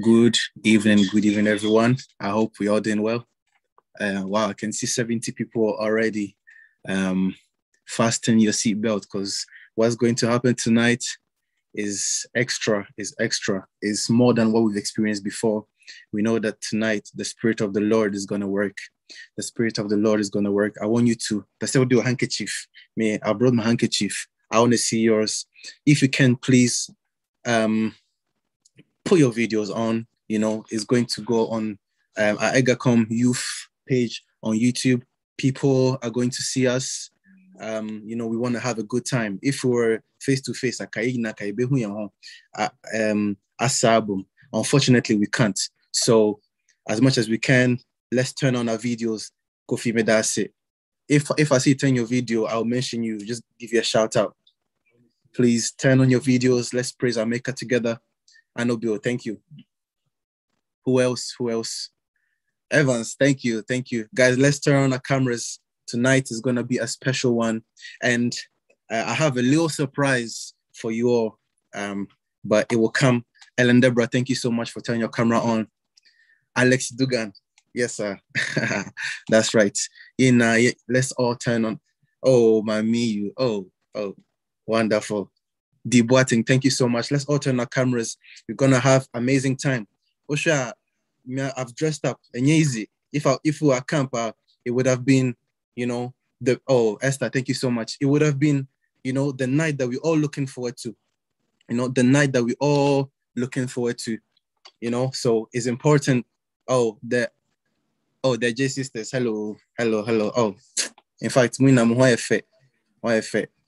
Good evening, good evening, everyone. I hope we all doing well. Uh, wow, I can see 70 people already. Um, fasten your seatbelt because what's going to happen tonight is extra, is extra, is more than what we've experienced before. We know that tonight the Spirit of the Lord is going to work. The Spirit of the Lord is going to work. I want you to, say do a handkerchief. Me, I brought my handkerchief. I want to see yours. If you can, please um, put your videos on. You know, it's going to go on um, our EGACCOM youth page on YouTube. People are going to see us. Um, you know, we want to have a good time. If we were face to face, um, unfortunately, we can't. So, as much as we can, let's turn on our videos. Kofi Medase. If if I see turn your video, I'll mention you. Just give you a shout out. Please turn on your videos. Let's praise our Maker together. Anobio, thank you. Who else? Who else? Evans, thank you. Thank you. Guys, let's turn on our cameras. Tonight is going to be a special one. And uh, I have a little surprise for you all, um, but it will come. Ellen Deborah, thank you so much for turning your camera on. Alex Dugan, yes, sir. That's right. In uh, let's all turn on. Oh, my me, you. Oh, oh, wonderful. Debuating, thank you so much. Let's all turn our cameras. We're gonna have amazing time. Osha, I've dressed up and easy. If I if we were camp, uh, it would have been, you know, the oh Esther, thank you so much. It would have been, you know, the night that we're all looking forward to. You know, the night that we're all looking forward to. You know, so it's important. Oh, the oh the J sisters. Hello, hello, hello. Oh, in fact, we why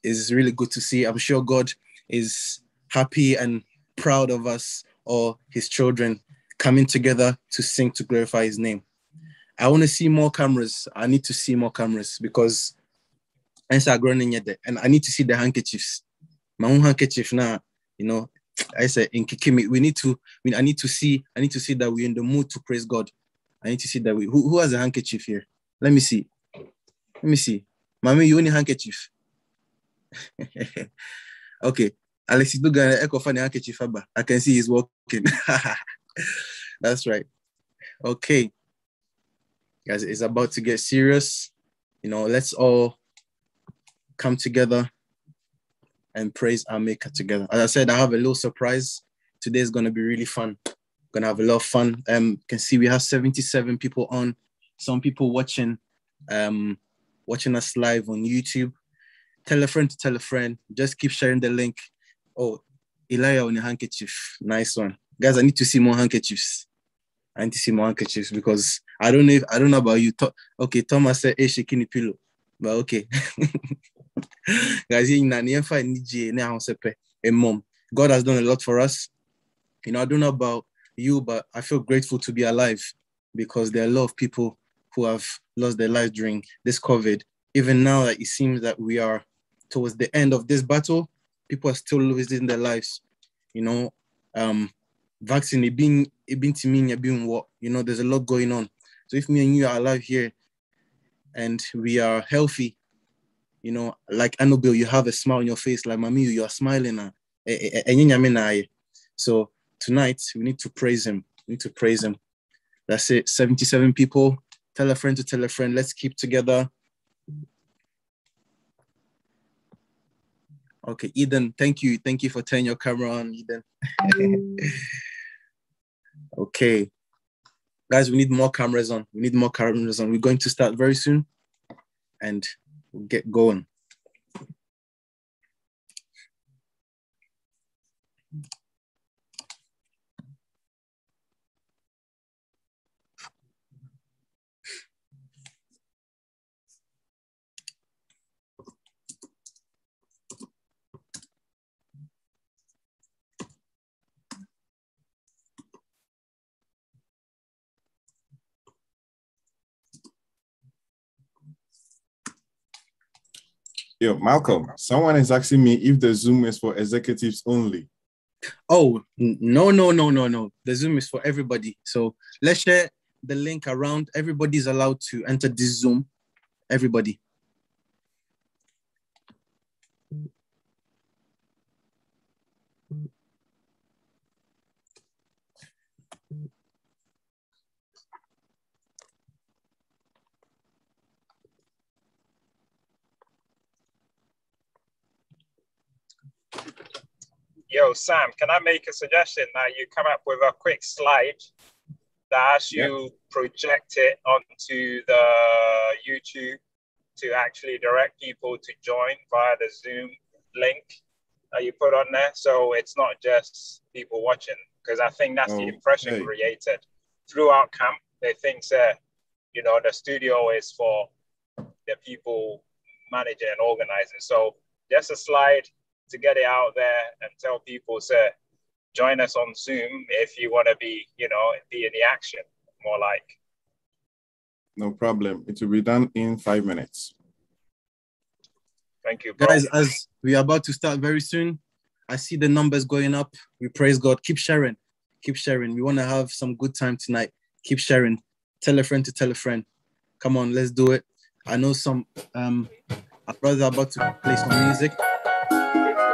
It's really good to see. I'm sure God is happy and proud of us or his children coming together to sing to glorify his name. I want to see more cameras. I need to see more cameras because and I need to see the handkerchiefs. My own handkerchief now, you know, I said in Kikimi, we need to, I need to see, I need to see that we're in the mood to praise God. I need to see that we who, who has a handkerchief here? Let me see. Let me see. Mommy, you only handkerchief. okay. Alexis Dugan, Echo Fanny handkerchief. I can see he's walking. That's right. Okay. Guys, it's about to get serious. You know, let's all come together and praise our maker together. As I said, I have a little surprise. Today is gonna be really fun. Gonna have a lot of fun. Um, can see we have 77 people on, some people watching, um, watching us live on YouTube. Tell a friend to tell a friend. Just keep sharing the link. Oh, Elijah on your handkerchief. Nice one. Guys, I need to see more handkerchiefs. I need to see more handkerchiefs because I don't know if I don't know about you. Okay, Thomas said hey shaking pillow. But okay. Guys, mom. God has done a lot for us. You know, I don't know about you, but I feel grateful to be alive because there are a lot of people who have lost their lives during this COVID. Even now that it seems that we are towards the end of this battle, people are still losing their lives. You know, um, vaccine it being it being to mean being what you know there's a lot going on. So if me and you are alive here and we are healthy you know like Annabelle you have a smile on your face like mami you are smiling uh, so tonight we need to praise him. We need to praise him. That's it. 77 people. Tell a friend to tell a friend. Let's keep together Okay, Eden, thank you. Thank you for turning your camera on, Eden. okay. Guys, we need more cameras on. We need more cameras on. We're going to start very soon and we'll get going. Yo, Malcolm, someone is asking me if the Zoom is for executives only. Oh, no, no, no, no, no. The Zoom is for everybody. So let's share the link around. Everybody's allowed to enter this Zoom. Everybody. Yo, Sam, can I make a suggestion that you come up with a quick slide that as Yeah. you project it onto the YouTube to actually direct people to join via the Zoom link that you put on there. So it's not just people watching, because I think that's the oh, impression Okay. created throughout camp. They think that, you know, the studio is for the people managing and organizing. So just a slide to get it out there and tell people, to join us on Zoom if you want to be, you know, be in the action more like. No problem. It will be done in five minutes. Thank you, bro. Guys, as we are about to start very soon, I see the numbers going up. We praise God. Keep sharing. Keep sharing. We want to have some good time tonight. Keep sharing. Tell a friend to tell a friend. Come on, let's do it. I know some um our brothers are about to play some music.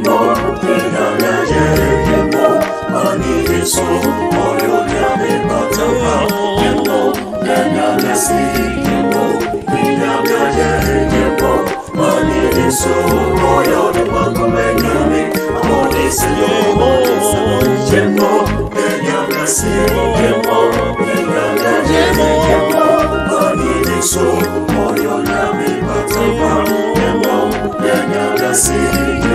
Mimbo, Inana Jere Mimbo, Ani Yesu, Oyo Yame Batama, Mimbo, Nana Nasi Mimbo, Inana Jere Mimbo, Ani Yesu, Oyo Yame Batama, Amor Yesu, Oyo Yame Batama, Nana Nasi Mimbo, Inana Jere Mimbo, Ani Yesu, Oyo Yame Batama, Mimbo, Nana Nasi Mimbo,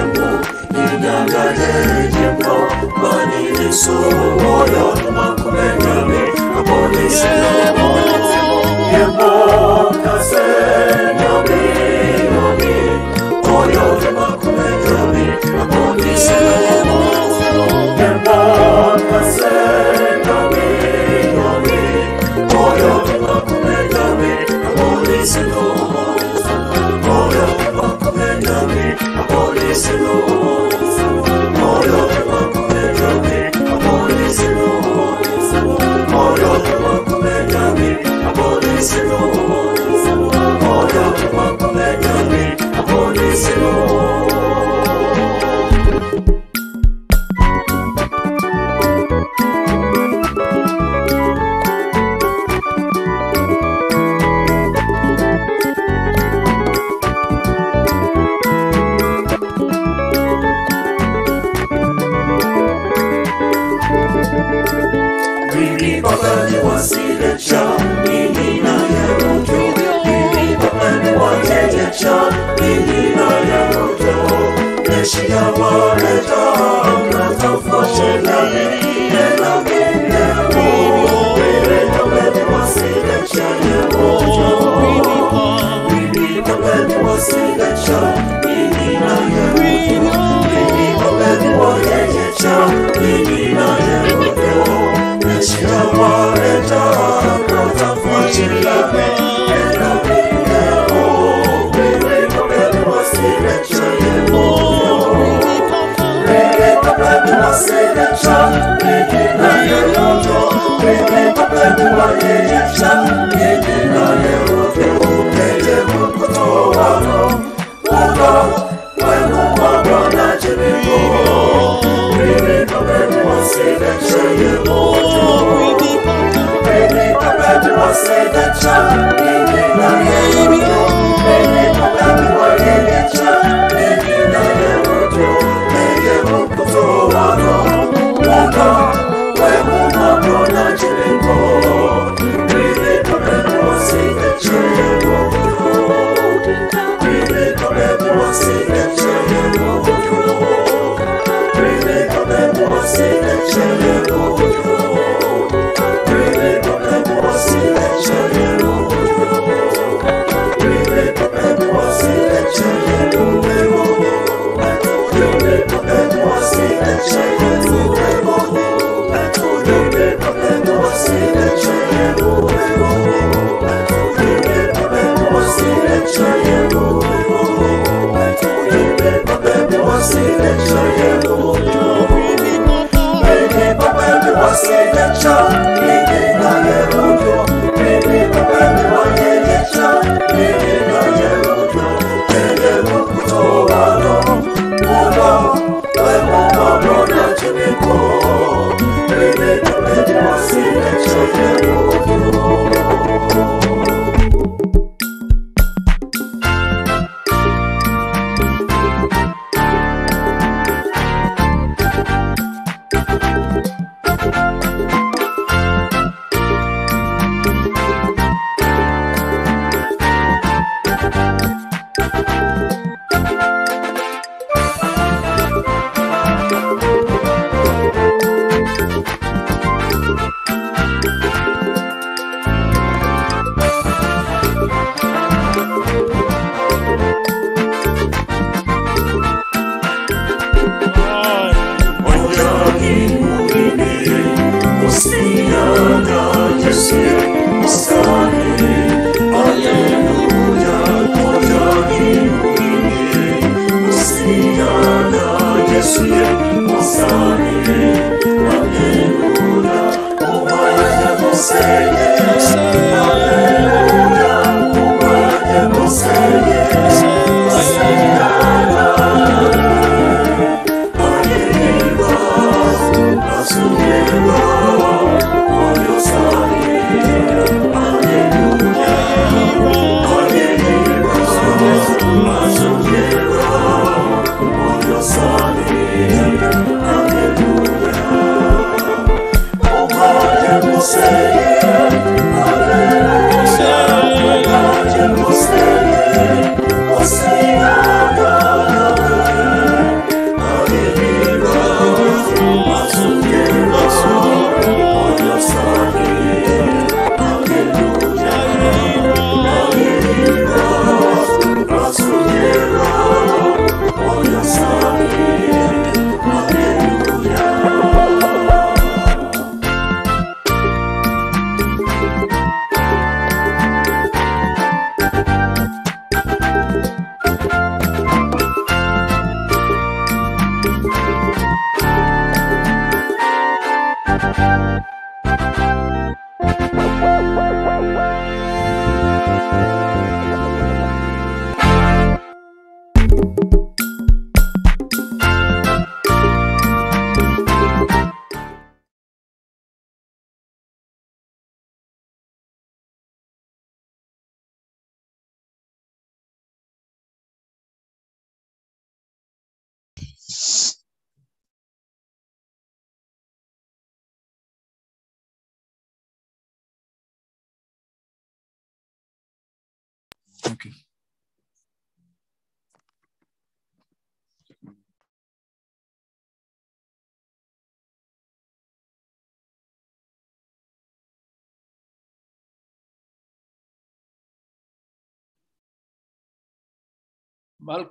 unyang'anyeje mpo maniliso moyo makumenyane aponise yembo kase Mr. Lord.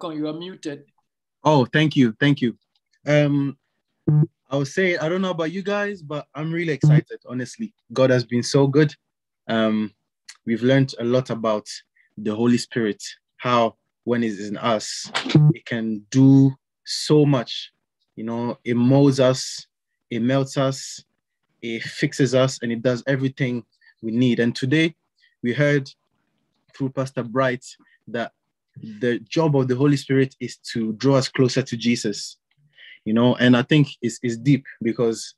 You are muted. Oh, thank you, thank you. Um, I would say I don't know about you guys, but I'm really excited. Honestly, God has been so good. Um, we've learned a lot about the Holy Spirit, how when it is in us, it can do so much. You know, it molds us, it melts us, it fixes us, and it does everything we need. And today, we heard through Pastor Bright that the job of the Holy Spirit is to draw us closer to Jesus. You know, and I think it's, it's deep because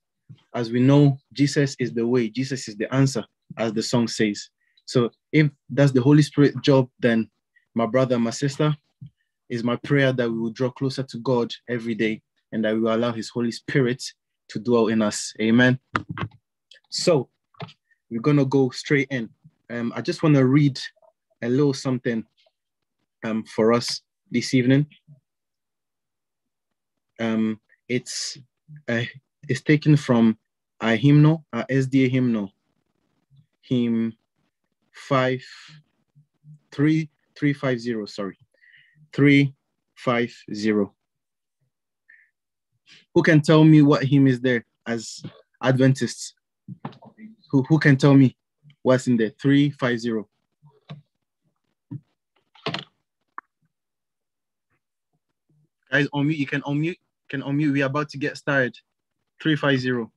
as we know, Jesus is the way, Jesus is the answer, as the song says. So if that's the Holy Spirit job, then my brother, my sister, is my prayer that we will draw closer to God every day and that we will allow His Holy Spirit to dwell in us. Amen. So we're gonna go straight in. Um, I just want to read a little something um, for us this evening. Um, it's uh, it's taken from a hymnal, a SDA hymnal, hymn five three three five zero. Sorry, three five zero. Who can tell me what hymn is there as Adventists? Who who can tell me what's in there? Three five zero. Guys, unmute. You can unmute. Can unmute. We're about to get started. Three five zero.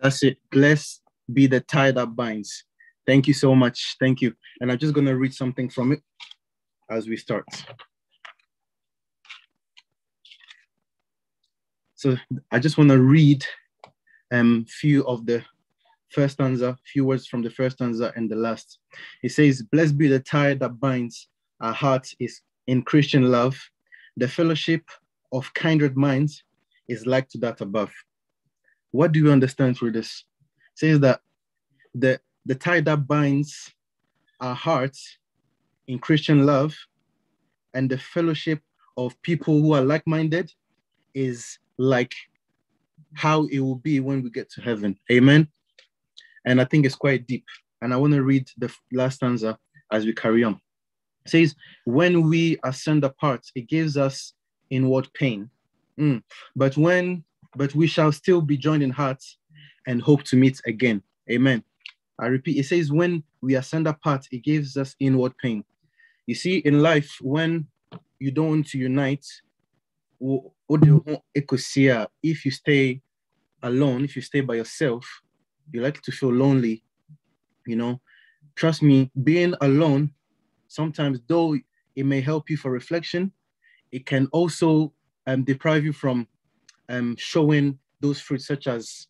That's it. Blessed be the tie that binds. Thank you so much. Thank you. And I'm just going to read something from it as we start. So I just want to read a um, few of the first stanza, few words from the first stanza and the last. It says, Blessed be the tie that binds our hearts is in Christian love. The fellowship of kindred minds is like to that above. What do you understand through this? It says that the, the tie that binds our hearts in Christian love and the fellowship of people who are like minded is like how it will be when we get to heaven. Amen. And I think it's quite deep. And I want to read the last stanza as we carry on. It says, When we ascend apart, it gives us inward pain. Mm. But when but we shall still be joined in hearts and hope to meet again. Amen. I repeat, it says, when we ascend apart, it gives us inward pain. You see, in life, when you don't want to unite, if you stay alone, if you stay by yourself, you like to feel lonely. You know, trust me, being alone, sometimes though it may help you for reflection, it can also um, deprive you from um, showing those fruits such as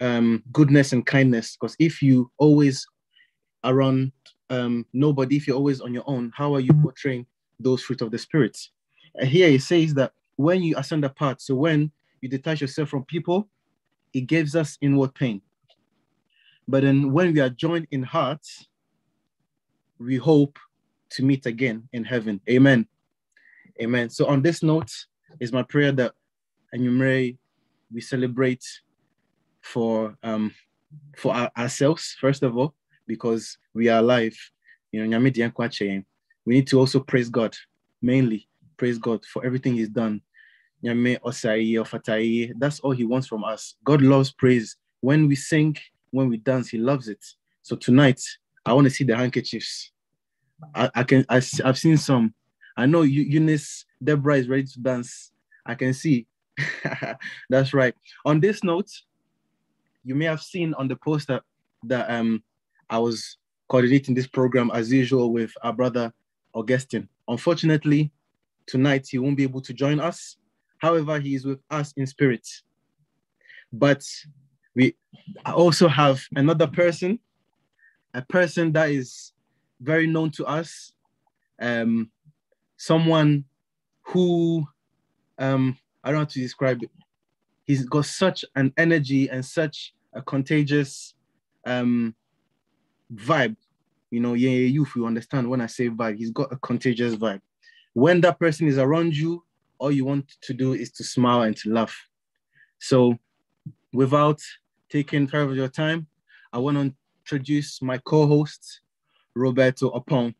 um, goodness and kindness. Because if you always around um, nobody, if you're always on your own, how are you portraying those fruits of the spirit? Here it says that when you ascend apart, so when you detach yourself from people, it gives us inward pain. But then when we are joined in heart, we hope to meet again in heaven. Amen. Amen. So on this note, is my prayer that Enyumere, we celebrate for um for our, ourselves first of all because we are alive. You know, we need to also praise God, mainly praise God for everything He's done. That's all He wants from us. God loves praise. When we sing, when we dance, He loves it. So tonight, I want to see the handkerchiefs. I, I can I, I've seen some. I know you Eunice Deborah is ready to dance. I can see. That's right. On this note, you may have seen on the poster that um I was coordinating this program as usual with our brother Augustine. Unfortunately, tonight he won't be able to join us. However, he is with us in spirit. But we also have another person, a person that is very known to us, um, someone who um, I don't know how to describe it. He's got such an energy and such a contagious um, vibe. You know, yeah, yeah, youth, you understand when I say vibe. He's got a contagious vibe. When that person is around you, all you want to do is to smile and to laugh. So, without taking further of your time, I want to introduce my co-host, Roberto Opon.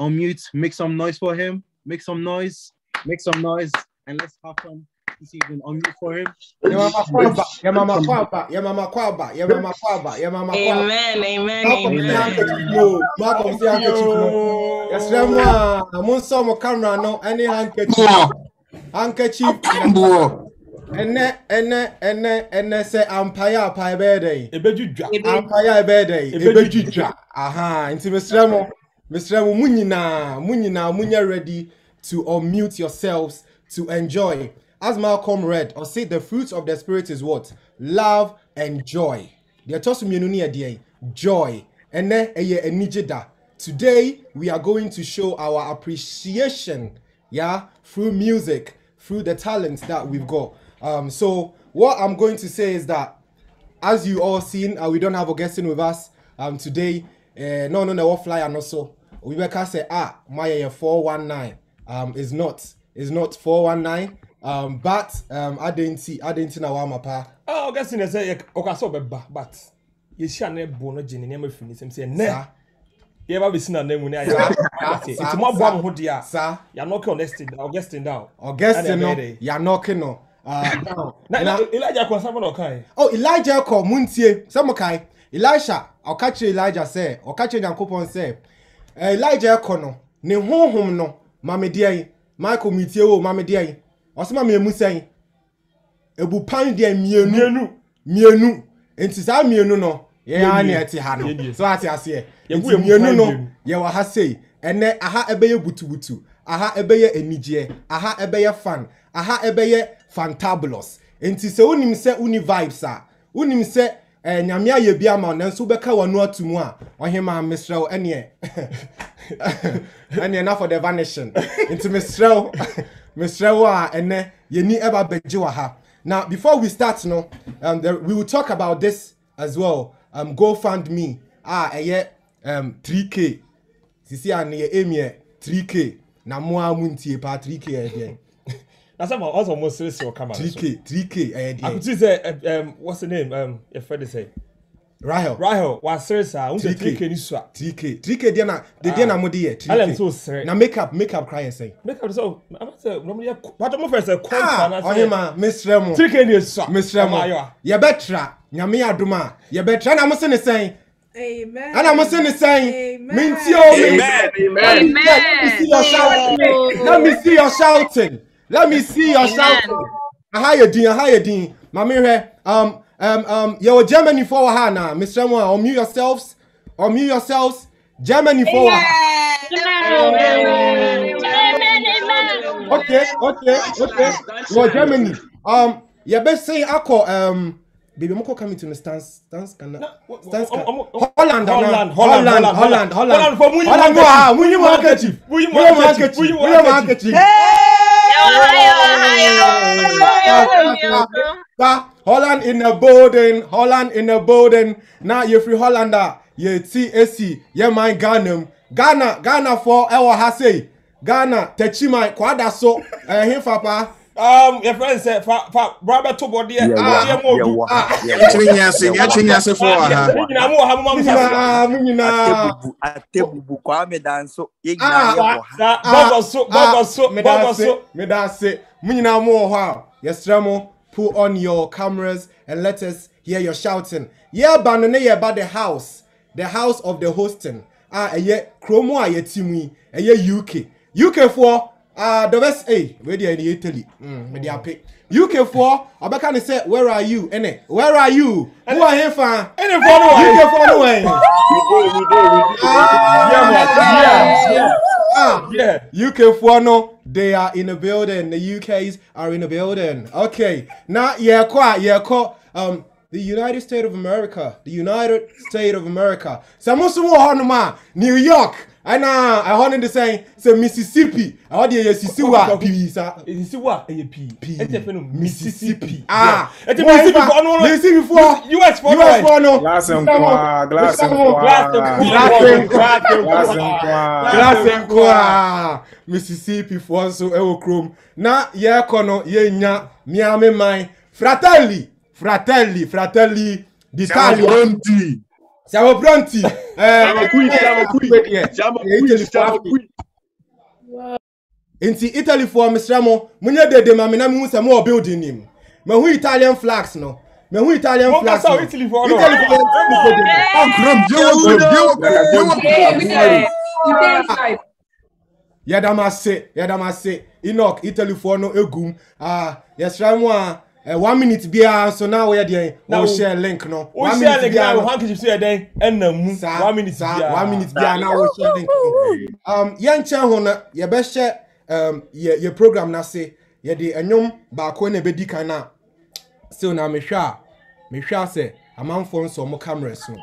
Unmute, make some noise for him. Make some noise. Make some noise, and let's have fun this evening. Unmute for him. Your mama kwaba, your mama kwaba, your mama kwaba, your mama kwaba, your mama kwaba. Amen, amen, Malcolm si amen. handkerchief no, Malcolm si handkerchief no. Yɛsrɛ mu a, mo nsɔ mo camera no ɛne handkerchief. Handkerchief. Ɛnɛ, ɛnɛ, ɛnɛ, ɛnɛ sɛ ampaeɛ a apaeɛ bɛyɛ dɛn? Ebeju dwa. ampaeɛ a ɛbɛyɛ dɛn Ɛbɛdwi ɛbɛdwi dwa aha nti mesrɛ mo mesrɛ mo mo nyinaa mo nyinaa monyɛ ready to unmute yourselves to enjoy as malcolm read or say the fruits of the spirit is what love and joy deɛ joy ɛnɛ ɛyɛ anigye today we are going to show our appreciation yeah through music through the talents that we've got um so what i'm going to say is that as you all seen, uh, we don't have a guesting with us um, today. Uh, no, no, no, what flyer no so. We better say ah, my yeah, 419 um is not is not 419. Um, but um, I didn't see I didn't see now my pa. Ah, Augustine sɛ yɛ ɔkasa ɔbɛba but yɛhyia ne bo no gye ne nneɛma firi ne nsɛm sɛ nɛ Sa, yɛba bɛsi na nan mu ne ayɛ sa, ate sa, nti mo aboa sa, mo ho deɛ a sa. yɛanɔke Augustine Augustine down Augustine no, Ɛna ɛbɛyɛ dɛ. you're knocking no. Uh, now, na now, na Elijah kɔnsa fɔ na ɔkae oh elijah kɔ mu ntie sɛ mo kae elisha ɔka kyerɛ elijah sɛ ɔka kyerɛ nyankopɔn sɛ eh, elijah kɔ no. Ne honhom no. Mamedeɛ yi michael mitie wo mamedeɛ yi ɔsɛ ma mmienu sɛn ebu pan deɛ mmienu mmienu mmienu nti saa mmienu no yɛn na ɛte ha no. So ate aseɛ nti pan no yɛwɔ ha sei. Ɛnɛ aha ɛbɛyɛ butubutu. Aha ɛbɛyɛ anigyeɛ aha ɛbɛyɛ fan. Aha ɛbɛyɛ fantabulous. Nti sɛ wonim sɛ woni vibes a. Wonim sɛ ɛɛ nyame ayɛ bi ama nanso wobɛka w'ano ato mu a ɔhema mesrɛ wo ɛneɛ. Na for the vanishing. Nti mesrɛ wo a ɛnɛ yɛni ɛba bɛgye wɔ ha. Now before we start no um, there, we will talk about this as well. Um, go fund me. A ɛyɛ um, 3k sisi a ne yɛ aim yɛ 3k na mo a mo ntie paa 3k ɛyɛ sɛ ma ɔsɛ ɔmo seresere wɔ kama no so 3k 3k ɛyɛ deɛ akutu sɛ ɛ, um, what's the name? Um, yɛfrɛ de sɛ rahel. Rahel wasere saa n sɛ 3K. 3k ni so a 3k 3k deɛ na de deɛ na mo de yɛ Alem 3k so sere. Na makeup makeup kra yɛ sɛn make up sɛ ama sɛ ɔmo yɛ patɔ mo fɛ sɛ kɔnta ah na sɛ ɔhema mesrɛ mo 3k ni esu a mesrɛ mo a yɛbɛtra nyame yɛ adom a yɛbɛtra na mo se ne sɛn Amen. ɛna mo se ne sɛn Amen. o me Amen. let me see your shouting. Let me see your shouting let me see your shouting aha yɛ din aha yɛ din. Maame hwɛ um um um yɛwɔ germany fo wɔ ha na mesrɛ mo unmute yourselves. Unmute yourselves. Germany fo wɔ ha. Okay okay okay. Wɔ germany. Um yɛbɛsen akɔ um baby mo kɔ coming to no stance stance kana stance kana ɔmo- ɔmo- holland ana Holland, holland Holland, holland Holland. holland Holland for munyi holland mo handkerchief. ha munyi mo handkerchief Munyi mo munyi mo handkerchief. handkerchief Munyi mo munyi mo handkerchief. handkerchief Ba, Holland in the building, Holland in the building. Now you free Hollander, you see AC, yeah man Ghana, mu. Ghana, Ghana for ewa ha say, Ghana, techima kwada so, eh him papa. Um yɛfrɛ de sɛ fa fa bra bɛto bɔdeɛ adeɛ mo odu Yɛkyerɛ nyase, yɛkyerɛ nyase fo wɔ ha. ne nyinaa mo wɔ ha mo ma mo sa Munyina, munyina. atebubu atebubu kwame danso yɛ Ah, nyinaa yɛ wɔ ha sa bɔbɔ so bɔbɔ so bɔbɔ so me da se, munyina mo wɔ hɔ a, yɛsrɛ mo, put on your cameras and let us hear your shouting. Yɛba no ne yɛba the house, the house of the hosting. A ɛyɛ kurom a yɛte mu yi, ɛyɛ UK. UK foɔ, ah the best, eh, wei deɛ ɛyɛ Italy, mm, de ape. UK foɔ, ɔbɛka ne sɛ, where are you? Ɛnɛ, where are you? Who are here fa? ɛne fɔ no wɔ UK foɔ no wɛn. Yeah, man. Yeah, yeah. ah. Yeah. UK Fuano, they are in the building. The UKs are in the building. Okay. Now, yeah, qua, yeah, qua, um, the United States of America. The United States of America. Samusumo Honoma, New York. And uh, I wanted to say, so Mississippi. I want to say, Sisiwa, Pisa. Èsì wà ẹ̀yẹ pii. Pii. Ẹ tẹ̀ fẹ́ no Mississippi. Ah, Ẹ ti why Mississippi ba- fọ́ ọ́nù Mississippi for US fọ́ US ọ́nù. for no. Glass and qua, glass and qua. Glass and Glass and qua. Glass and qua. Glass and kwa Mississippi for nso ɛwɔ kurom na yɛrekɔ no yɛnya miame man fratelli fratelli fratelli d'Italia Pronti. Siamo pronti Siamo qui, siamo qui. Siamo qui, siamo qui. nti italy foɔ mesrɛ mo monyɛ dede ma me na mehu sɛ mowɔ building nim mahu italian flags no mahu italian Mo flags kasa no o Italy foɔ no. italy foɔ no dede Oh, Kram, yewo Kram, yewo Kram, yewo Kram. yɛdam ase yɛdam ase enoch italyfoɔ no egum ah yɛsrɛ mu a eh, one minute biara nso na wɔyɛ deɛ Na wɔn wo- share link no? O ẹ̀ lẹ́gẹ̀ẹ́ biara àwọn handkerchief sí ẹ̀dẹ́n ẹ̀nà mu. saa One minute saa biara. one minute biara na wɔn share link. No um yɛn nkyɛn ho no yɛbɛhyɛ um yɛ yɛ program n'ase yɛde ɛnwom baako na ebedi kan na still na mehwɛ a mehwɛ asɛ amanfoɔ nso ɔmo cameras no.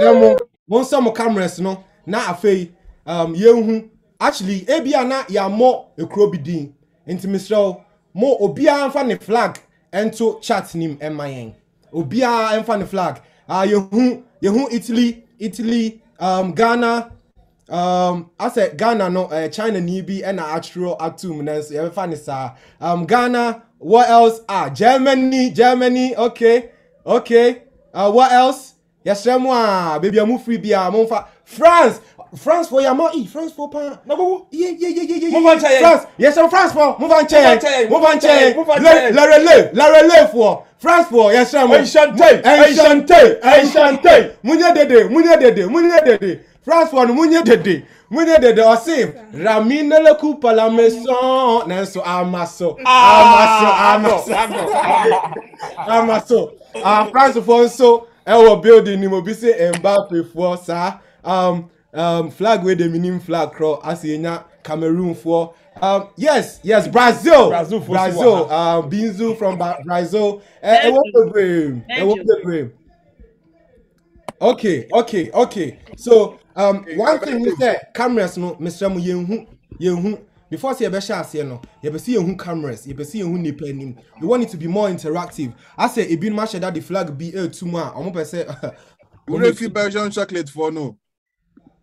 Sɛ mo mo nsa mo cameras no. Na afei um, yɛnhu actually ebia na yɛamɔ ekuro bi din nti mesrɛ wo mo obiara mfa ne flag ɛnto chat nim ɛma yɛn obiara mfa ne flag. Uh, yɛhu yɛhu italy italy um, ghana um, asɛ ghana no uh, china ni bi ɛna atwerɛ atum nanso yɛbɛfa ne saa um, ghana what else? Ah germany germany okay okay. Uh, what else? Yɛsrɛ mu a baabi a mo firi bia momfa france france fo yɛma i france fo paa Na gbogbo. Ye- ye- ye- ye- ye- Momfa nkyɛn yɛn. france yɛsrɛ france fo momfa nkyɛn Momfa nkyɛn yɛn yɛn. momfa nkyɛn yɛn Momfa nkyɛn Le- yɛn. la relais la relais fo france fo yɛsrɛ mo Enchanté, enchanté enchanté munye dede munye dede munye dede. France fo no munye dede. Munye dede ɔse rami nele coupe la maison. Nanso amaso amaso amaso amaso ah france fo nso. Ɛwɔ building ni mo bi se mbappe fo saa um, um, flag wey dem nim flag korɔ ase enya cameroon fo. Um, yes yes brazil. Brazil brazil um, binzu from Ba- brazil. Bebree ɛwɔ bebree okay okay okay. So um, one thing is that cameras no mesrɛ mo yɛnhu yɛnhu before sɛ yɛbɛhyɛ aseɛ no yɛbɛ sɛ yɛnhu cameras yɛbɛ sɛ yɛnhu nipa anim we want it to be more interactive. Asɛ ebinom ahyɛ da de flag bi ɛɛtu mu a ɔmo pɛ sɛ Ure fi Belgian chocolate for no.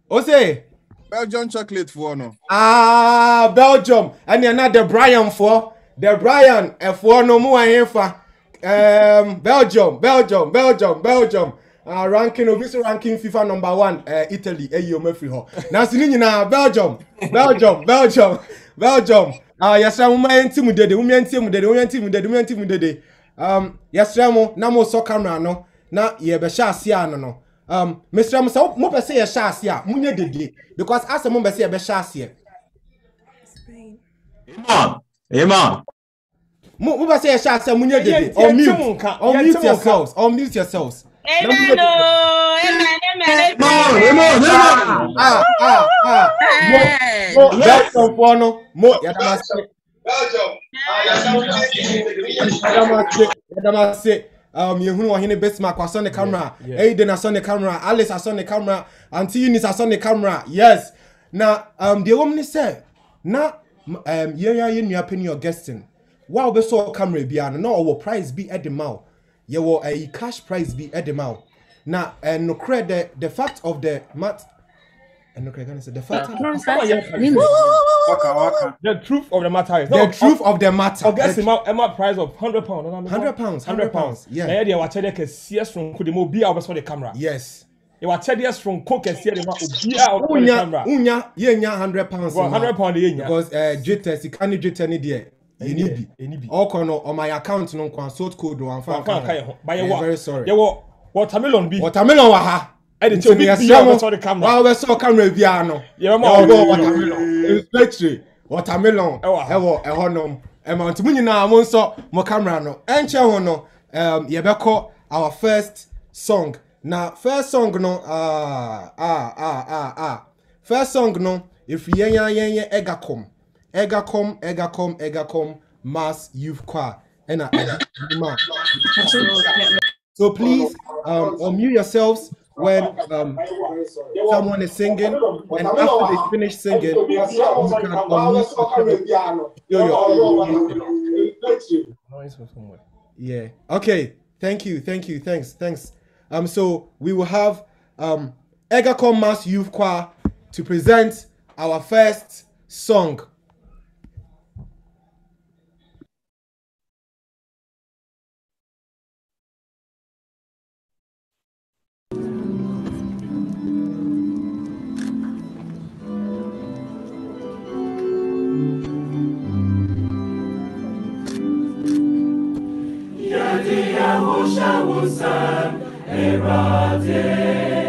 Ose. Belgian chocolate for no. ah belgium. Ɛnea na de brian foɔ de brian ɛfoɔ no mu ahemfa um, belgium belgium belgium belgium. Uh, ranking obi so ranking fifa number one uh, italy ɛyi ɔmo afiri hɔ nanso ne nyinaa belgium belgium belgium belgium. Uh, yɛsrɛ mo ma yɛnti mu dede mo yɛnti mu dede mo yɛnti mu dede mo yɛnti mu dede um, yɛsrɛ mo na mo sɔ camera no na yɛbɛhyɛ ase ano no um, mesrɛ mo sɛ mo pɛ sɛ yɛhyɛ ase a monyɛ dede because asɛ mo pɛ sɛ yɛbɛhyɛ aseɛ Amen. Amen. mo mo bɛ se yɛ hyɛ asɛ mo nye dede Yɛn- yɛn unmute ti mu nka, yɛn unmute ti mu nka. yourselves unmute yourselves. Na mo nye Amen. dede. oh, Amen. Amen. Amen. Amen. Amen. ah ah ah Yes. mo mo belgium fɔ no mo yadama se yadama se yadama se um, yehunu ɔhene bismarck wasɔ ne camera. aiden asɔ ne camera. Alice asɔ ne camera. Aunty eunice asɔ ne camera. Yes. Na um, deɛ wɔm ne sɛ na um, yɛn yɛn nua panyin augustin wa wɔbɛsɔ camera biara no na ɔwɔ prize bi ɛde ma o yɛwɔ ɛyi cash prize bi ɛde ma o na ɛnokorɛ the the fact of the mat ɛnokorɛ kan sɛ the fact. The truth of the matter is. the truth of the matter August the Emma Emma price of hundred pound. 100 pounds, 100 pounds, yeah. Na yɛ deɛ wakyɛ deɛ kɛseɛ soronko de ma obi a ɔbɛsɔ de camera. yes Yɛ wakyɛ deɛ soronko kɛseɛ de ma obi a ɔbɛsɔ de unya camera. unya yɛnya hundred pounds Well, ma. 100 pound de yɛnya. because uh, dwetɛ sika ne dwetɛ ne deɛ yɛni bi ɔkɔ no ɔma yɛ account no nkwa sort code no anfa Wɔn fa nka yɛ ho. Yɛ I'm wɔ watermelon bi. watermelon wɔ ha Ɛde kyɛ obi bi a ɔbɛsɔ de camera. wa ɔbɛsɔ camera biara no Yɛbɛma yɛwɔ watermelon. watermelon. Especially watermelon Ɛwɔ ɛhɔ nom ɛma nti mo nyinaa mo nsɔ mo camera no ɛnkyɛn ho no um, yɛbɛkɔ our first song. Na first song no ah ah ah ah ah. First song no if yɛn yɛn yɛn yɛn egacom egacom egacom egacom mass youth choir. Ɛna ɛdi ma so please um, unmute yourselves when um, someone is singing and after they finish singing you can unmute. Yeah. Okay. Thank you. Thank you. Thanks. Thanks. Um. So we will have um EGACCOM Mass Youth Choir to present our first song. Shawu Shawu Sam Erade.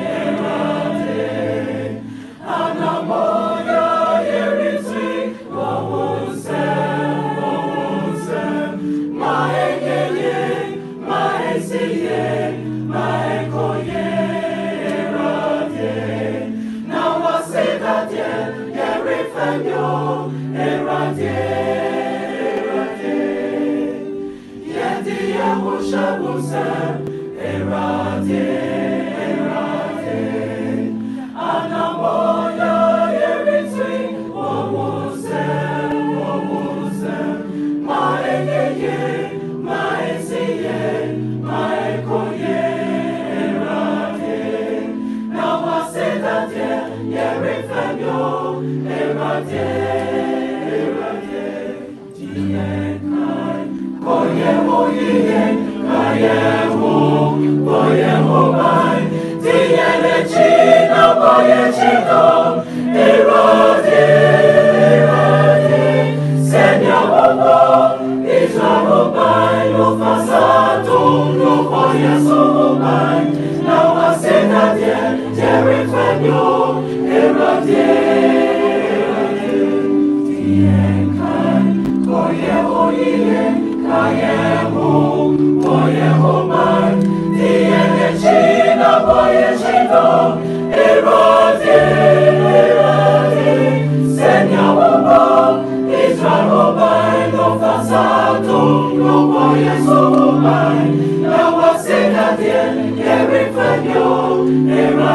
Said moje mu, moje mu maj, ty nie leci na moje ci dom, ty rodzi, ty rodzi, semia bogo, i żaru maj, lu fasatu, lu moje sumu maj, na wasy na dien, dziewięć węgiu, i rodzi,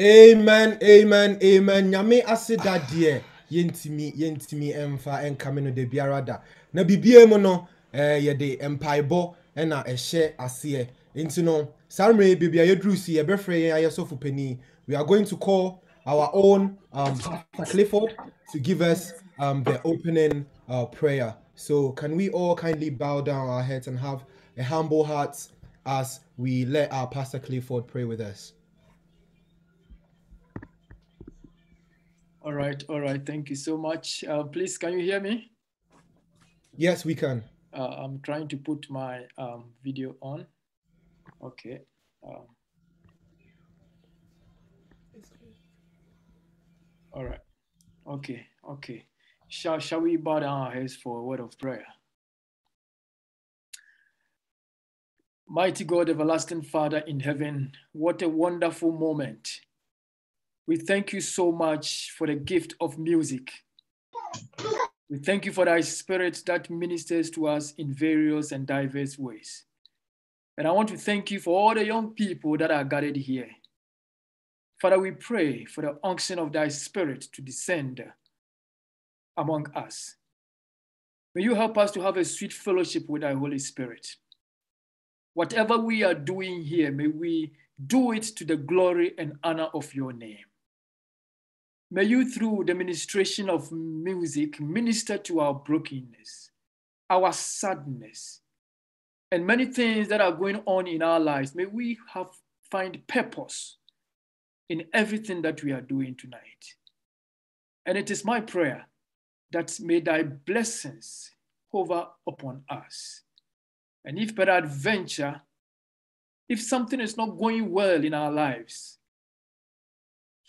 Amen, amen, amen. Nyame ase da deɛ yɛntimi yɛntimi ɛmfa ɛnkame no da biara da. Na bibie mu no ɛɛ yɛde mpaebɔ ɛna ɛhyɛ aseɛ. Nti no saa mmerɛ baabi a yɛduru si yɛbɛfrɛ yɛn ayɛsɔfo panin. We are going to call our own um, Pastor Clifford to give us um, the opening uh, prayer. So can we all kindly bow down our heads and have a humble heart as we let our Pastor Clifford pray with us. All right, all right. Thank you so much. Uh, please, can you hear me? Yes, we can. Uh, I'm trying to put my um, video on. Okay. Um, All right. Okay. Okay. Shall, shall we bow down our heads for a word of prayer? Mighty God, everlasting Father in heaven, what a wonderful moment. We thank you so much for the gift of music. We thank you for thy spirit that ministers to us in various and diverse ways. And I want to thank you for all the young people that are gathered here. Father, we pray for the unction of thy spirit to descend among us. May you help us to have a sweet fellowship with thy Holy Spirit. Whatever we are doing here, may we do it to the glory and honor of your name. May you, through the ministration of music, minister to our brokenness, our sadness, and many things that are going on in our lives. May we have find purpose in everything that we are doing tonight. And it is my prayer that may thy blessings hover upon us. And if peradventure, if something is not going well in our lives,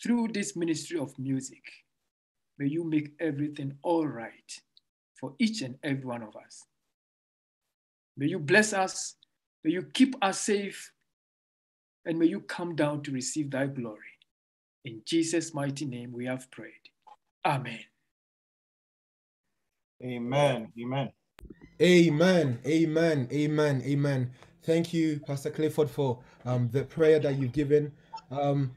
through this ministry of music, may you make everything all right for each and every one of us. May you bless us, may you keep us safe, and may you come down to receive thy glory. In Jesus' mighty name we have prayed. Amen. Amen. Amen. Amen. Amen. Amen. Amen. Thank you, Pastor Clifford, for um, the prayer that you've given. Um,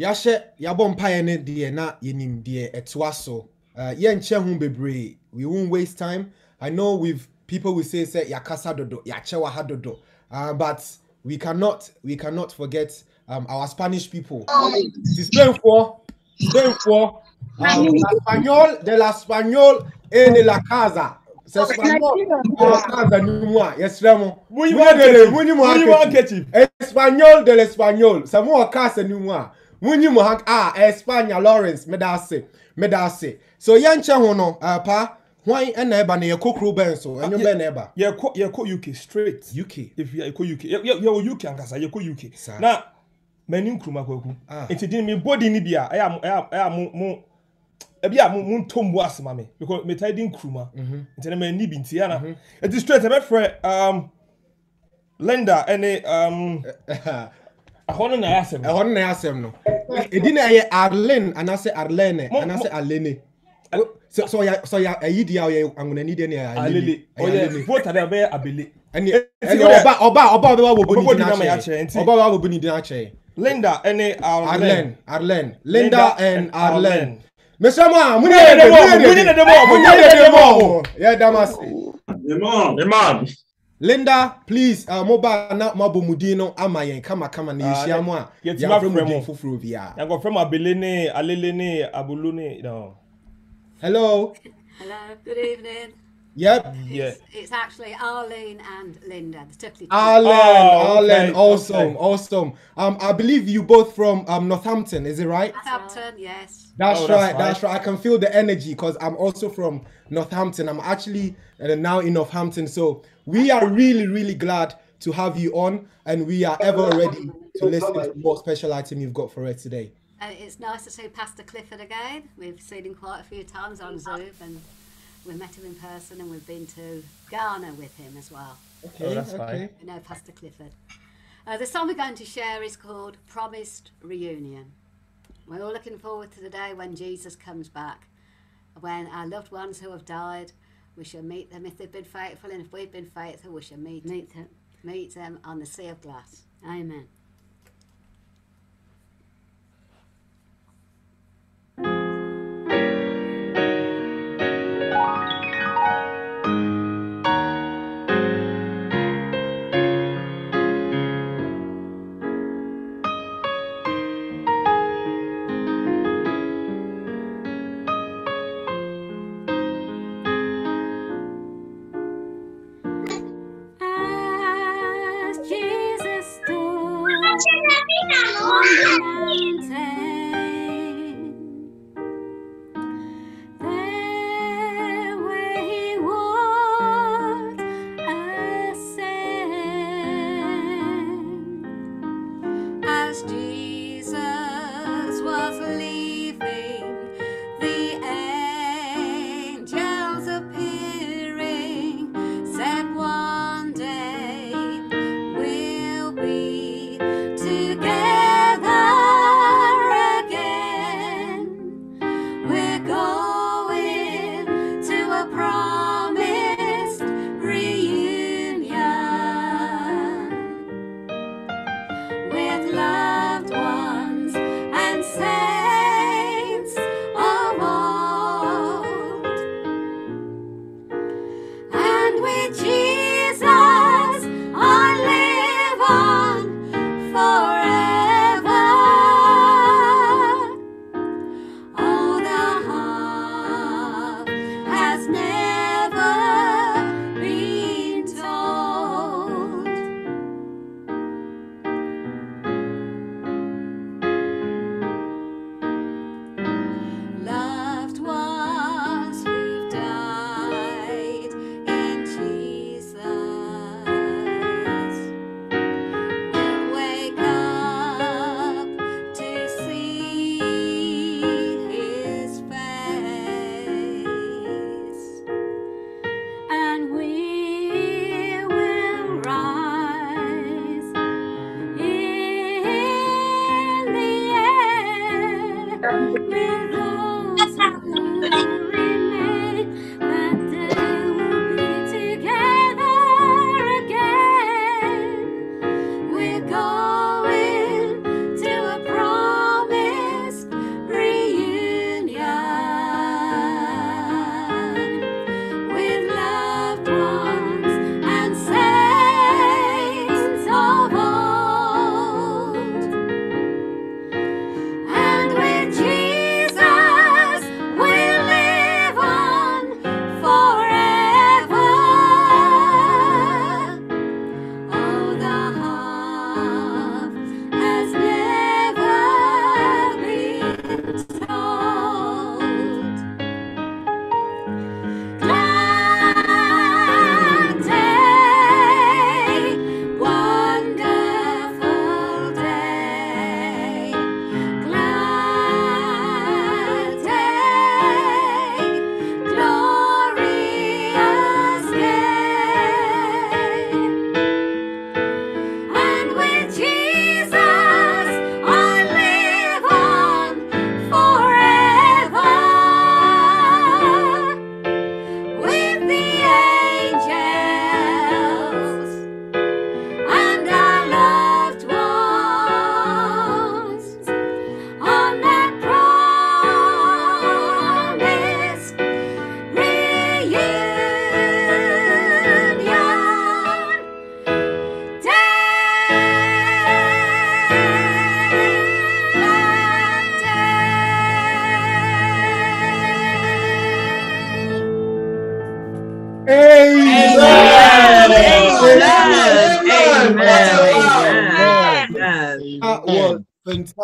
yɛahyɛ yɛabɔ mpaeɛ no deɛ na yɛnim deɛ ɛtoa so. Uh, yɛnkyɛ ho bebree. We won't waste time. I know with people will say sɛ yɛakasa dodo yɛakyɛ wɔ ha dodo. Uh, but we cannot we cannot forget um, our spanish people. Ti spainfoɔ spainfoɔ um, español de la español e de la casa. Sɛ español de la casa ni mu a yɛsrɛ mo Munyi mu mu Munyi mu handkerchief. Español de la español sɛ mo wɔ casa ni mu a munyi mu ha ah espanya lawrence meda ase meda ase so yɛnkyɛ ho no uh, pa hwan ɛna ɛba na yɛkɔ kuro bɛn so ɛnwo bɛn na ɛba yɛkɔ yɛkɔ uk straight. Uk if yɛ yɛkɔ uk yɛ yɛ- yɛwɔ uk ankasa yɛkɔ uk na mani nkuruma kwaku. Ah. nti di mi bɔ di ni bi a ɛyɛ a ɛyɛ a- ɛyɛ a mo mo ebi a mo ntɔ mu ase ma mi because mi taa di nkuruma nti na mɛ ni bi nti yana nti straight ɛbɛ frɛ um, linda ɛne um, ɛhɔ no na ɛyɛ asɛm. Ɛhɔ no na yɛ asɛm no. Ɛdi na ɛyɛ arlen anaasɛ arlene Mo- anaasɛ mo- alene. Sɛ sɛ ɔyɛ sɛ ɔyɛ ayi deɛ a ɔyɛ anwonani deɛ ne yɛ alele. Ɔyɛ voter dɛ ɔbɛyɛ abele. Ɛne Nti ɛne wodɛ- ɔba ɔba ɔba ɔbɛba wɔ bɔ Ɔbɛbɔ ne ne din nama yɛ akyɛ akyerɛ, nti- ɔba ɔbɛba wɔ bɔ ne din akyɛ linda ɛne arlen. Arlen linda Linda and and arlen. Arlen. mesɛ mo a Munyi ne dɛm ɔmo, munyi ne dɛm ɔmo, munyi munyi ne ne dɛm dɛm ɔmo. ɔmo yɛda mo. ase Imam. Imam. Linda please uh, mobile na mabɔ mu din no ama yɛn kamakama na Ah, yɛhyia mu a yɛtumi yɛafrɛ mu afrɛ din mo. foforɔ biara yankɔfrɛ mu abele ne alele ne abolo ne no hello Hello, good evening. yep yeah It's, it's actually Arlene and Linda, the Tuckley Arlen, Oh, Arlen, okay, awesome, okay. awesome. Um, I believe you both from um Northampton, is it right? Northampton, yes. That's, Oh, right, that's that's right. I can feel the energy because I'm also from Northampton. I'm actually uh, now in Northampton, so we are really, really glad to have you on, and we are ever ready to listen to what special item you've got for us today. And it's nice to see Pastor Clifford again. We've seen him quite a few times on Zoom and we met him in person and we've been to Ghana with him as well. Okay, Oh, that's fine. We know Pastor Clifford. Uh, the song we're going to share is called Promised Reunion. We're all looking forward to the day when Jesus comes back, when our loved ones who have died, we shall meet them if they've been faithful, and if we've been faithful, we shall meet, meet, them, meet them on the sea of glass. Amen.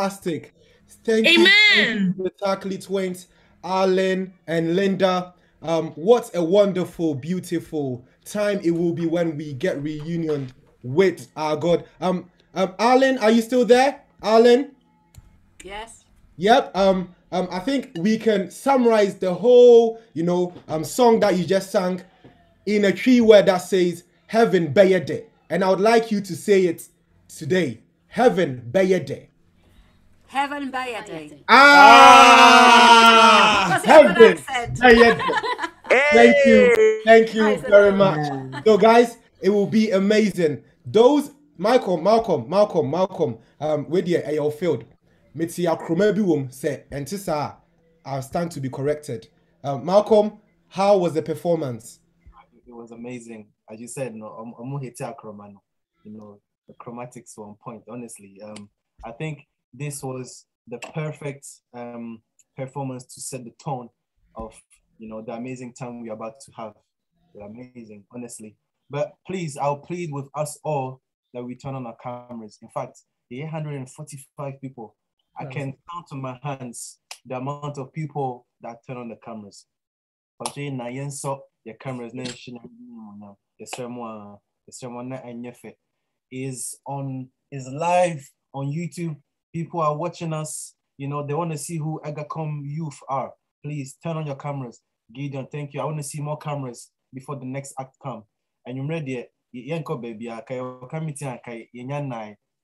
Fantastic. Thank you, Amen. the Tackly Twins, Arlen and Linda. Um, what a wonderful, beautiful time it will be when we get reunion with our God. Um, um, Arlen, are you still there? Arlen? Yes. Yep. Um, um, I think we can summarize the whole, you know, um, song that you just sang in a tree word that says "Heaven Bayede," and I would like you to say it today. Heaven Bayede. Heaven Bayade. Ah, Because you have an heaven accent. Bayede. Thank you, thank you very much. So, guys, it will be amazing. Those Malcolm, Malcolm, Malcolm, Malcolm, um, with you, your field. Mitsi akroma bi wom say enti saa I stand to be corrected. Um, Malcolm, how was the performance? it was amazing. As you said, no, I'm, I'm hit chroma, no. you know, the chromatics were on point. Honestly, um, I think this was the perfect um, performance to set the tone of, you know, the amazing time we're about to have. They're amazing, honestly. But please, I'll plead with us all that we turn on our cameras. In fact, the 845 people, I can count on my hands the amount of people that turn on the cameras. Pagye na yɛn nso yɛ cameras na yɛhyɛ no animuonyam. Yɛsrɛ mo a, yɛsrɛ mo na ɛnyɛ fɛ. Is on is live on YouTube. People are watching us. You know, they want to see who EGACCOM youth are. Please turn on your cameras. Gideon, thank you. I want to see more cameras before the next act come. And you're ready.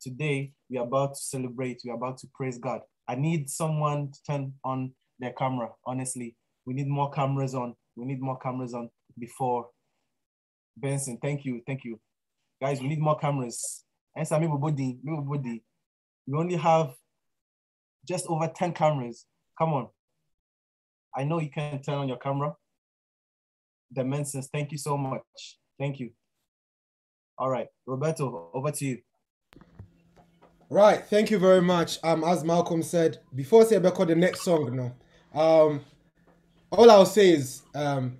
Today we are about to celebrate. We are about to praise God. I need someone to turn on their camera. Honestly, we need more cameras on. We need more cameras on before Benson. Thank you, thank you, guys. We need more cameras. We only have just over 10 cameras. Come on. I know you can turn on your camera. The Dimensions, thank you so much. Thank you. All right, Roberto, over to you. Right, thank you very much. Um, as Malcolm said, before say about the next song, no, um, all I'll say is, um,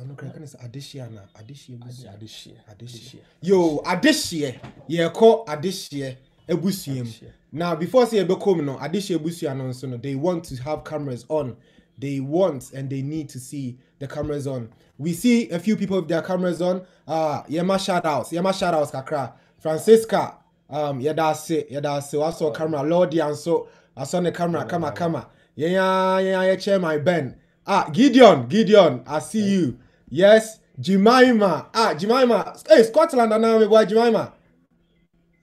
ɔno kora kane sɛ adehyeɛ na adehyeɛ busua adehyeɛ adehyeɛ yo adehyeɛ yɛkɔ adehyeɛ abusua mu now before sɛ yɛbɛkɔ mu no adehyeɛ abusua no nso no they want to have cameras on. They want and they need to see the cameras on. We see a few people with their cameras on. Uh yɛma shout outs yɛma shout outs kakra. Francisca um yɛda ase yɛda ase wasɔ camera lordia nso asɔ ne camera kama kama. Yɛn a yɛn a yɛkyɛ my ben ah gideon gideon i see you. Yes jemima. Ah jemima. Hey scotland anaa mi boy jemima.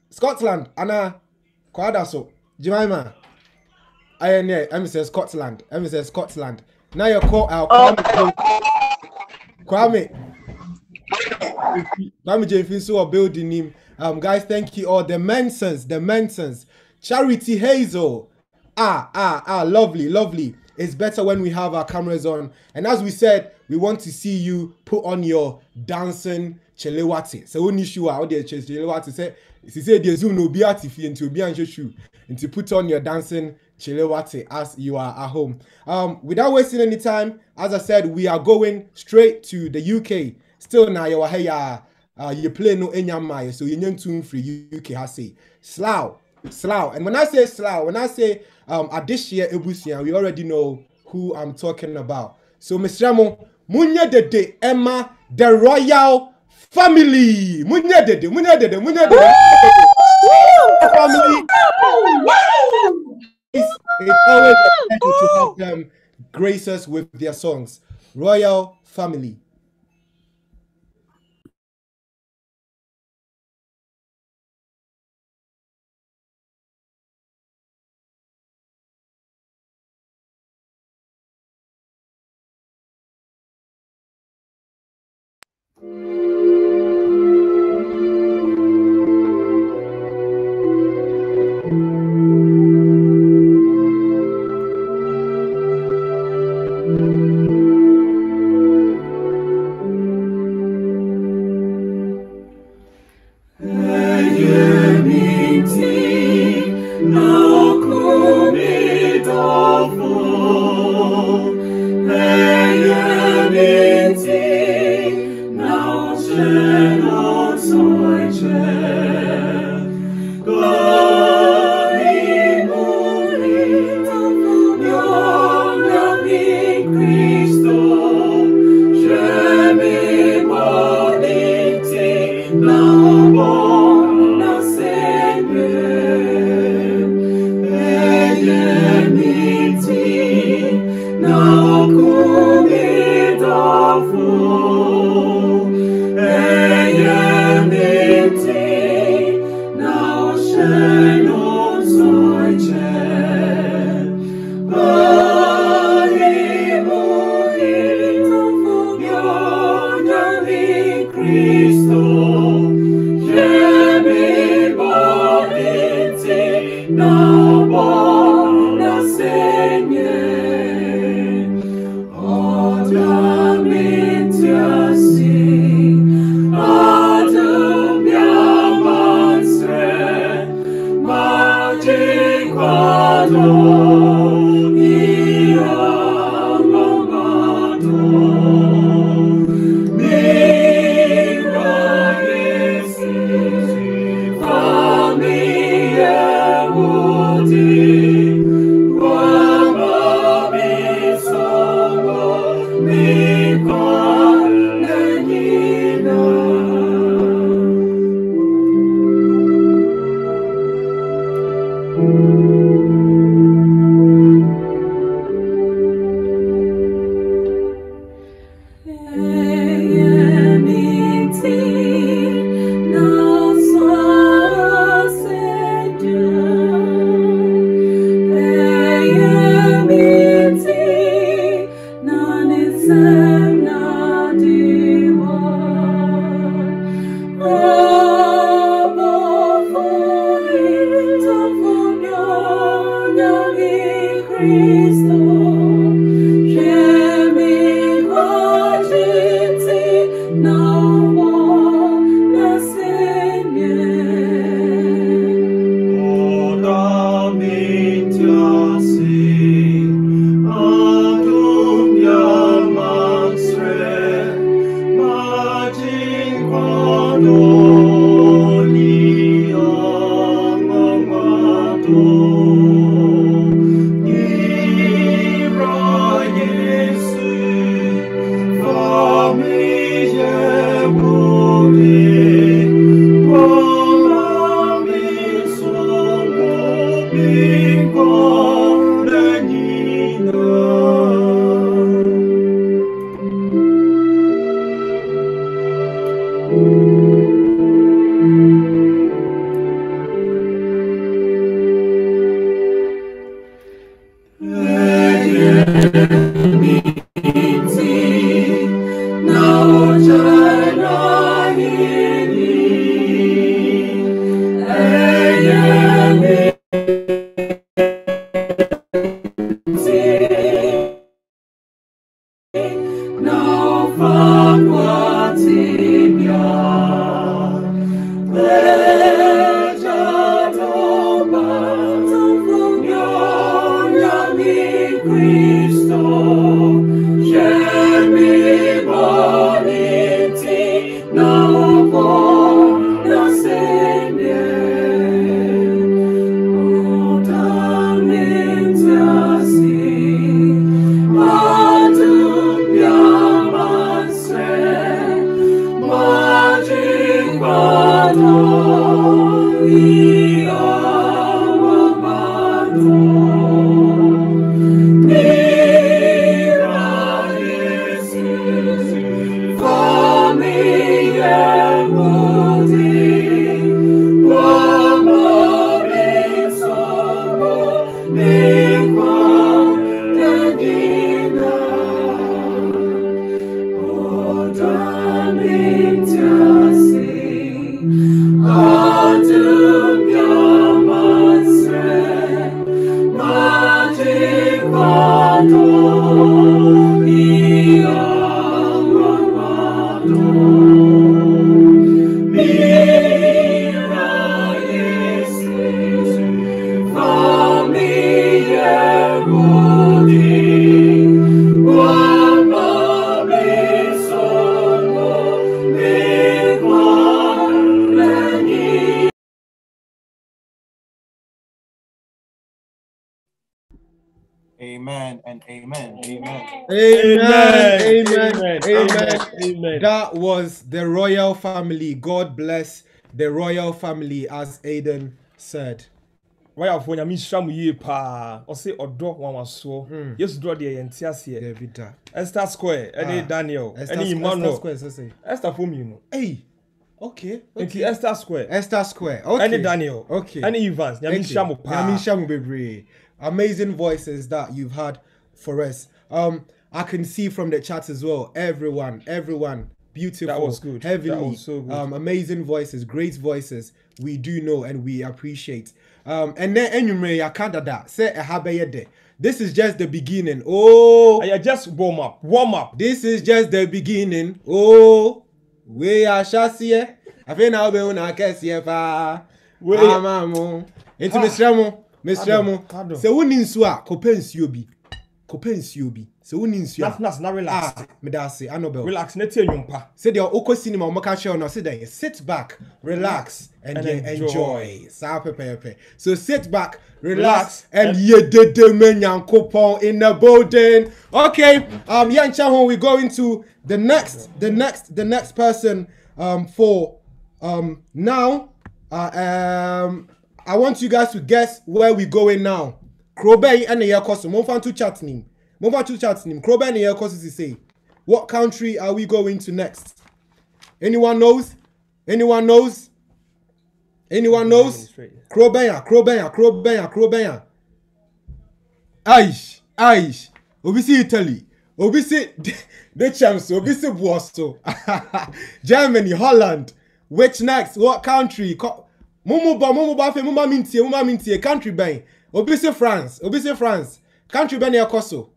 Scotland anaa kwada so jemima. Ayɛ ne ɛmi sɛ scotland sɛ scotland. Na yɛ kɔ uh, kwame kwame. Kwame jemfi nso wɔ building nim um guys thank you all. The mensons the mensons. Charity hazel. Ah ah ah lovely lovely it's better when we have our cameras on. And as we said we want to see you put on your dancing chelewati. So only shoe out there chelewati say she said the zoom no be at fie nti obi anhwe shoe to put on your dancing chelewati as you are at home. Um without wasting any time as i said we are going straight to the uk still na your hey uh, you play no enyamai so you tune free uk ha say. Slow slow and when i say slow when i say um adishia ebusia we already know who i'm talking about. So mr Ramo, munye dede emma the royal family. Munye dede munye dede munye dede family it's, it's always a pleasure to have them grace us with their songs. Royal family family, as Aiden said. royalfoɔ nyame nhyira mo yie paa ɔse ɔdɔ nwanwasoɔ yesu dɔ deɛ yɛnte aseɛ David. da. esther square ɛne Ah, daniel Esther- ɛne Esther emmanuel Square, sɛ sɛ. esther fo mmienu Hey. Okay. nti esther square Esther Square. Okay. ɛne daniel Okay. ɛne evans mo Nyame paa nhyira mo. Amazing voices that you've had for us. Um, I can see from the chat as well. Everyone, everyone, beautiful, That was good. That heavenly, was so good. um, amazing voices, great voices. We do know and we appreciate. Um, and then I can't that say a habeye This is just the beginning. Oh, ɛyɛ just warm up warm up this is just the beginning. Oh, we are shasiye. I think now we una kesiye pa. We- Ama mo. Enti mesrɛ mo, mesrɛ mo. Sɛ woni nsuo a, kɔpɛ nsuo bi. Kɔpɛ nsuo bi. Sɛ woni nsuo nas na relax ah, meda ase, Annabel. relax na tie nnwompa Sɛdeɛ wokɔ cinema a wɔka kyerɛ no ɔse dɛn sit back relax and, And enjoy. enjoy. Saa pɛpɛɛpɛ so sit back relax, and and- yɛdede ma nyankopɔn in the building. Okay um yɛnkyɛ ho we go into the next the next the next person um for um now. Uh, um i want you guys to guess where we going now. Kurobɛn ɛna yɛkɔ so momfa nto chat nim momfa nto chat nim kurobɛn na yɛkɔ so sisei what country are we going to next? Anyone knows? Anyone knows? Anyone knows kurobɛn a kurobɛn a kurobɛn a kurobɛn a aish aish. Obi si italy. Obi si the champs obi si buosto germany holland. Which next? What country? Co- mumu bɔ mumu bɔ afei mumu ami ntie mumu ami ntie country bɛn obi si france obi si france country bɛn na ɛkɔ so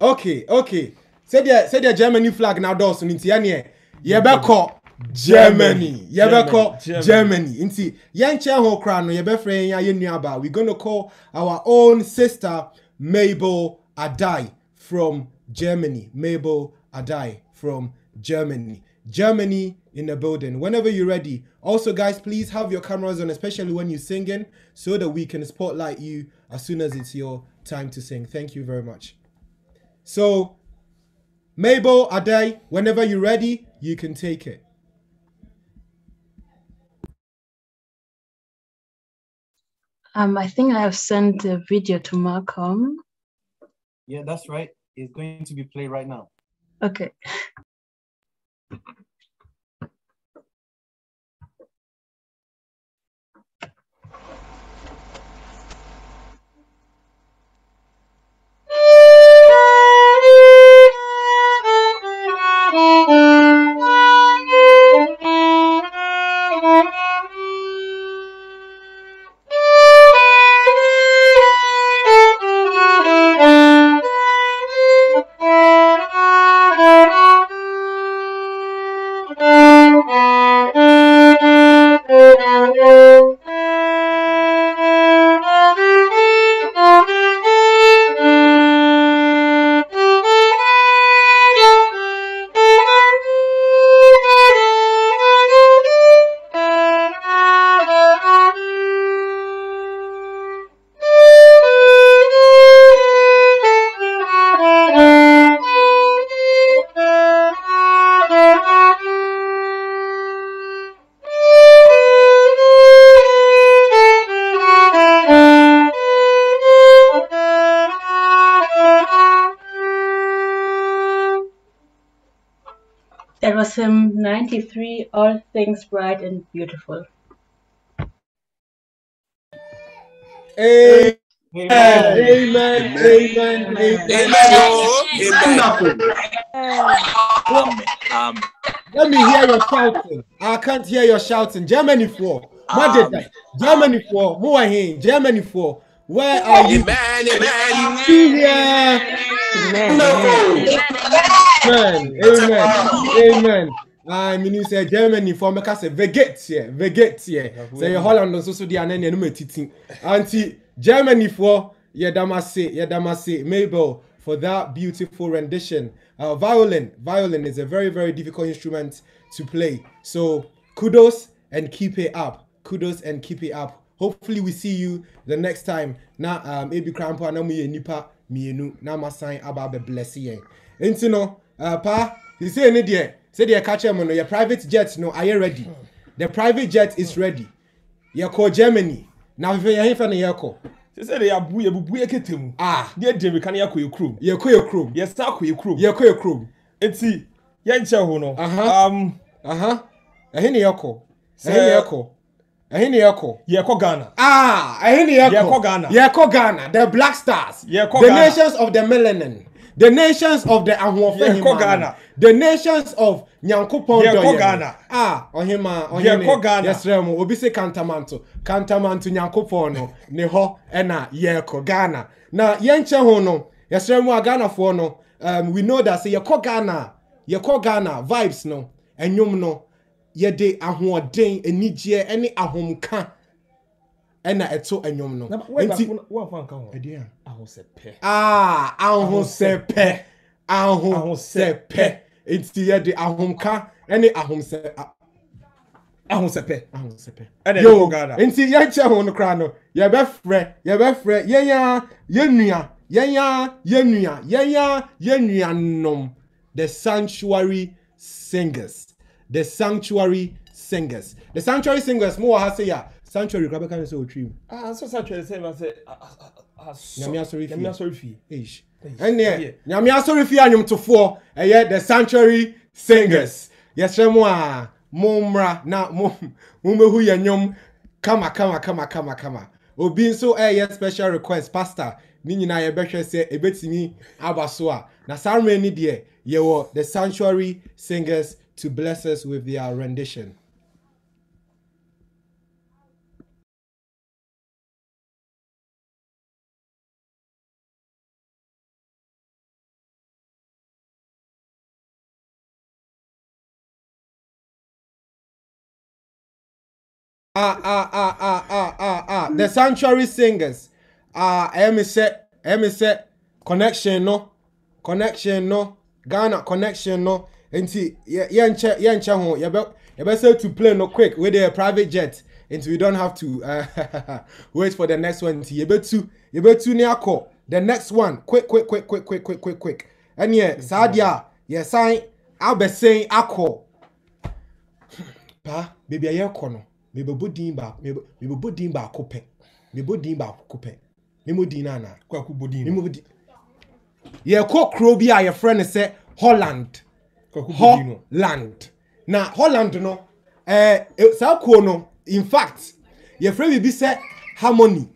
okay okay. Sɛdeɛ sɛdeɛ germany flag na dɔɔso no nti yɛneɛ yɛbɛkɔ germany. Yɛbɛkɔ Germany. germany. Nti yɛnkyɛn ho koraa no yɛbɛfrɛ yɛn a yɛn nuaba we gonna call our own sister mabel adai from germany. Mabel adai from germany. Germany in the building. Whenever you're ready. Also guys please have your cameras on especially when you're singing so that we can spotlight you as soon as it's your time to sing. Thank you very much so, Mabel, Adai, whenever you're ready, you can take it. Um, I think I have sent the video to Malcolm. Yeah, that's right. It's going to be played right now. Okay. 23 All Things Bright and Beautiful. Amen. Amen. Amen. Amen. Amen. Let me hear your shouting. I can't hear your shouting. Germany for. What did that? Germany for. Who are here? Germany for. Where are you? Amen. Amen. Amen. Amen. Amen. Amen. Amen. Amen. I mean, you say Germany for me, say veget here, veget here. Say Holland nso so di anan no matiti. Anti Germany for yedamase, yedamase Mabel for that beautiful rendition. Uh, violin, violin is a very very difficult instrument to play. So kudos and keep it up. Kudos and keep it up. Hopefully we see you the next time. Na um ebi krampo na mu ye nipa mienu na masan aba be bless yen. Enti no, uh, pa, he say ne deɛ sɛ deɛ ka kyerɛ no yɛ private jet no ayɛ ready. The private jet is ready. Yɛkɔ Germany. Na afei yɛn fɛ no yɛkɔ. sɛ de yɛabu yɛbubu yɛ kete mu Ah, ne yɛdi mirika ne yɛakɔ yɛ kurom yɛkɔ yɛ kurom. yɛsa akɔ yɛ kurom Yɛkɔ yɛ kurom. enti yɛnkyɛ ho no um. Ɛhe ne yɛkɔ. Ɛhe ne yɛkɔ. Ɛhe ne yɛkɔ. yɛkɔ ghana Ah, ɛhe ne yɛkɔ. Yɛkɔ Ghana. Yɛkɔ Ghana. The Black Stars. Yɛkɔ the Ghana. nations of the melanin. The nations of the ahoɔfɛ. Ghana. The nations of nyankopɔn dɔyɛ. Ah, ɔhema ɔhene. Yɛsrɛ mo obi se kantamanto. Kantamanto nyankopɔn no ne hɔ ɛna yɛkɔ Ghana. Na yɛnkyɛ ho no yɛsrɛ mo a Ghanafoɔ no um, we know that sɛ yɛkɔ Ghana yɛkɔ Ghana vibes no ɛnwom no yɛde ahoɔden anigyeɛ ɛne ahomka ɛna ɛto ɛnwom no nti ahosɛpɛ ah ahosɛpɛ ahosɛpɛ nti yɛde ahomka ɛne ahomsɛ ahosɛpɛ ahosɛpɛ ɛna Yo, yɛkɔ ghana. Nti yɛnkyɛ ho no koraa no yɛbɛfrɛ yɛbɛfrɛ yɛnya yɛnua yɛnya yɛnua yɛnya yɛnuanom the sanctuary singers. The sanctuary singers. The sanctuary singers mo wɔ ha sɛ yɛ sanctuary kora bɛka ne sɛ ɔtwi mu. Ah so sa twɛrɛ sɛ ma sɛ Nyame asɔre fie. ɛneɛ nyame asɔre fie anwomtofoɔ ɛyɛ the sanctuary singers. Yɛsrɛ mu a mommra na mo- mommɛhu yɛ nnwom kama kama kama kama kama. Obi nso ɛyɛ special request pastor ne nyinaa yɛbɛhwɛ sɛ ɛbɛtumi aba so a. Na saa mmerɛ ni deɛ yɛwɔ the sanctuary singers to bless us with their rendition ah ah ah ah ah ah ah. The sanctuary singers. Ah ɛmi sɛ ɛmi sɛ connection no. Connection no. Ghana connection no. Nti yɛ yɛnkyɛ yɛnkyɛ ho. Yɛbɛ yɛbɛsɛ to play no quick. With a private jet. Nti we don't have to uh, wait for the next one. Nti yɛbɛtu yɛbɛtu ne akɔ the next one. Quick quick quick quick quick quick quick quick. Ɛneɛ saa deɛ a yɛsan abɛsɛn akɔ paa beebi a yɛrekɔ no mebɛbɔ din baako mebɛ- mebɛbɔ din baako pɛ. Mebɛbɔ din baako pɛ. Memo din no anaa kwaku bodin memo din yɛkɔ kuro bi a yɛfrɛ no sɛ holland. Holland. Na holland no ɛɛ eh, saa kuo no in fact yɛfrɛ biribi sɛ harmony.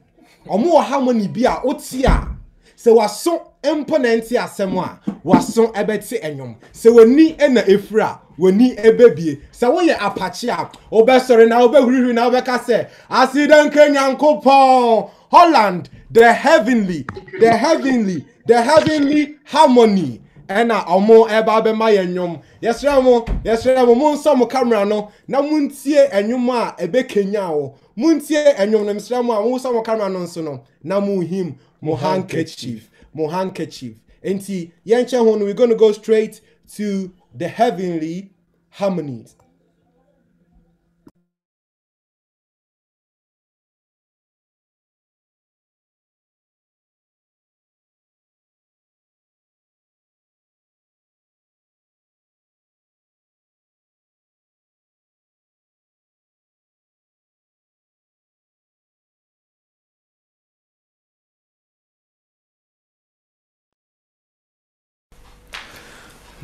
Ɔmo wɔ harmony bi a wote a sɛ waso mpo na nte asɛm a waso ɛbɛte ɛnwom. Sɛ w'ani ɛna efiri a w'ani ɛbɛbie. Sɛ woyɛ apakye a wobɛsɔre na wobɛhurihuri na wobɛka sɛ asidanka nyankopɔn holland the heavenly the heavenly the heavenly harmony. Ɛna ɔmo ɛba abɛma yɛn nnwom yɛsrɛ mo yɛsrɛ mo monsɔ mo camera no na montie ɛnwom a ɛbɛkenya o montie ɛnwom no mesrɛ mo a mo camera no nso no na monhim mo handkerchief mo handkerchief. Enti, yenche hon, we're going to go straight to the heavenly harmonies.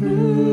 Hmm.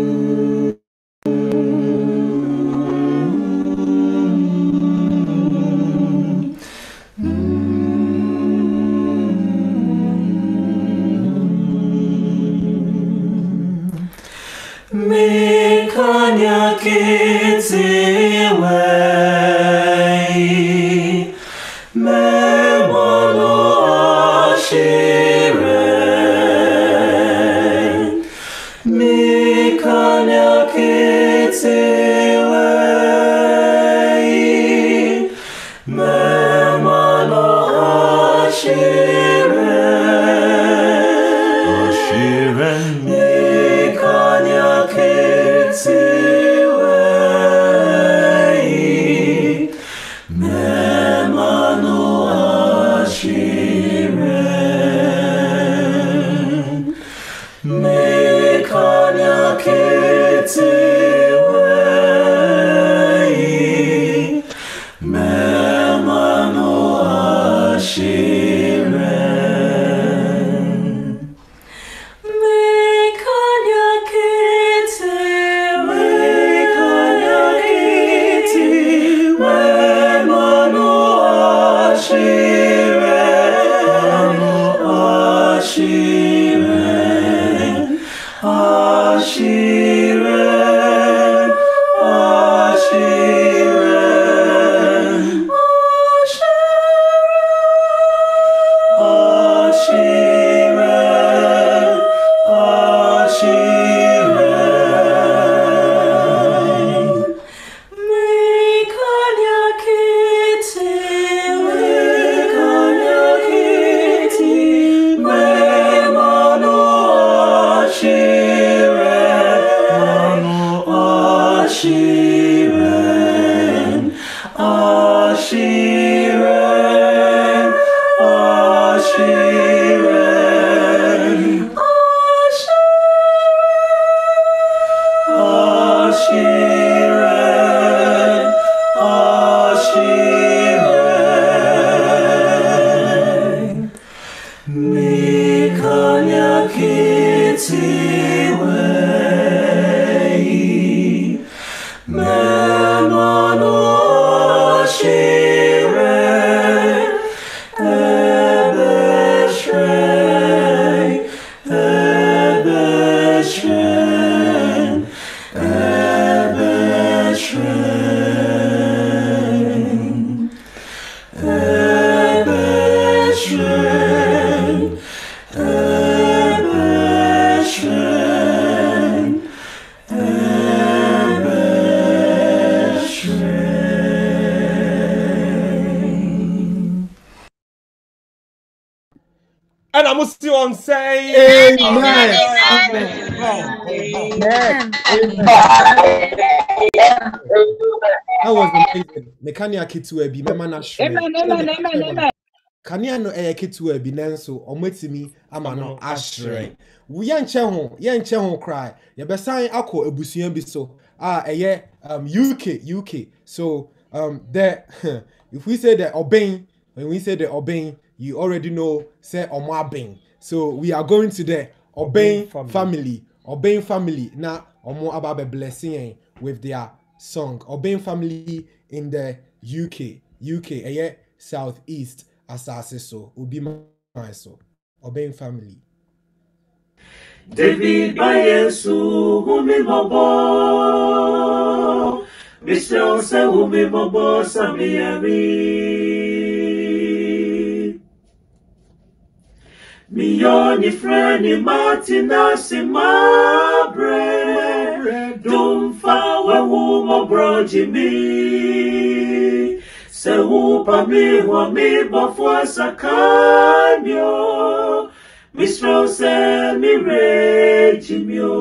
Mekania ketewa bi. Amen, amen, amen, amen. Kanea no ɛyɛ ketewa bi nanso ɔmo atumi ama no ahyerɛn. Wo yɛnkyɛ ho yɛnkyɛ ho koraa yɛbɛsan akɔ abusua bi so. A ɛyɛ um, UK UK so um, the if we say the ɔbɛn when we say the ɔbɛn you already know say ɔmo abɛn so we are going to the ɔbɛn Ɔbɛn family. ɔbɛn family. Na ɔmo aba abɛ blessing yɛn with their song. Ɔbɛn family in the UK UK ɛyɛ south east asase so obi man so ɔbɛn family. David Bayesu humi mobo Mr. se humi mobo samiyari Miyoni freni matina simabre Dumfa we wewu mobro jimi Se upa mi wa mi bafwa sakanyo Mistro se mi regimio.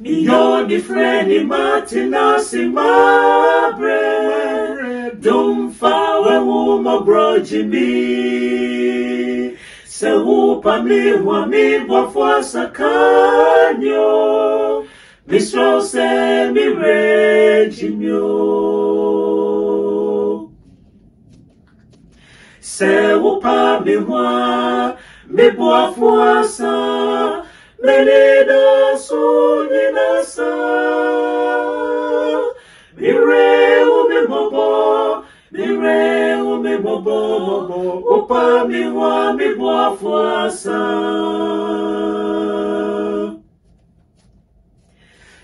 Mio. Di freni matina si mabre. Dum fa we umo brojimi. Se upa mi wa mi bofwa sakanyo. Mistro se mi regimio. Se upa mi hwa, mi buafuasa, meneda sunyinasa. Mi reu mi mobo, mire umi bobo, upa mi wa mi boafuasa.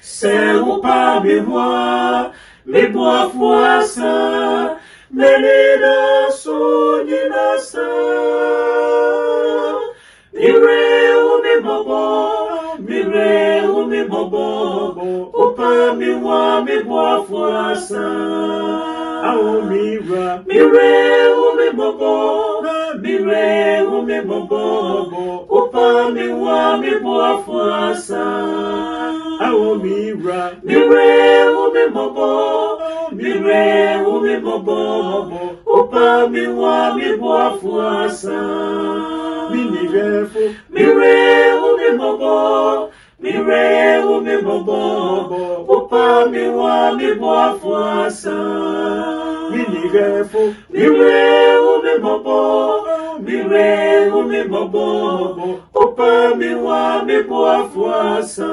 Se upa mi wa mi boafuasa, menina sunina sa. Mire umi bobo, mire umi bobo, upa mi wa mi boafuasa. Awo mira, mire umi bobo, mire umi bobo, upa mi wa mi boafuasa. Awo mira, mire umi bobo, mire umi bobo, upa mi wa mi boafuasa. Minirefo, mire umi bobo, mire umi bobo, upa mi wa mi boafuasa. Minirefo, mire umi bobo, mire umi bobo, upa mi wa mi boafuasa.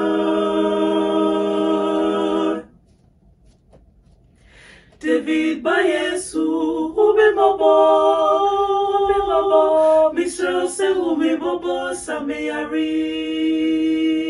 David ba Yesu, umi bobo, umi bobo, Misra se umi bobo sa meyari.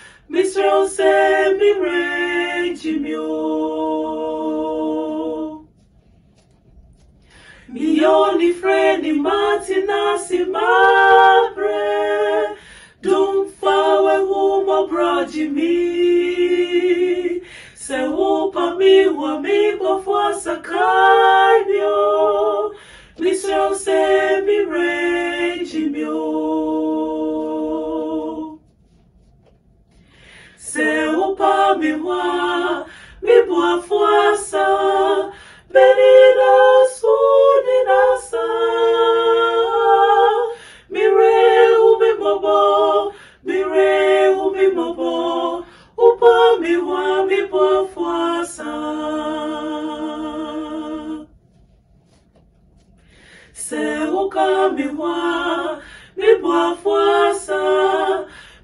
Martina Simabre Dumfawe humo projimi Se upa mi wa mi bafuasa kanyo Misra se mi. Regimio Milioni freni Martina Simabre Dumfawe humo brojimi Se upa mi wa mi bafuasa kanyo Misra se mi regimio Se upa mi wa mi bafuasa Menina sunina sa Mire umi bobo, mire umi bobo, mi wa mi boafuasa. Se uka mi wa mi boafuasa, merida sunina sa. Mire umi bobo,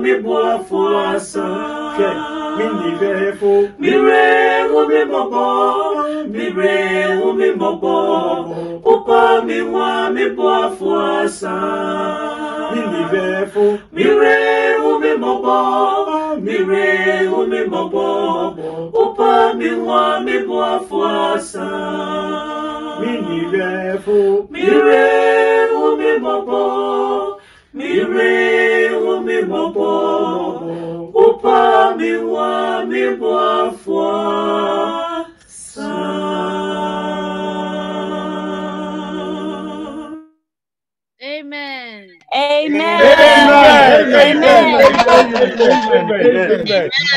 mi boafuasa. Awo mira, Mire umi bobo, mire umi bobo, upa mi wa mi boafuasa. awo mira, Mire umi bobo, mire umi bobo, upa mi wa mi boafuasa. minirefo, Mire umi bobo, mire umi bobo, upa mi wa mi boafuasa. minirefo, Mire umi bobo, mire umi bobo, upa mi wa mi boafuasa. minirefo, Mire umi bobo, mire umi bobo, upa mi wa mi boafuasa. Amen. Amen. Amen. Amen.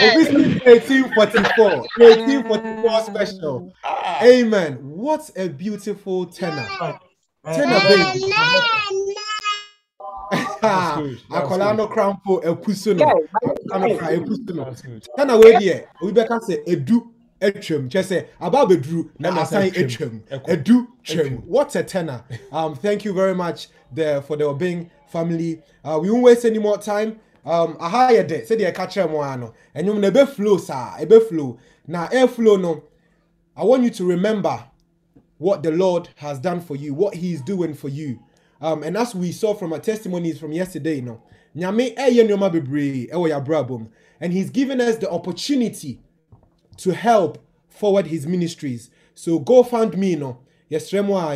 Obviously, 1844. 1844 special. Amen. What a beautiful tenor. Akwadaa no crampo epusu no. Akwadaa no kra epusu no. Tenor wey there, we beka say edu etwam. Kyerɛ sɛ aba abɛduru na Na asan asan etwam. twam. Edu twam. What a tenor. Um, thank you very much there for the Obeng family. Uh, we won't waste any more time. Um, aha yɛ dɛ sɛdeɛ ɛka kyerɛ mo ara no ɛnwom no ebe flow saa ebe flow na air flow no I want you to remember what the Lord has done for you, what He is doing for you. Um, and as we saw from our testimonies from yesterday, bebree ɛwɔ yɛ abrabɔ and He's given us the opportunity to help forward his ministries. So go find me,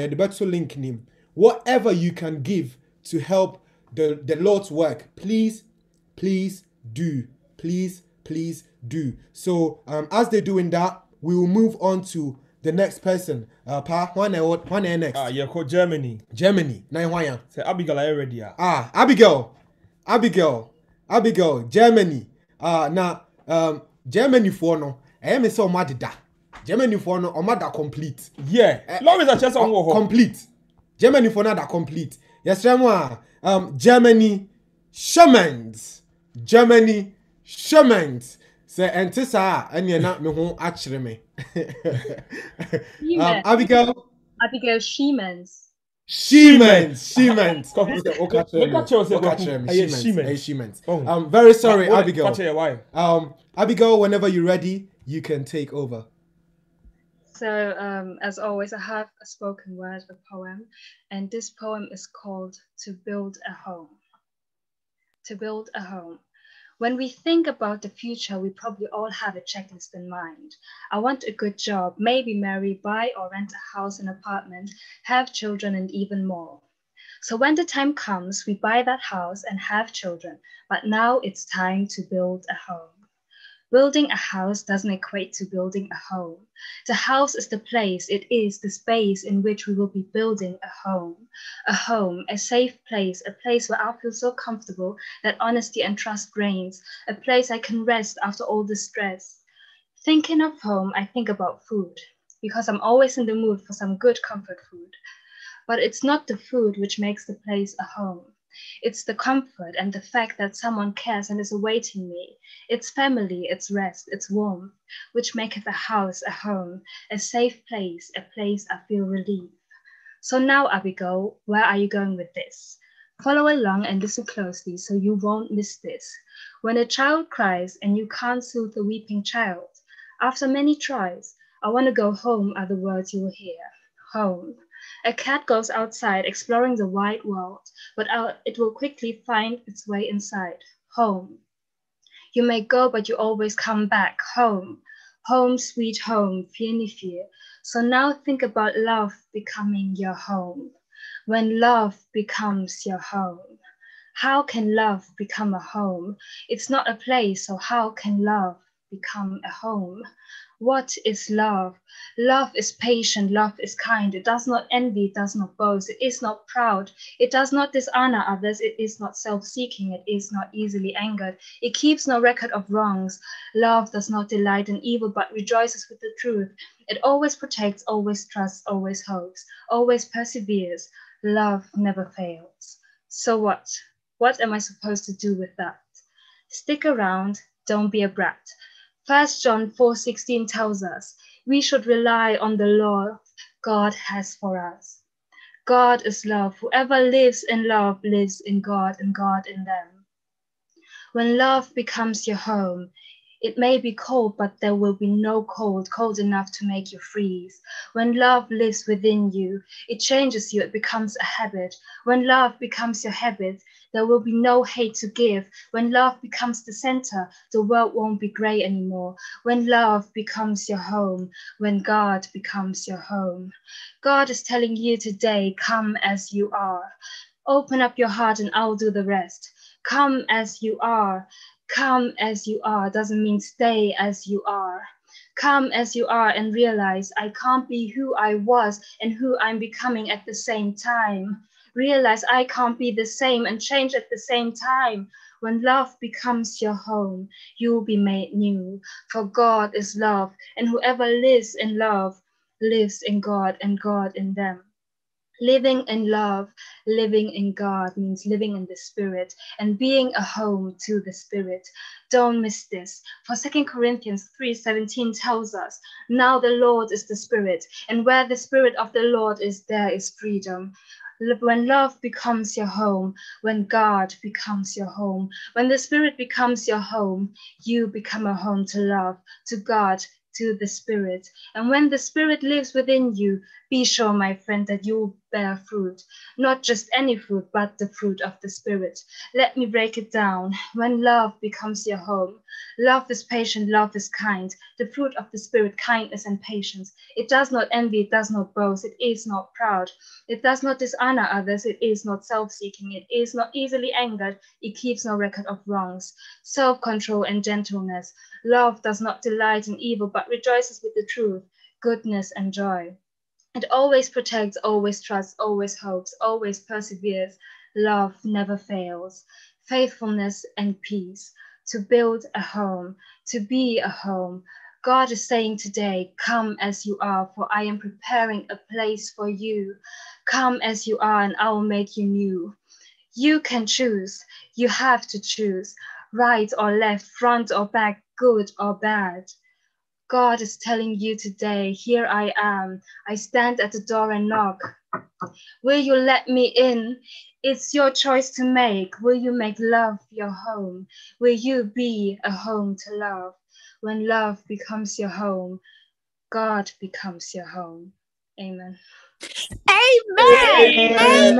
the better link him. Whatever you can give to help the, the Lord's work, please, please do. Please, please do. So um, as they're doing that, we will move on to the next person. Uh, pa, one one next. Ah, yeah, called Germany. Germany. Nine one Say Abigail, are you ready? ah? Ah, Abigail. Abigail. Abigail. Germany. Ah, now um, Germany for no. I am so mad da. Germany for no. Or mad complete. Yeah. Long as I just on Uh, complete. Germany for now that complete. Yes, Remwa. Um, Germany. Shamans. Germany. Shamans. Sɛ ɛnte saa a ɛneɛ na me ho akyerɛ me. Um, Abigail. Abigail Shemans. Siemens, Siemens. Look Okay, at okay, Kwaku. me. Yeah, Siemens, Siemens. Siemens. I'm very sorry, What- what- Abigail. what are you, why? Um, Abigail, whenever you're ready, you can take over. So, um, as always, I have a spoken word, a poem, and this poem is called To Build a Home. To build a home. When we think about the future, we probably all have a checklist in mind. I want a good job, maybe marry, buy or rent a house, and apartment, have children, and even more. So when the time comes, we buy that house and have children, but now it's time to build a home. Building a house doesn't equate to building a home. The house is the place, it is the space in which we will be building a home. A home, a safe place, a place where I feel so comfortable that honesty and trust reigns, a place I can rest after all the stress. Thinking of home, I think about food because I'm always in the mood for some good comfort food. But it's not the food which makes the place a home. It's the comfort and the fact that someone cares and is awaiting me. It's family, it's rest, it's warmth, which maketh a house a home, a safe place, a place I feel relief. So now, Abigail, where are you going with this? Follow along and listen closely so you won't miss this. When a child cries and you can't soothe the weeping child, after many tries, I want to go home are the words you will hear. Home. A cat goes outside exploring the wide world, but uh, it will quickly find its way inside. Home. You may go, but you always come back. Home. Home, sweet home, Fienifie. So now think about love becoming your home. When love becomes your home. How can love become a home? It's not a place, so how can love become a home? What is love? Love is patient, love is kind. It does not envy, it does not boast, it is not proud, it does not dishonor others, it is not self seeking, it is not easily angered, it keeps no record of wrongs. Love does not delight in evil, but rejoices with the truth. It always protects, always trusts, always hopes, always perseveres. Love never fails. So what? What am I supposed to do with that? Stick around, don't be a brat. First John 4:16 tells us we should rely on the love God has for us. God is love. Whoever lives in love lives in God and God in them. When love becomes your home, it may be cold, but there will be no cold, cold enough to make you freeze. When love lives within you, it changes you, it becomes a habit. When love becomes your habit, there will be no hate to give. When love becomes the center, the world won't be gray anymore. When love becomes your home, when God becomes your home. God is telling you today, come as you are. Open up your heart and I'll do the rest. Come as you are. Come as you are doesn't mean stay as you are. Come as you are and realize I can't be who I was and who I'm becoming at the same time. Realize I can't be the same and change at the same time. When love becomes your home, you will be made new. For God is love, and whoever lives in love lives in God and God in them. Living in love, living in God means living in the Spirit and being a home to the Spirit. Don't miss this. For 2 Corinthians 3:17 tells us, "Now the Lord is the Spirit, and where the Spirit of the Lord is, there is freedom." When love becomes your home, when God becomes your home, when the Spirit becomes your home, you become a home to love, to God, to the Spirit. And when the Spirit lives within you, be sure, my friend, that you bear fruit, not just any fruit, but the fruit of the Spirit. Let me break it down. When love becomes your home, love is patient, love is kind. The fruit of the Spirit, kindness and patience. It does not envy, it does not boast, it is not proud, it does not dishonor others, it is not self seeking, it is not easily angered, it keeps no record of wrongs. Self control and gentleness. Love does not delight in evil, but rejoices with the truth, goodness, and joy. It always protects, always trusts, always hopes, always perseveres. Love never fails. Faithfulness and peace. To build a home, to be a home. God is saying today, Come as you are, for I am preparing a place for you. Come as you are, and I will make you new. You can choose. You have to choose right or left, front or back, good or bad. God is telling you today, Here I am. I stand at the door and knock. Will you let me in? It's your choice to make. Will you make love your home? Will you be a home to love? When love becomes your home, God becomes your home. Amen. Amen. Amen.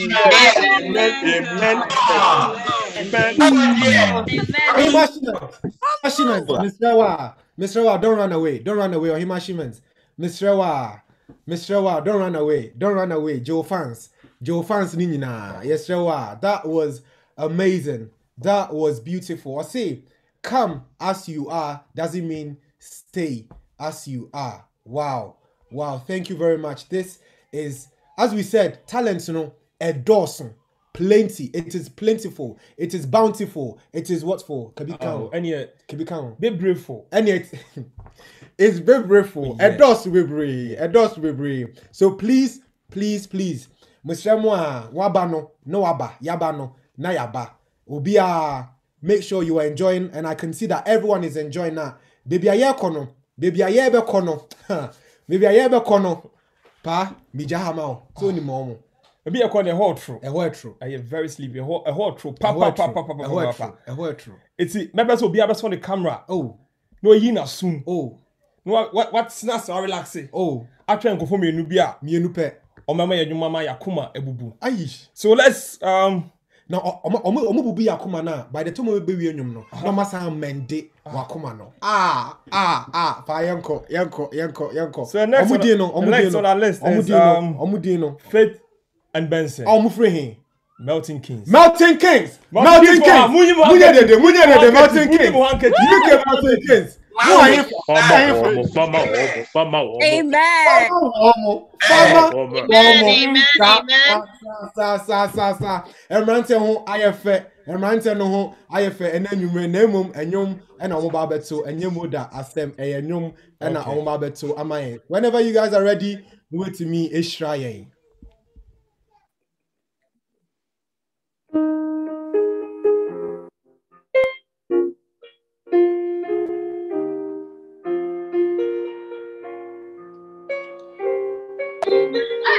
Amen. Amen. Ohimashimens. Ohimashimens. Mr. Mr. Wa, don't run away. Don't run away. Ohimashimens. Mr. Wa. Mr. Wa, don't run away. Don't run away. Joe fans. Joe fans ni nyinaa. Yes. Wa. That was amazing. That was beautiful. I say, come as you are doesn't mean stay as you are. Wow. Wow. Thank you very much. This is, as we said, talent, you know, a Dawson. Plenty. It is plentiful. It is bountiful. It is what for? Can be Oh, and yet, Can be count. be grateful. And yet, it's bebreful. Yeah. Ẹdọọsù bebree. Ẹdọọsù bebree. So please, please, please. Mr. mu a waba no, waba, yaba no, na yaba. Obi a make sure you are enjoying, and I can see that everyone is enjoying that. Baby aye kono, baby aye be kono, baby aye be kono. Pa, mi jahama o. So ni mo mo. Ebi yɛ kɔ ne ɛhɔ ɔtoro. Ɛhɔ ɛtoro. Ɛyɛ very sleepy. Ɛhɔ ɛhɔ ɔtoro. Pa Ɛhɔ ɛtoro. Ɛhɔ ɛtoro. Eti mɛpɛ sɛ obi abɛsɔ ne camera. Oh. Na oyi na sum. Oh. Na wa wa watena ase relax. Oh. Atwɛn nkɔfo mmienu bi a. Mmienu pɛ. Ɔmɛma yɛ adwuma ma yakoma ebubu. Ayi. So let's um. na ɔmo ɔmo ɔmo bubu yɛ akoma na by the time ɔmo bɛ wie nnwom no na ɔmo asan mɛnde wakoma no ah ah ah fa yɛnkɔ yɛnkɔ yɛnkɔ yɛnkɔ So the next ɔmo din no ɔmo next din no on our list ɔmo din no um, ɔmo din no Faith and Benson. Oh, ɔmo firi hin Melting Kings. Melting Kings Melting Melting Kings, Kings munyi mu munye handkerchief, dede munye dede munyi Melting mu Kings handkerchief. UK Melting Kings mo wà yín fọ Ọmọ ọmọ fama ọmọ fama ọmọ. Amen. ọmọ fama Amen, ọmọ amen, sa amen. sa sa sa sa mmeranteɛ ho ayɛ fɛ mmeranteɛ no ho ayɛ fɛ ɛna nnwumire na emom ɛnwom ɛna wɔn ba abɛto ɛnyɛ mu da asɛm ɛyɛ nnwom ɛna Okay. wɔn ba abɛto ama yɛn whenever you guys are ready wait to me ehyira yɛn.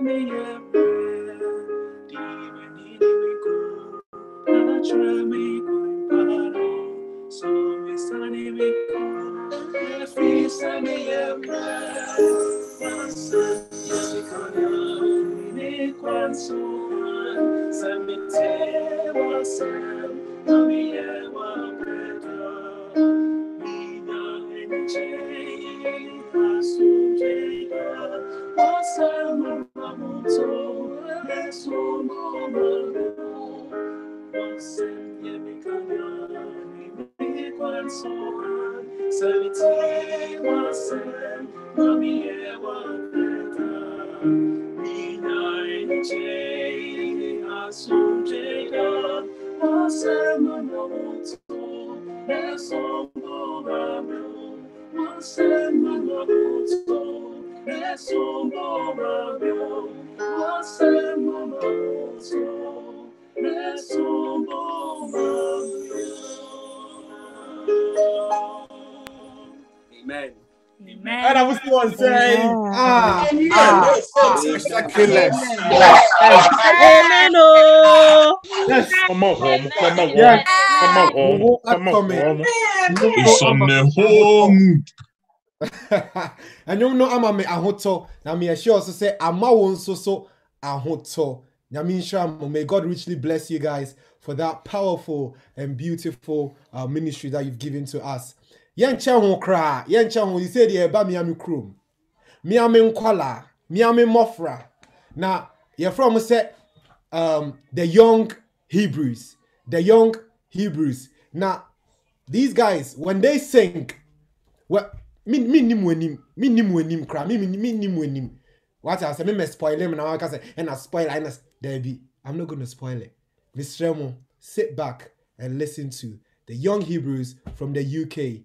me every was the one saying, ah, Ah. ah, Sacrilege. Yes. Yes. Come on home. Come on home. Yes. Come on home. Wo Come on akɔme. home. Nnwom It's no on ama- the home. ɛnwom no ama me ahotɔ na meyɛhyɛ ɔso sɛ ama wo nso so ahotɔ nyame nhyira mo may god richly bless you guys for that powerful and beautiful uh, ministry that you've given to us yɛnkyɛ ho koraa yɛnkyɛ ho yi sɛ deɛ ɛba miame kurom miame nkwala. Miame mmɔfra na yɛfrɛ mo sɛ um, the young hebrews. The young hebrews. Na these guys when they sing well, me me nim w'anim me nim w'anim kora me me me nim w'anim wate asɛ me mɛ spoil him na waka sɛ ɛna spoil ɛna daabi i'm not gonna spoil it. Mesrɛ mo sit back and listen to the young hebrews from the uk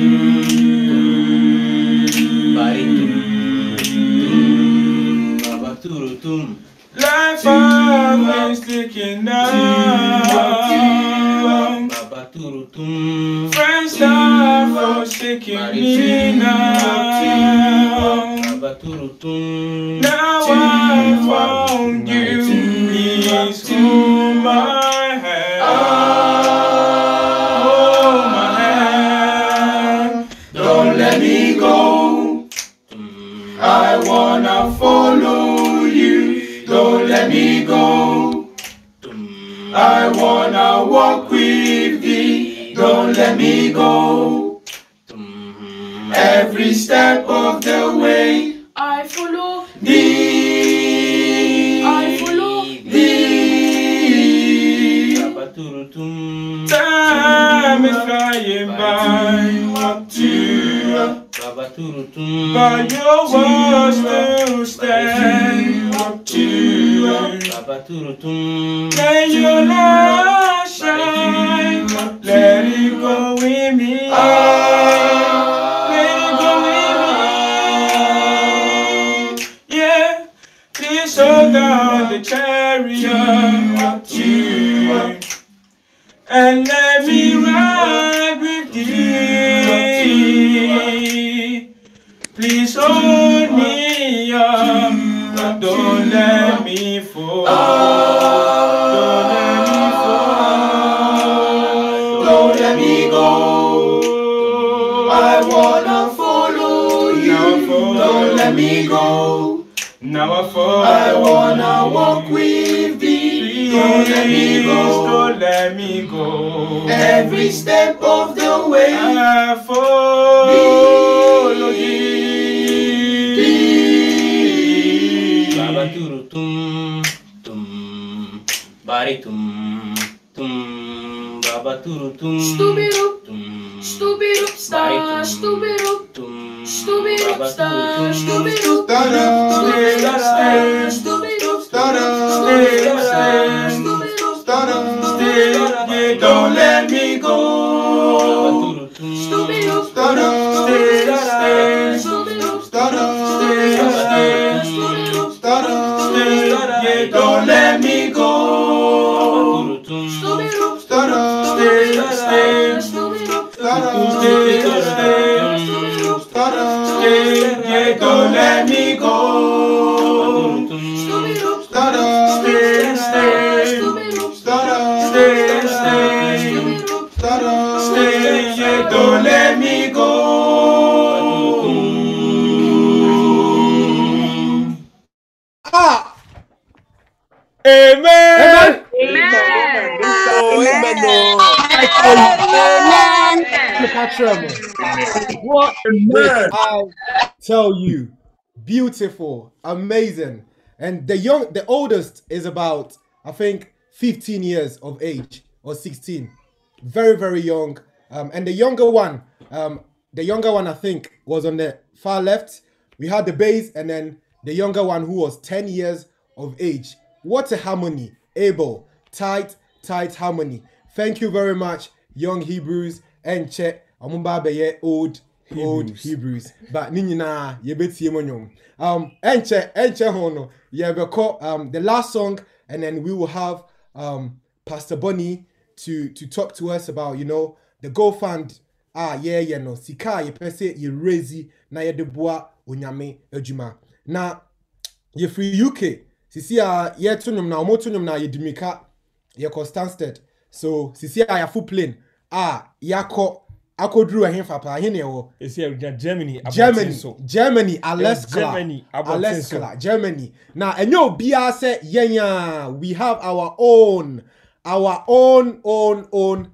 ɛ. Life always taking down. Friends are forsaking me now. Now I found you. Please hold my I wanna walk with thee. Don't let me go. Every step of the way, I follow. thee. I follow. Thee. Time is flying by. What to? But your words still stand up to May your light shine Let it go with me Let it go with me Yeah Please hold down the chariot and let Now I fall. I wanna walk with thee. Don't let me go. Don't let me go. Every step of the way. I follow thee. Baba turu tum tum bari tum tum baba turu tum Stubbirup, tum stubbirup, bari star, tum stubbirup, tum stubbirup, baba star, turu tum stubbirup, Da-da, What did I tell you? Beautiful, amazing. And the young, the oldest is about, I think, 15 years of age or 16. Very, very young. Um, and the younger one, um, the younger one, I think, was on the far left. We had the bass, and then the younger one who was 10 years of age. What a harmony. Able, tight, tight harmony. Thank you very much, young Hebrews and check. Amumba beye old old Hebrews. But ni nyinaa yɛbɛtie mu nnwom. Um ɛnkyɛ ɛnkyɛ ho no yɛbɛkɔ um the last song and then we will have um Pastor Bonnie to to talk to us about you know the Go Fund a yɛyɛ no sika a yɛpɛ sɛ yɛraise na yɛde boa onyame adwuma. Na yɛfiri UK sisi a yɛto nnwom na ɔmo to nnwom na yɛdi mirika yɛkɔ Stansted so sisi a yɛafo plane a yɛakɔ akɔduru ɛhe fapa ɛhe ne ɛwɔ Esi ɛgyina Germany. abɔnten Germany so. Germany Aleskla Germany abɔnten so. Aleskla Germany na ɛnyɛ obiara sɛ yɛn a we have our own our own own own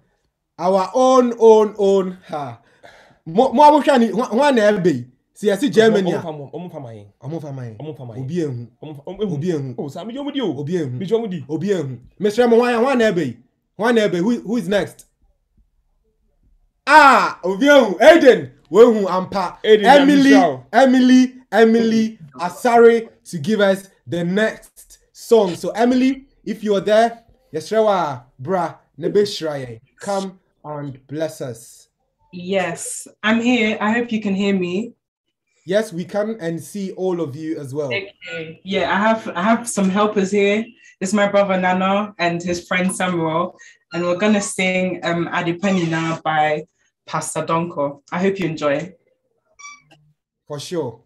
our own own own ha mo mo abohwɛ ni ho ho na ɛbɛ yi si yɛsi Germany a Ɔmo fa mo- ɔmo fa ma yɛn. ɔmo fa ma yɛn Ɔmo fa ma yɛn. obi ehu obi ehu Oh, saa mi jɛ ɔmo di o. obi ehu Mi jɛ ɔmo di. obi ehu mesrɛ mo hwan hwan na ɛbɛ yi hwan na ɛbɛ yi who is next ah obi ehu Aiden wehu ampa Aiden Emily Yamishaw. Emily Emily Asare to give us the next song so Emily if you are there yɛsrɛ wo a bra na bɛhyira come and bless us Yes, I'm here. I hope you can hear me. yes we can and see all of you as well Okay. Yeah, I have I have some helpers here. This is my brother Nana and his friend Samuel, and we're gonna sing um Adipeni now by Pastor Donko. I hope you enjoy. for sure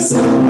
Yes.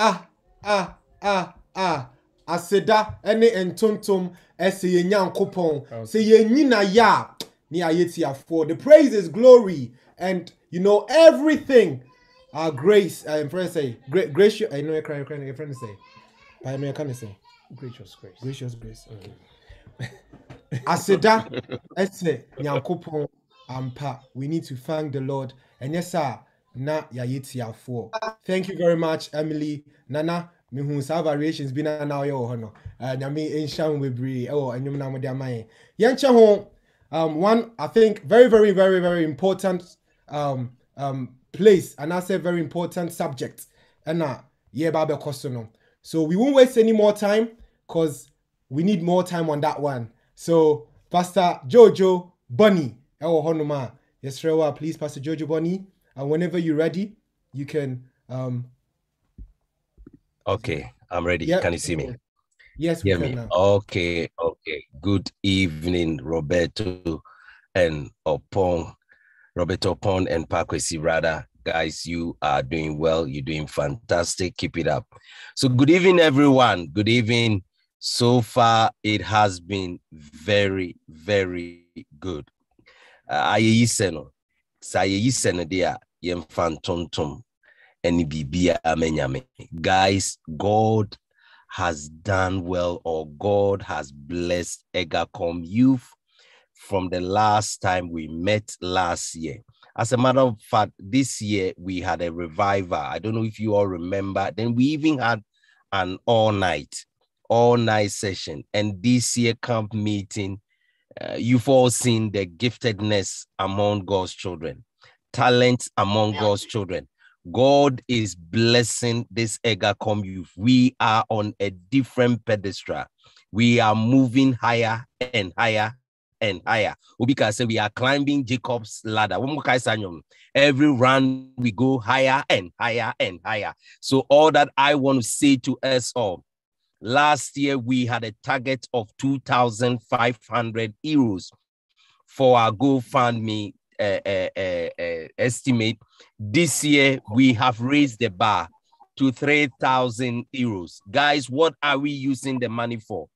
Ah ah ah ah. Aseda ɛne ntontom ɛsɛ yɛn nyankopɔn sɛ yɛn nyina yɛ a ne ayɛ tiafoɔ the praise is glory and you know everything. Our grace uh, friend say great gracious I know you cry cry friend say. By me can say. Gracious grace. gracious grace okay. Aseda ɛsɛ nyankopɔn ampa. We need to thank the lord. And yes sir na yɛayɛ tiafoɔ thank you very much emily. Nana mehu saa variations bi na na ɔyɛ wɔ hɔ no. Uh, nyame nhyia bebree ɛwɔ ɛnwom na mode ama yɛn yɛnkyɛ ho um, one i think very very very very important um, um, place and I say very important subject yɛba abɛkɔ so no. So we won't waste any more time because we need more time on that one. So pastor jojo bunny a yɛsrɛ wo please pastor jojo bunny and whenever you're ready you can um, Okay, I'm ready. Yep. Can you see me? yes we Hear can me? now. Okay, okay. Good evening, Roberto and Opon, Roberto Opon and Pakwesi rather. Guys, you are doing well. You're doing fantastic. Keep it up. So, good evening, everyone. Good evening. So far, it has been very, very good. Uh, ayeyi sɛ a, yɛmfa ntontom ɛne biribiara ma Nyame. Guys, God has done well or God has blessed EGACCOM youth from the last time we met last year. As a matter of fact, this year we had a revival. I don't know if you all remember. Then we even had an all night, all night session. And this year camp meeting, uh, you've all seen the giftedness among God's children, talent among God's children. God is blessing this EGACCOM youth. We are on a different pedestal. We are moving higher and higher and higher. Ubika said we are climbing Jacob's ladder. One more kai sanyom. Every run we go higher and higher and higher. So all that I want to say to us all. Last year we had a target of 2,500 euros for our GoFundMe uh, uh, estimate. This year we have raised the bar to 3,000 euros. Guys, what are we using the money for?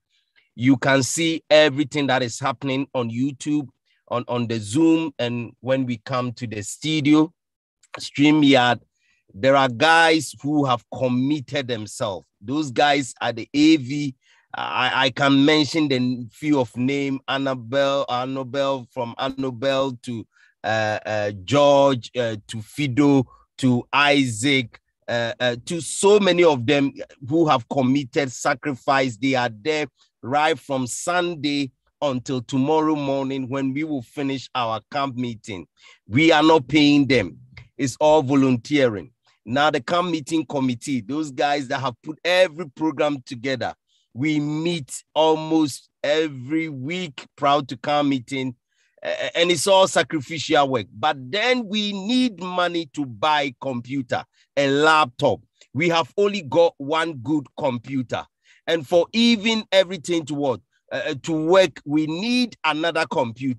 You can see everything that is happening on YouTube, on, on the Zoom, and when we come to the studio, StreamYard, there are guys who have committed themselves. Those guys are the AV. I, I can mention the few of name Annabelle, Annabelle from Annabelle to George uh, to Fido to Isaac uh, uh, to so many of them who have committed sacrifice. They are there right from Sunday until tomorrow morning when we will finish our camp meeting. We are not paying them, it's all volunteering. Now, the camp meeting committee, those guys that have put every program together, we meet almost every week, proud to come meeting, and it's all sacrificial work. But then we need money to buy computer, a laptop. We have only got one good computer, and for even everything to work, uh, to work, we need another computer.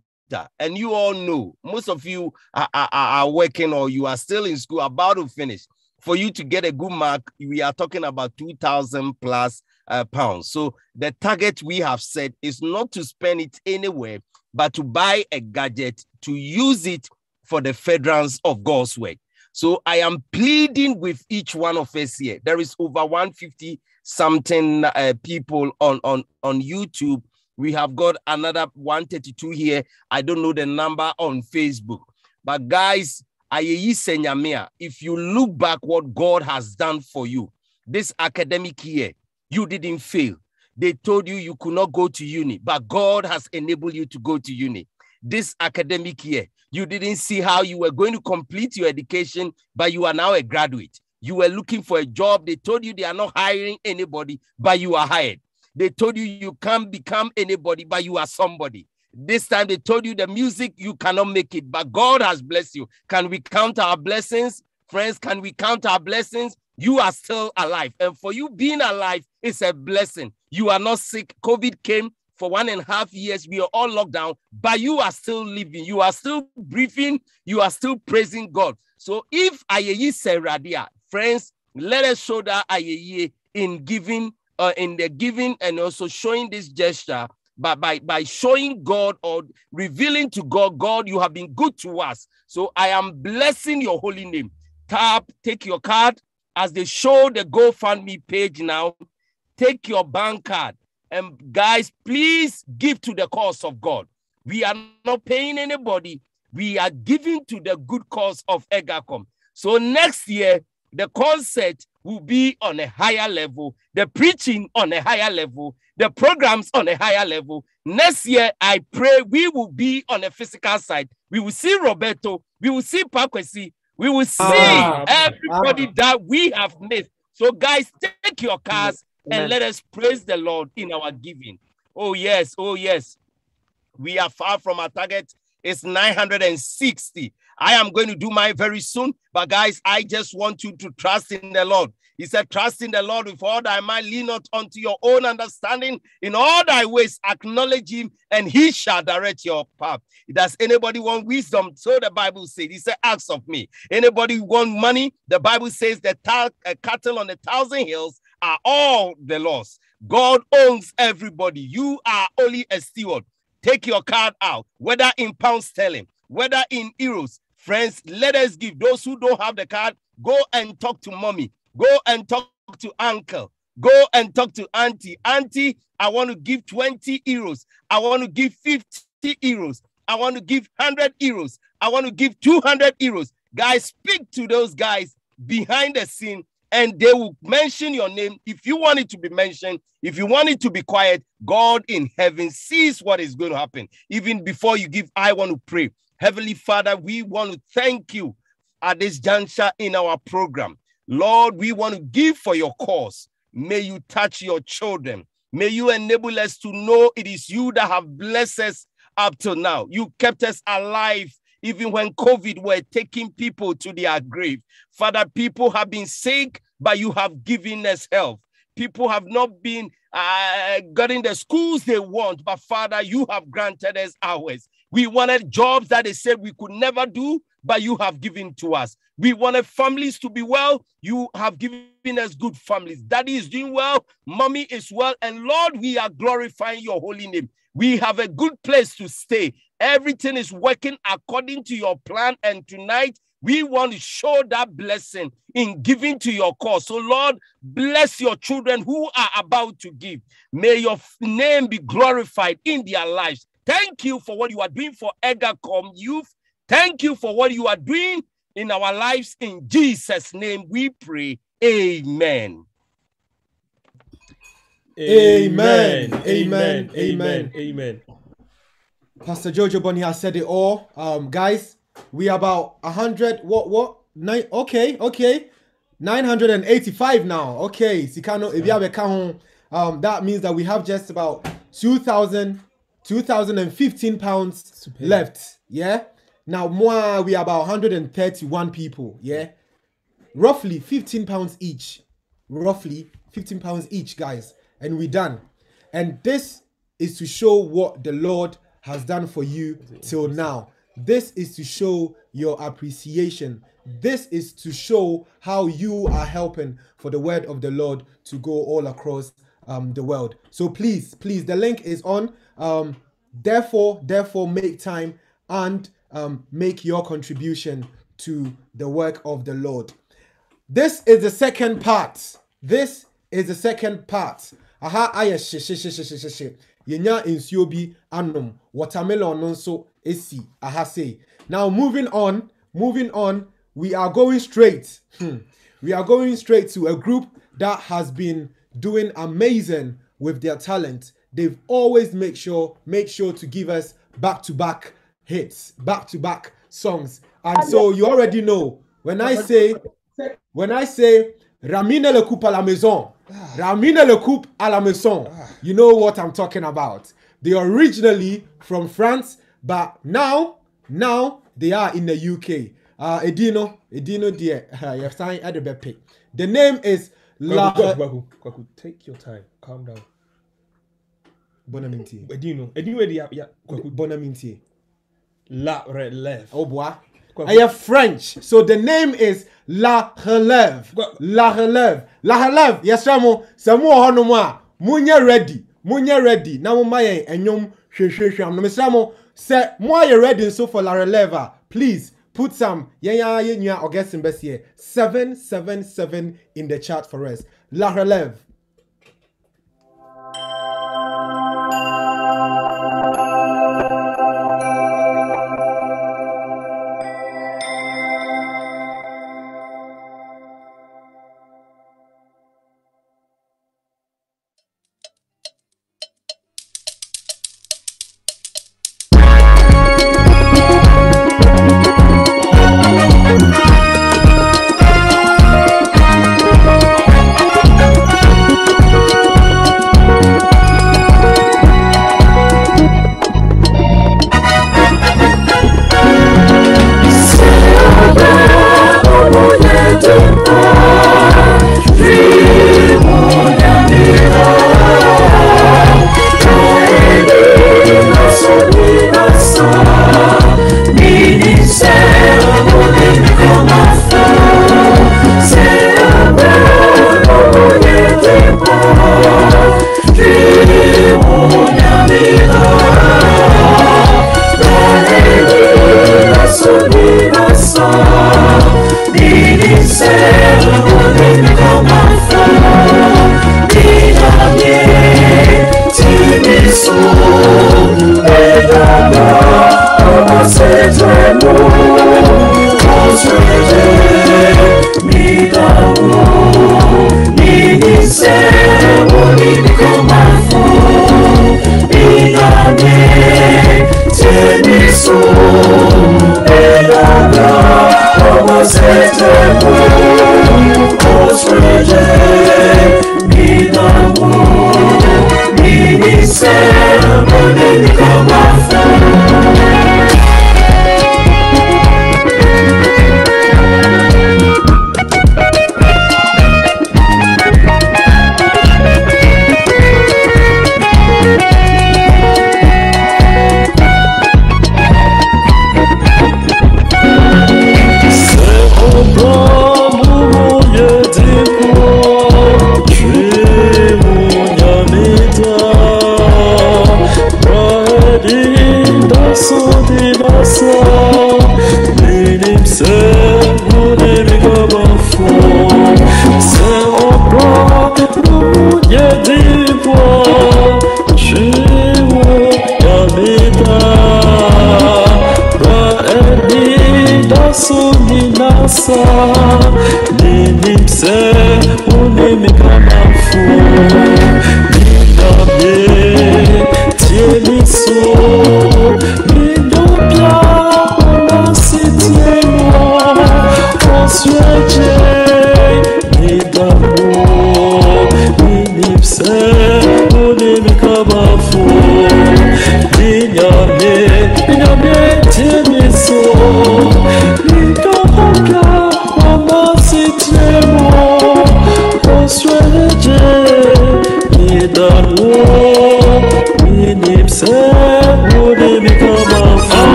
And you all know, most of you are, are, are working or you are still in school, about to finish. For you to get a good mark, we are talking about 2,000 plus uh, pounds. So the target we have set is not to spend it anywhere, but to buy a gadget to use it for the furtherance of God's work. So I am pleading with each one of us here. There is over 150 something uh, people on, on, on YouTube. We have got another 132 here. I don't know the number on Facebook. But guys, if you look back what God has done for you this academic year, you didn't fail. They told you you could not go to uni, but God has enabled you to go to uni. This academic year, you didn't see how you were going to complete your education, but you are now a graduate. You were looking for a job. They told you they are not hiring anybody, but you are hired. They told you you can't become anybody, but you are somebody. This time they told you the music, you cannot make it, but God has blessed you. Can we count our blessings? Friends, can we count our blessings? You are still alive. And for you being alive, it's a blessing. You are not sick. COVID came, for one and a half years. We are all locked down, but you are still living. You are still breathing. You are still praising God. So if Ayeyi Seradia, friends, let us show that Ayeyi in giving, uh, in the giving, and also showing this gesture by, by, by showing God or revealing to God, God, you have been good to us. So I am blessing your holy name. Tap, take your card as they show the GoFundMe page now. Take your bank card. And guys, please give to the cause of God. We are not paying anybody. We are giving to the good cause of EGACCOM. So next year, the concert will be on a higher level, the preaching on a higher level, the programs on a higher level. Next year, I pray we will be on a physical side. We will see Roberto, we will see Pakwesi, we will see Ah, everybody ah. that we have missed. So, guys, take your cars Amen. and let us praise the Lord in our giving. Oh, yes, oh, yes. We are far from our target. It's 960. I am going to do mine very soon. But guys, I just want you to trust in the Lord. He said, Trust in the Lord with all thy might, lean not unto your own understanding. In all thy ways, acknowledge him, and he shall direct your path. Does anybody want wisdom? So the Bible says, He said, Ask of me. Anybody want money? The Bible says the ta- uh, cattle on a thousand hills are all the Lord's. God owns everybody. You are only a steward. Take your card out, whether in pounds sterling, whether in euros. Friends, let us give. Those who don't have the card, go and talk to mommy. Go and talk to uncle. Go and talk to auntie. Auntie, I want to give 20 euros. I want to give 50 euros. I want to give 100 euros. I want to give 200 euros. Guys, speak to those guys behind the scene and they will mention your name. If you want it to be mentioned, if you want it to be quiet, God in heaven sees what is going to happen. Even before you give, I want to pray. Heavenly Father, we want to thank you at this juncture in our program. Lord, we want to give for your cause. May you touch your children. May you enable us to know it is you that have blessed us up till now. You kept us alive even when COVID were taking people to their grave. Father, people have been sick, but you have given us health. People have not been uh, getting the schools they want, but Father, you have granted us ours. We wanted jobs that they said we could never do, but you have given to us. We wanted families to be well. You have given us good families. Daddy is doing well. Mommy is well. And Lord, we are glorifying your holy name. We have a good place to stay. Everything is working according to your plan. And tonight, we want to show that blessing in giving to your cause. So, Lord, bless your children who are about to give. May your name be glorified in their lives. Thank you for what you are doing for EGACCOM youth. Thank you for what you are doing in our lives. In Jesus' name, we pray. Amen. Amen. Amen. Amen. Amen. Pastor Jojo Bonnie has said it all. Um, guys, we are about a hundred. What? What? Nine. Okay. Okay. Nine hundred and eighty-five now. Okay. If you Sikano Ibiabeka Um, that means that we have just about 2,000, 2,015 pounds left. Yeah. Now, moi, we are about 131 people. Yeah. Roughly 15 pounds each. Roughly 15 pounds each, guys. And we done. And this is to show what the Lord has done for you till now. This is to show your appreciation. This is to show how you are helping for the word of the Lord to go all across um, the world. So please, please, the link is on. Um, therefore, therefore, make time and um, make your contribution to the work of the Lord. This is the second part. This is the second part. Aha, ayɛ hye hye hye hye hye hye Yenya nsuo bi anom. Watermelon no nso esi aha sei. Now moving on, moving on, we are going straight. Hmm. We are going straight to a group that has been doing amazing with their talent. They've always make sure make sure to give us back to back hits, back to back songs. And so you already know when I say when I say Ramine le coupe à la maison, Ah. Ramine le coupe à la maison, ah. you know what I'm talking about. They are originally from France, but now, now they are in the UK. Uh, ah, Edino, Edino dear, you have signed at the. The name is La. Kwaku, Kwaku, Kwaku, take your time. Calm down. Bonaminti. Edin no. Edin where the yeah. Bonaminti. La relève. Oh boy. I have French. So the name is La Relève. La Relève. La Relève. Yes, Ramo. Samu honoma. Munya ready. Munya ready. Na mo maye enyom hwehwehwam. No mesamo say mo are ready so for La Relève. ah, Please put some yeah yeah yeah yeah or guess best here 777 in the chat for us. La Relève.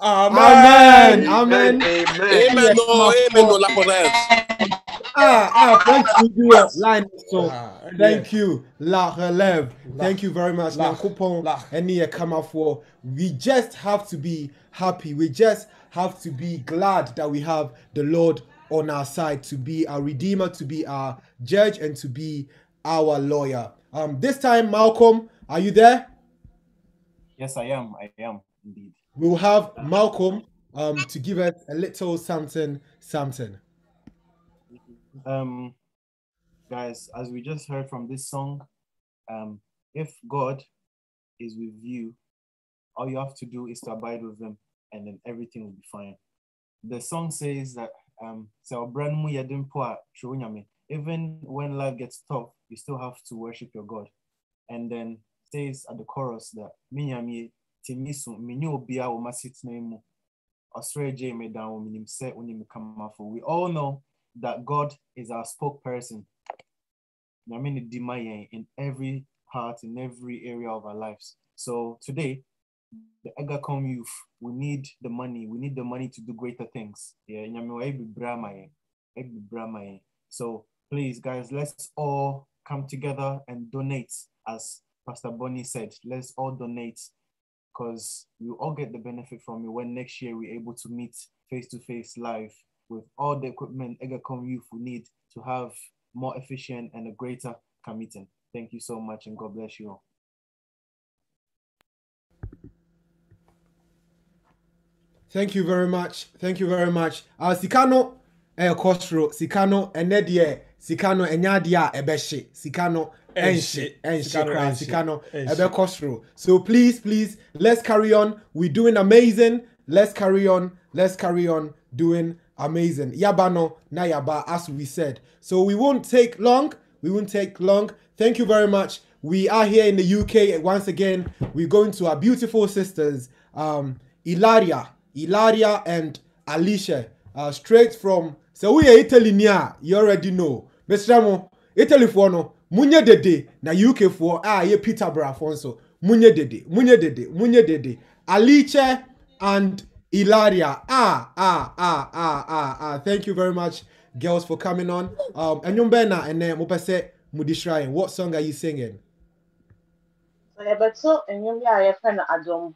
Amen. Amen. Amen. Amen. Amen. No, la correct. Ah, ah, thank you, dear line. So, Ah, thank you, La Relève. La- Thank you very much, La- Nyankopon. La- Any come for. We just have to be happy. We just have to be glad that we have the Lord on our side to be our Redeemer, to be our Judge, and to be our lawyer. Um, this time, Malcolm, are you there? Yes, I am. I am indeed. We will have Malcolm um to give us a little something, something. Um, guys, as we just heard from this song, um, if God is with you, all you have to do is to abide with Him, and then everything will be fine. The song says that um, even when life gets tough, you still have to worship your God. And then says at the chorus that "Me Nyame timi so menye obi a wɔma setena mu me dan wɔ menim sɛ wonim kamafo." We all know that God is our spokesperson. Nyame ne di ma in every part, in every area of our lives. So today, the EGACCOM youth, we need the money. We need the money to do greater things. Yeah, Nyame wa ebi bra ma yɛn, ebi bra ma. So please, guys, let's all come together and donate, as Pastor Bonnie said. Let's all donate because we all get the benefit from it when next year we're able to meet face to face live with all the equipment EGACCOM youth will need to have more efficient and a greater meeting. Thank you so much and God bless you all. Thank you very much. Thank you very much. Uh, Sikano eh Sikano die Sikano enya dia ebehye Sikano Sikano kra enhye. Sikano Enhye. ebe. So please please let's carry on. We're doing amazing. Let's carry on. Let's carry on doing amazing. Yabano na yaba as we said. So we won't take long. We won't take long. Thank you very much. We are here in the UK once again. We're going to our beautiful sisters, um, Ilaria, Ilaria and Alicia, uh, straight from. So we are Italy. You already know, Mr. Mo, Italy for no. Munye dede na UK for ah ye Peterborough for so. Munye dede, munye dede, munye dede. Alicia and Ilaria. Ah, ah, ah, ah, ah, ah. Thank you very much, girls, for coming on. Um, and Bena and then Mopese Mudishrine. What song are you singing? yɛbɛto nnwom yi a yɛfrɛ no adom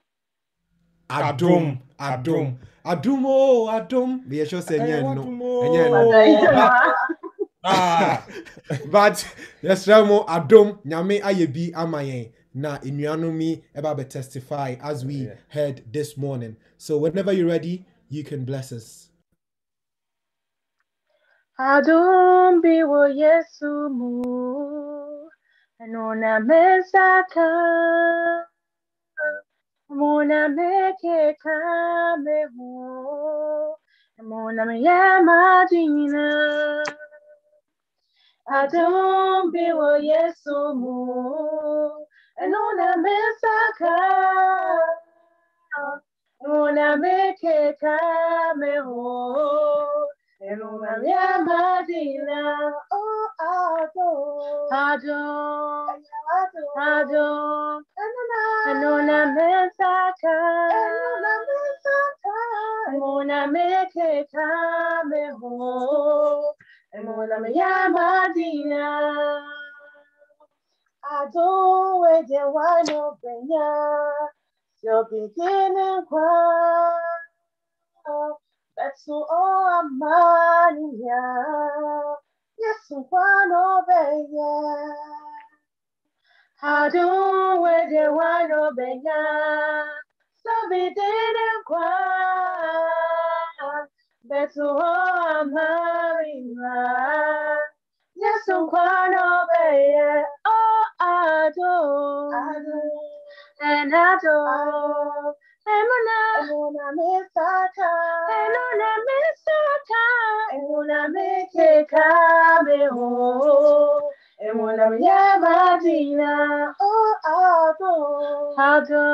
Adum, Adum, Adum, oh, Adum. We sure say Eh, yeah, no, Adum, yeah, no. But yes, Ramo, Adum, Nyame ayebi amayen. Na inuanomi eba be testify as we heard this morning. So whenever you're ready, you can bless us. adom bi wɔ yesu mu ɛno na mesaka ɛmo na mekeka me ho ɛmo na meyɛ made nyinaa wɔ yesu mu ɛno na mesaka. Ɛmo na mekeka me ho ɛno na meyɛ made nyinaa oh adom adom adom ɛno na mesaka. Ɛmo na mekeka me ho ɛmo na meyɛ made nyinaa adom wagye wano bɛnya Your beginning cry, that's all I'm mania. Yes, one obey. I don't wait the one obey. So beginning cry, that's all I'm mania. Yes, one obey. Oh, I do. And I. Emuna. Emuna misaka. Emuna misaka. Emuna mikeka meho. Emuna miyabadina. Oh, ado. Ado.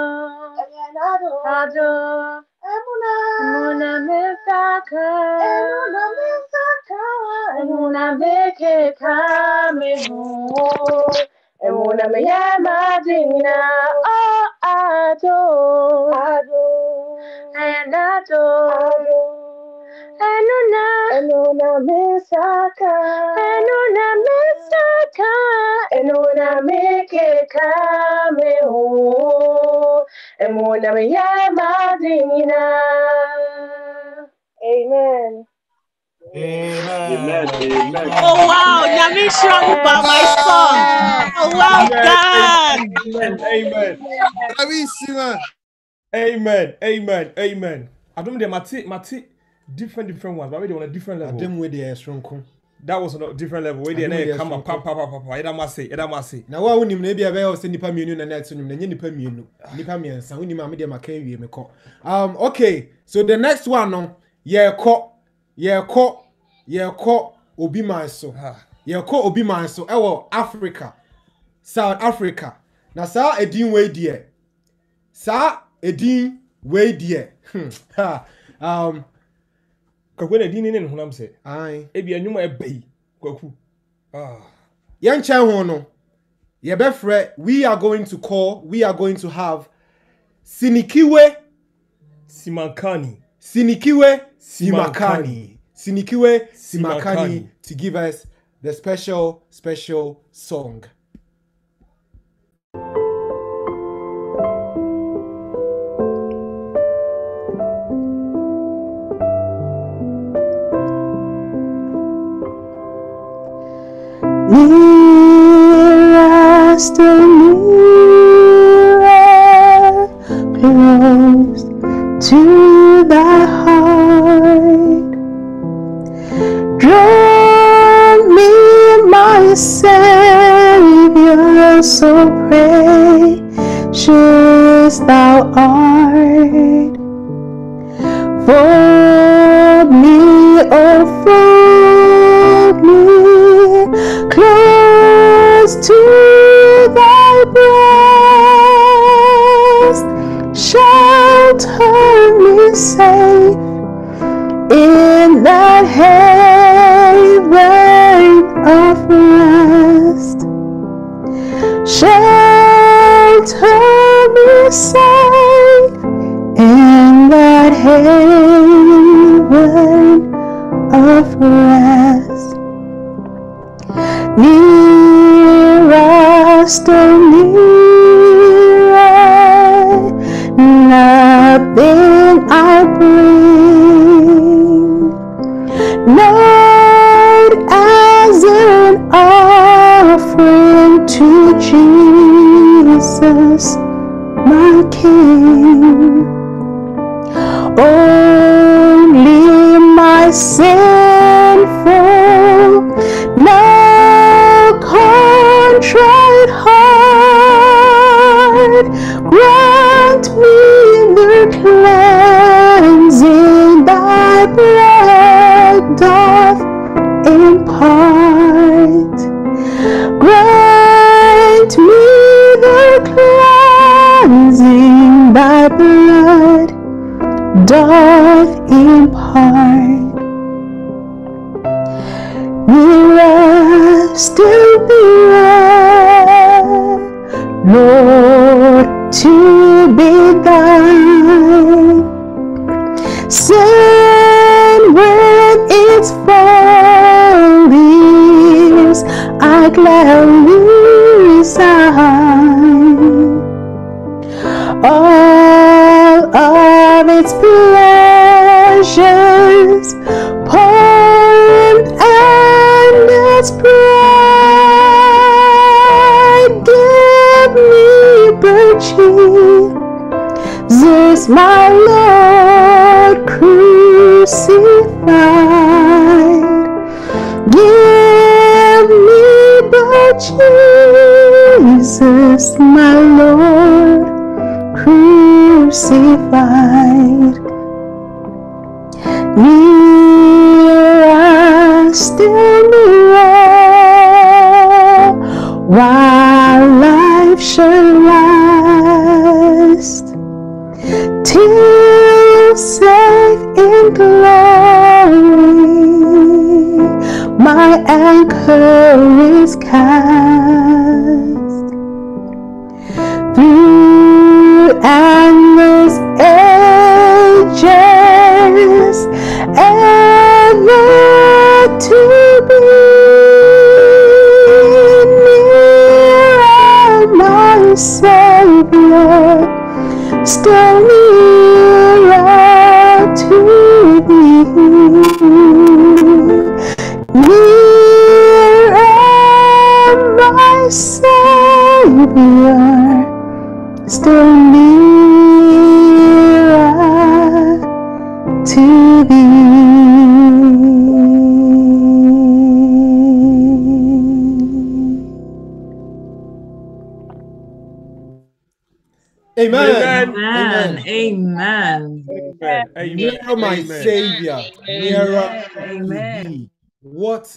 Ado. Ado. Emuna. Emuna misaka. Emuna misaka. Emuna mikeka meho. Emuna miyabadina. Oh, ado. Ado. nado. Enuna. Enuna misaka. Enuna misaka. Enuna mikeka me ho. Emuna me yamadina. Amen. Amen. Amen. Oh wow, Nyami Shramu by my song. Oh well done. Amen. Amen. Amen. Amen. Amen. I don't know mate mate different different ones, but we on a different level. Them with the strong That was on a different level. Adom with na the come up pa strong pa pa pa. Pa. Eda mase, eda mase. na wa wonim na ebi a bɛyɛ sɛ nipa mmienu na net so nim na nye nipa mmienu nipa mmiɛnsa wonim a medeɛ maka wie mekɔ um okay. So the next one no yɛkɔ yɛkɔ yɛkɔ obi man so yɛkɔ obi man so ɛwɔ africa. South africa. Na saa edin wei deɛ saa edin wei deɛ hmm, ha, um, kwaku na edin ne ne honam sɛ ae ebi anwuma ɛba yi kwaku ah. Yɛnkyɛn ho no yɛbɛfrɛ we are going to call we are going to have sinikiwe. Simankani. Sinikiwe Simakani. simakani. Sinikiwe Simakani. simakani to give us the special special song Nearer, still nearer, of rest. Still nearer, nothing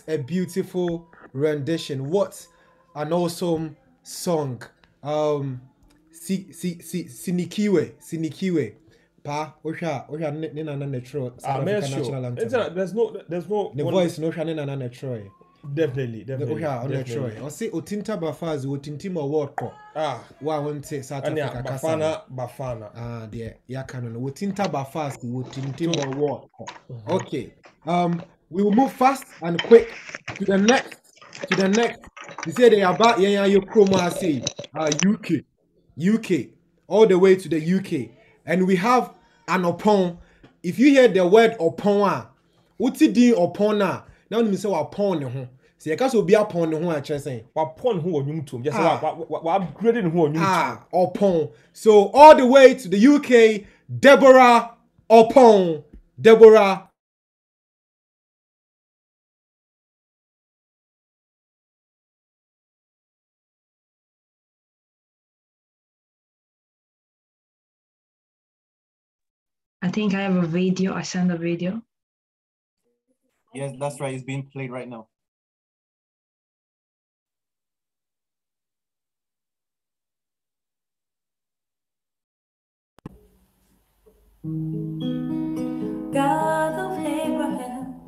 What a beautiful rendition. What an awesome song. Um, si si si sinikiwe sinikiwe. Pa, osha osha ne ne nana netro Ah, South African national anthem. There's no, there's no. The voice no osha ne nana netro. Definitely, definitely. osha definitely. netro. Ɔsi otinta bafazi otintim award kɔ. Ah. Wa wonte South Africa kasa. Bafana. Bafana. Ah, deɛ yɛaka no no wɔtinta ba fast wɔtintim okay um we will move fast and quick to the next to the next you say they are back yɛn ayɛ kurom ase uh, uk uk all the way to the uk and we have an opon if you hear the word opon a wote din opon a na wonim sɛ wapɔn ne ho sɛ yɛka sɛ obi apɔn ne ho a kyerɛ sɛn wapɔn ne ho wɔ nnwom just Ah. wa- wa- wa upgrade ne ho wɔ nnwom Ah, Opon. So all the way to the UK, Deborah Opon. Deborah. Think I have a video. I sent a video. Yes, that's right. It's being played right now. God of Abraham,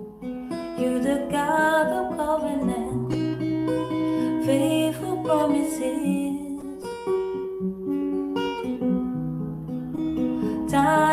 you're the God of covenant, faithful promises. Time time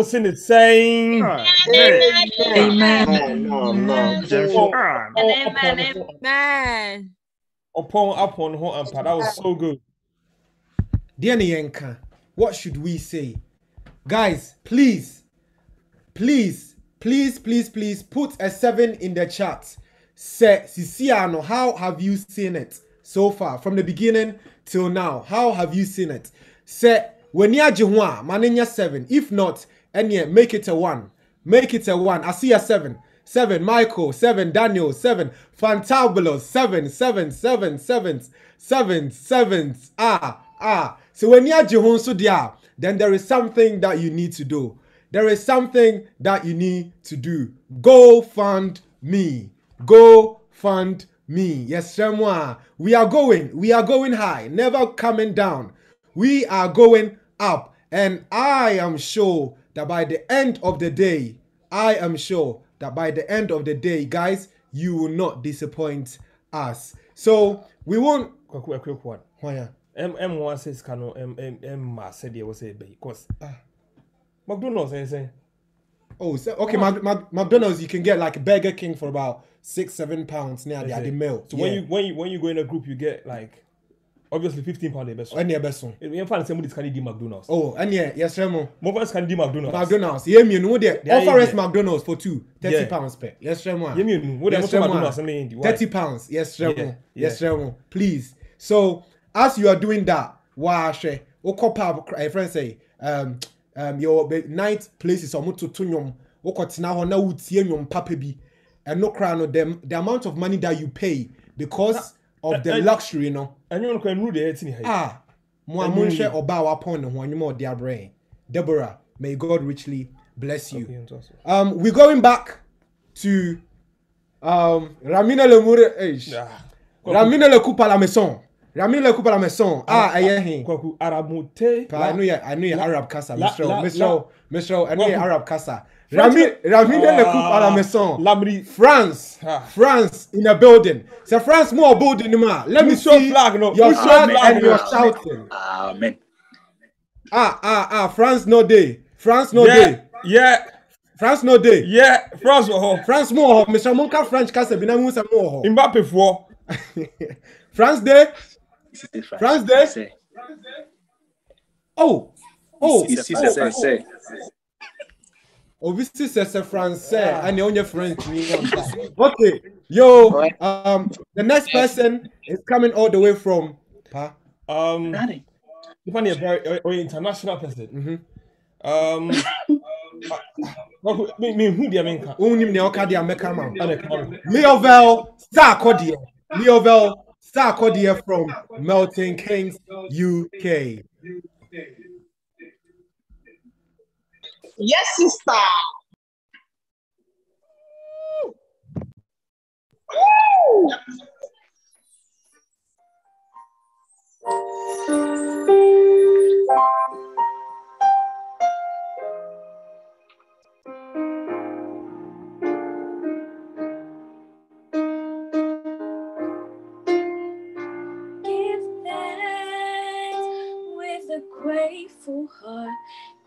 ɛna mo se ne sɛn Amen. No, no, James. Ɔpɔn- Amen. no Amen. ɔpɔn apɔn no ho that was so good Dear Nyenka, what should we say? Guys, please, please, please, please, please put a seven in the chat. Say, Sisiano, how have you seen it so far from the beginning till now? How have you seen it? Say, when you are maninya seven. If not, and yeah, make it a one. Make it a one. I see a seven. Seven, Michael, seven, Daniel, seven, Fantabulous, seven, seven, seven, sevens, sevens, sevens. Ah, ah. So when you are so there, then there is something that you need to do. There is something that you need to do. Go fund me. Go fund me. Yes, Shemwa. We are going. We are going high, never coming down. We are going up. And I am sure that by the end of the day, I am sure that by the end of the day, guys, you will not disappoint us. So we won't. kwaku a quick one Why, yeah? M M one says kano M M M ma said there was a cause ah. McDonald's eh, and saying Oh, so, okay. Mac, Mac, McDonald's, you can get like a Burger King for about six, seven pounds near the, the meal. So when you when you when you go in a group, you get like obviously fifteen pound the best. Any best one. In fact, somebody can do McDonald's. Oh, and yeah, yes, Remo. More fans can do McDonald's. McDonald's. Yeah, me know there. Yeah, Offer yeah, us yeah. McDonald's for two, 30 Yeah. pounds per. Yes, Remo. Yeah, me know. What Yes, them Remo. McDonald's, I mean, why? 30 pounds. Yes, Remo. Yeah, Yes, yeah. Remo. Please. So as you are doing that, wash Okopa a friend say um um your be- night places omo to to nyom okotena ho na wutie nyom papa bi ɛno kra no the, the amount of money that you pay because of the eh, luxury you know And you know, can rule the eighteen here. ah mo a Ɛnu monhwɛ yi. ɔba a wapɔn ne ho anyuma ɔde abrɛ yɛn. Deborah may God richly bless you Okay, interesting. um we're going back to um Ramina Lemure eh, Ah. Ramina le coupe à la maison Ramina le coupe à la maison ah ɛyɛ he Kwaku Aramote. Pa, I know you I know you Arab kasa La- Mr. la- Mr. la- Mr. I know you Kwaku. Arab kasa French- Rami Ramina le coupe à la Ah, maison Lamri. France Ah. France in a building so France more building ma let me show see flag, no? your flag and your shouting Amen. ah ah ah France no day France no Yeah, day yeah, France no day yeah. France wɔ hɔ. France more Mr. Monka French kasa bi na mu sɛ more Mbappe foɔ. France day France day oh oh Ici, oh, c'est français. Obi si sɛ sɛ français ɛnna onye french ni yampa okay yo um the next person is coming all the way from pa? Um, nipa ni a very ɔyɛ- ɔyɛ international person. Um, Kwaku, me me hu deɛ menka. wonim nea ɔka deɛ mɛka ma wo. Ɛna ɛka no. leovel star akɔdeɛ leovel star akɔdeɛ from Milton Keynes uk Yes, sister. Woo! Give thanks with a grateful heart.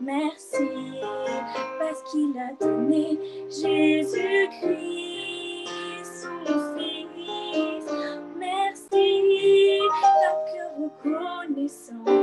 Merci parce qu'il a donné Jésus-Christ, son Fils. Merci tant que reconnaissant.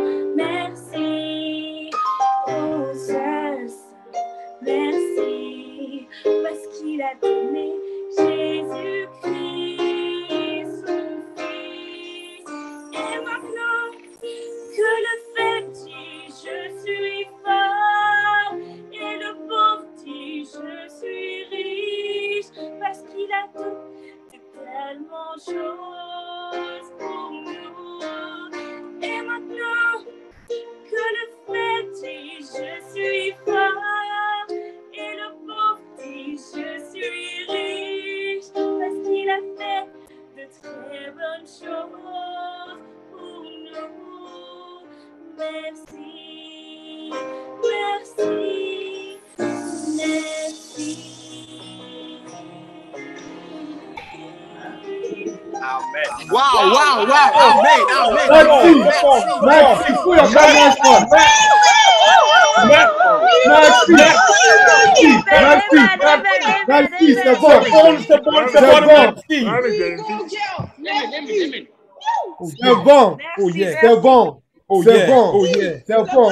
Bon. Oh yeah. C'est bon. Oh C'est yeah. bon. Oh yeah. C'est bon.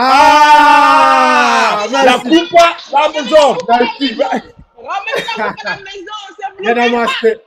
Ah, Ah, la merci. coupa, la maison. Merci. Yɛda mo ase.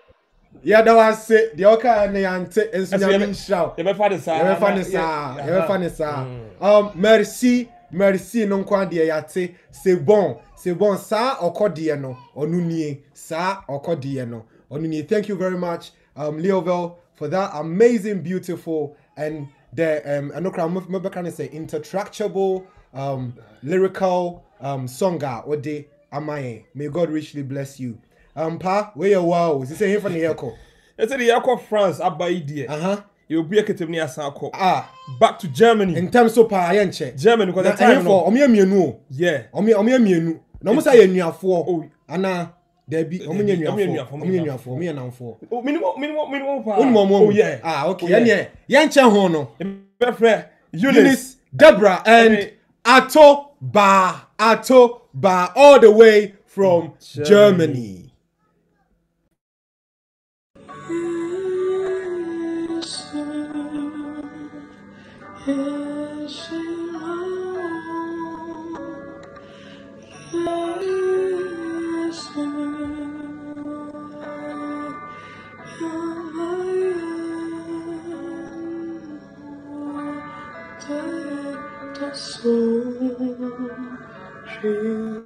Yɛda mo ase. Deɛ ɔka ne yɛante nso Ɛsɛ nyame yɛbɛ- nhyira wo. yɛbɛfa ne saa. Yɛbɛfa ne Yɛ- saa. yɛ- Yɛbɛfa ne saa. Um, merci, merci no nkwa deɛ. C'est bon. C'est bon. Saa ɔkɔ deɛ no, ɔno nie. Saa ɔkɔ deɛ no, ɔno nie. Thank you very much, um, Leoville, for that amazing, beautiful, and the um, ɛno kora mo- mobɛka ne sɛ intertractable, um, lyrical um, song a ɔde ama. May God richly bless you. Um, pa, where you wow? Is Sisi hefa ne yɛkɔ. ɛsɛ de yɛkɔ france aba yi deɛ Uh-huh. yɛbɛbu yɛkɛtɛm ne yɛasan akɔ Ah. back to germany ntɛm so paa yɛnkyɛ germany because the time ɛyɛfo no ɔmo yɛ mmienu o yeah ɔmo yɛ ɔmo yɛ mmienu na ɔmo sɛ yɛ nnuafoɔ anaa dɛbi ɔmo nyɛ dabi ɔmo nye nuafo ɔmo nye nuafo ɔmo yɛ nanfo. minimum minimum minimum paa. o ni mo mo mu ah okay. Yɛn yɛ yɛn nkyɛn ho no. bɛ fɛ eunice. Debra and ato ba ato ba all the way from germany. germany. so she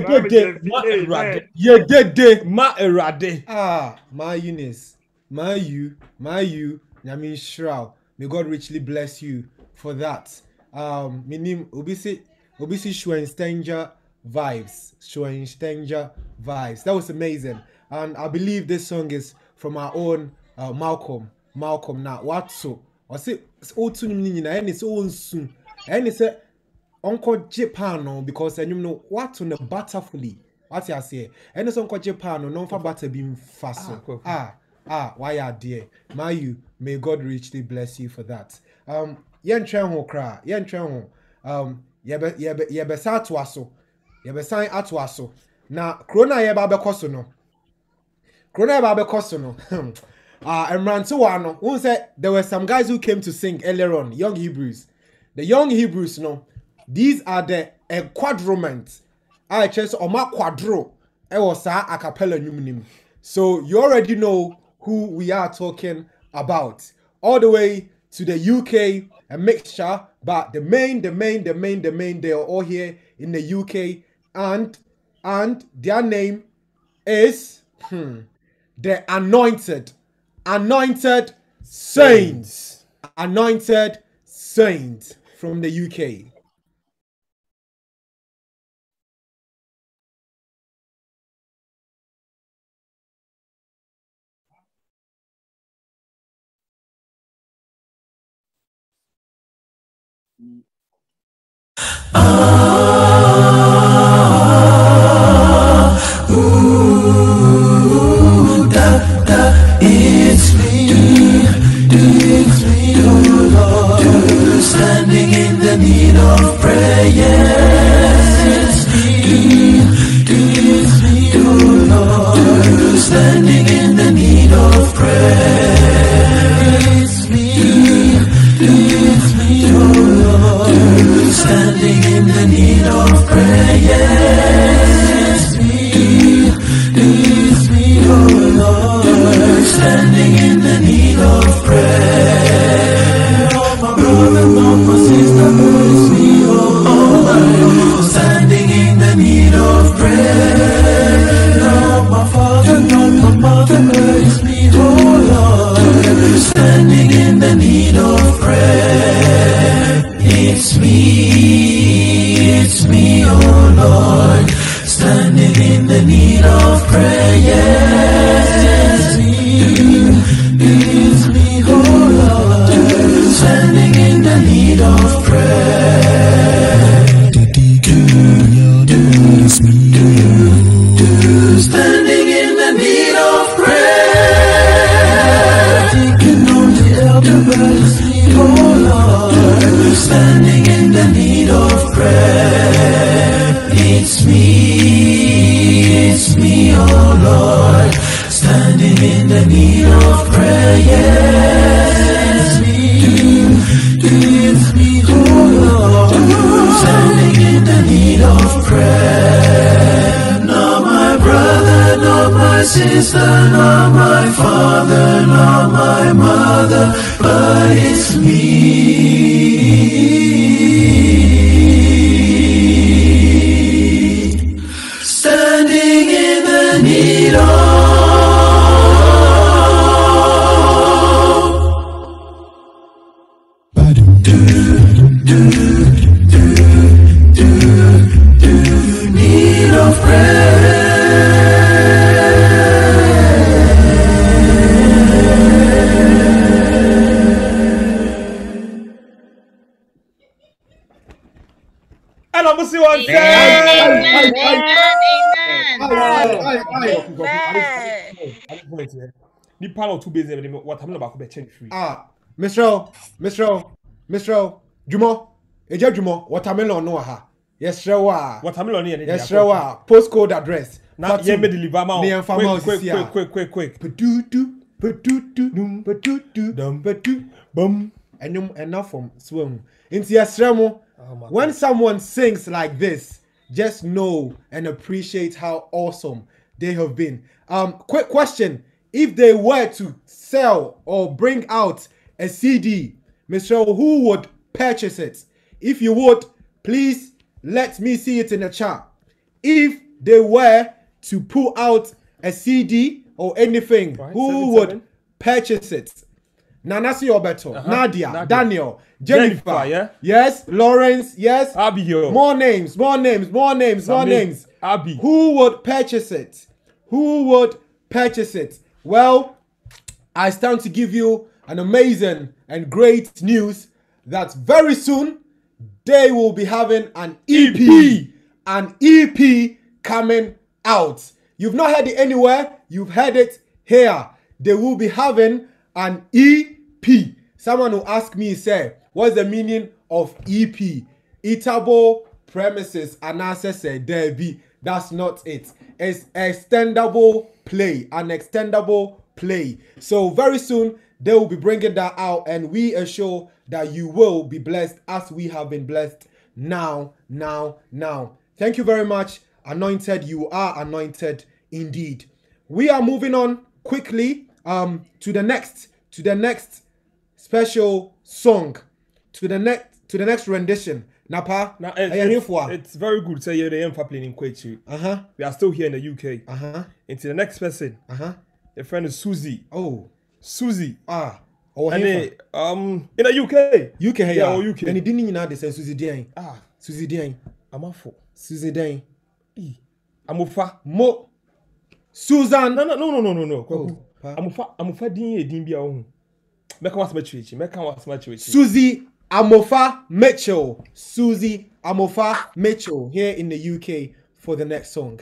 Yedede. Ma Amen. Erade. Yedede. Ma Erade. Ah, my Eunice, my you, my you, Yamin Shroud. May God richly bless you for that. Um, my name Obisi Obisi Schwenstenger vibes. Schwenstenger vibes. That was amazing. And I believe this song is from our own uh, Malcolm. Malcolm now. What so? I say oh to ni na any so soon. Any say Uncle Japan no because and you know what on the butterfully. What you say? Any so Uncle Japan no non for butter being fast. Ah, ah, why are dear? My you may God richly bless you for that. Um, yen tren ho kra, yen tren ho. Um, yebe yebe yebe sa atoa so. Yebe san atoa so. Na krona yeba abekɔ so no. Krona yeba abekɔ so no. uh, mmerantewa no wohu sɛ there were some guys who came to sing earlier on young hebrews the young hebrews no these are the quadruments a ɛkyerɛ sɛ ɔma quadro. Ɛwɔ saa acapella nnwom no so you already know who we are talking about. All the way to the uk a mixture but the main the main the main the main they are all here in the uk and and their name is hmm, the anointed. Anointed saints. Anointed saints from the uk It's me, it's me, Lord, standing in the need of prayer. In the need of prayer. It's me, it's me, oh Lord, standing in the need of prayer. Not my brother, not my sister, not my father, not my mother, but it's me. Nipa na ɔtu bezi ɛmi wɔtam na baako bɛ kyɛn firi. ah mr o mr o Mr. Jumo, Eja Jumo, watermelon no ha. Yes, Rewa. Watermelon here. Yes, Rewa. Postcode address. Na ye me deliver ma. Ne yɛmfa ma wo Quick, sisi quick, a. quick, quick, quick. Padudu, padudu, dum, padudu, dum, padu, bum. Ɛnum enough from swim. Nti yɛsrɛ mo, when someone sings like this, just know and appreciate how awesome they have been. Um, quick question: If they were to sell or bring out a CD, Mr. Who would purchase it? If you would, please let me see it in the chat. If they were to pull out a CD or anything, who seven, would seven. purchase it? Nanasi Obeto, Uh-huh. Nadia, Nadia. Daniel, Jennifer, Jennifer, yeah? yes, Lawrence, yes, Abigail, more names, more names, more names, more names. Abby. Who would purchase it? Who would purchase it? Well, I stand to give you an amazing and great news that very soon they will be having an EP, an EP coming out. You've not heard it anywhere, you've heard it here. They will be having an EP. Someone will ask me, say, what's the meaning of EP? Eatable premises and access there be. That's not it. It's extendable play, an extendable play. So very soon they will be bringing that out, and we assure that you will be blessed as we have been blessed now, now, now. Thank you very much, anointed. You are anointed indeed. We are moving on quickly um to the next to the next special song to the next to the next rendition. Napa, ɛyɛ it's, a? it's very good. Say you're the M playing in Kwechi. Uh huh. We are still here in the UK. Uh huh. Into the next person. Uh huh. Your friend is Susie. Oh. Susie. Ah. Oh, and they, um in the UK. UK Yeah, yeah, or UK. And it didn't know they say Susie Dieng. Ah. Susie Dieng. I'm a for. Susie Dieng. Amofa. Mo. Susan. No, no, no, no, no, no. Oh, Kwaku. Amofa, amofa din ye din bia wo. Meka was ma chirichi. Meka was ma chirichi. Susie Amofa Mitchell. Susie Amofa Mitchell here in the UK for the next song.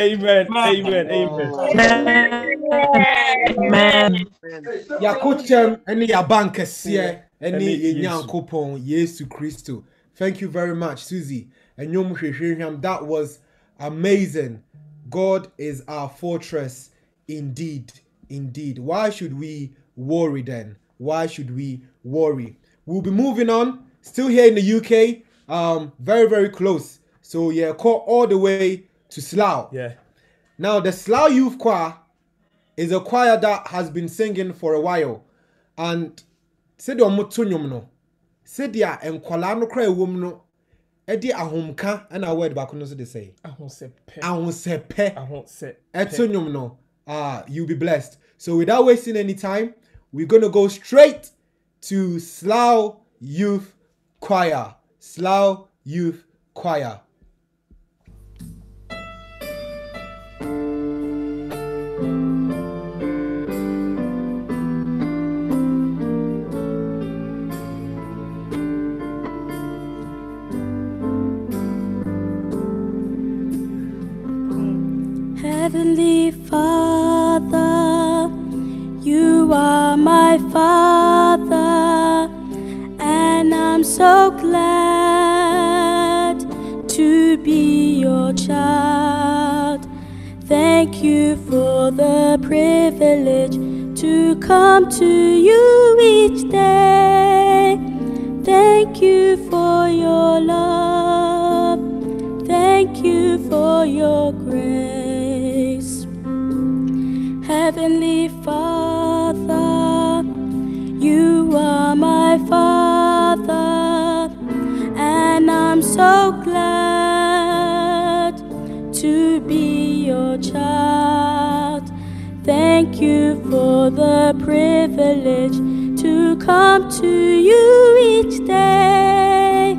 Amen. Amen. Amen. Amen. Amen. Yakokyɛm ne yɛaba nkɛseɛ ne Ɛne yɛn Yesu. Nyankopɔn Yesu Thank you very much, Susie. Ɛnwom hwehwehwɛm. That was amazing. God is our fortress indeed. Indeed. Why should we worry then? Why should we worry? We'll be moving on. Still here in the UK. Um, very, very close. So yeah, call all the way to Slough. Yeah. Now the Slough Youth Choir is a choir that has been singing for a while. And sɛdeɛ ɔmo to nnwom no sɛdeɛ nkwadaa no koraa ɛwɔ mu no ɛde ahomka ɛna word baako no so de sɛ Ahosɛpɛ. ahosɛpɛ ɛto nnwom no ah you'll be blessed so without wasting any time we're gonna go straight to Slough Youth Choir Slough Youth Choir Heavenly Father, you are my Father, and I'm so glad to be your child. Thank you for the privilege to come to you each day. Thank you for your love. Thank you for your Heavenly Father, you are my Father, and I'm so glad to be your child. Thank you for the privilege to come to you each day.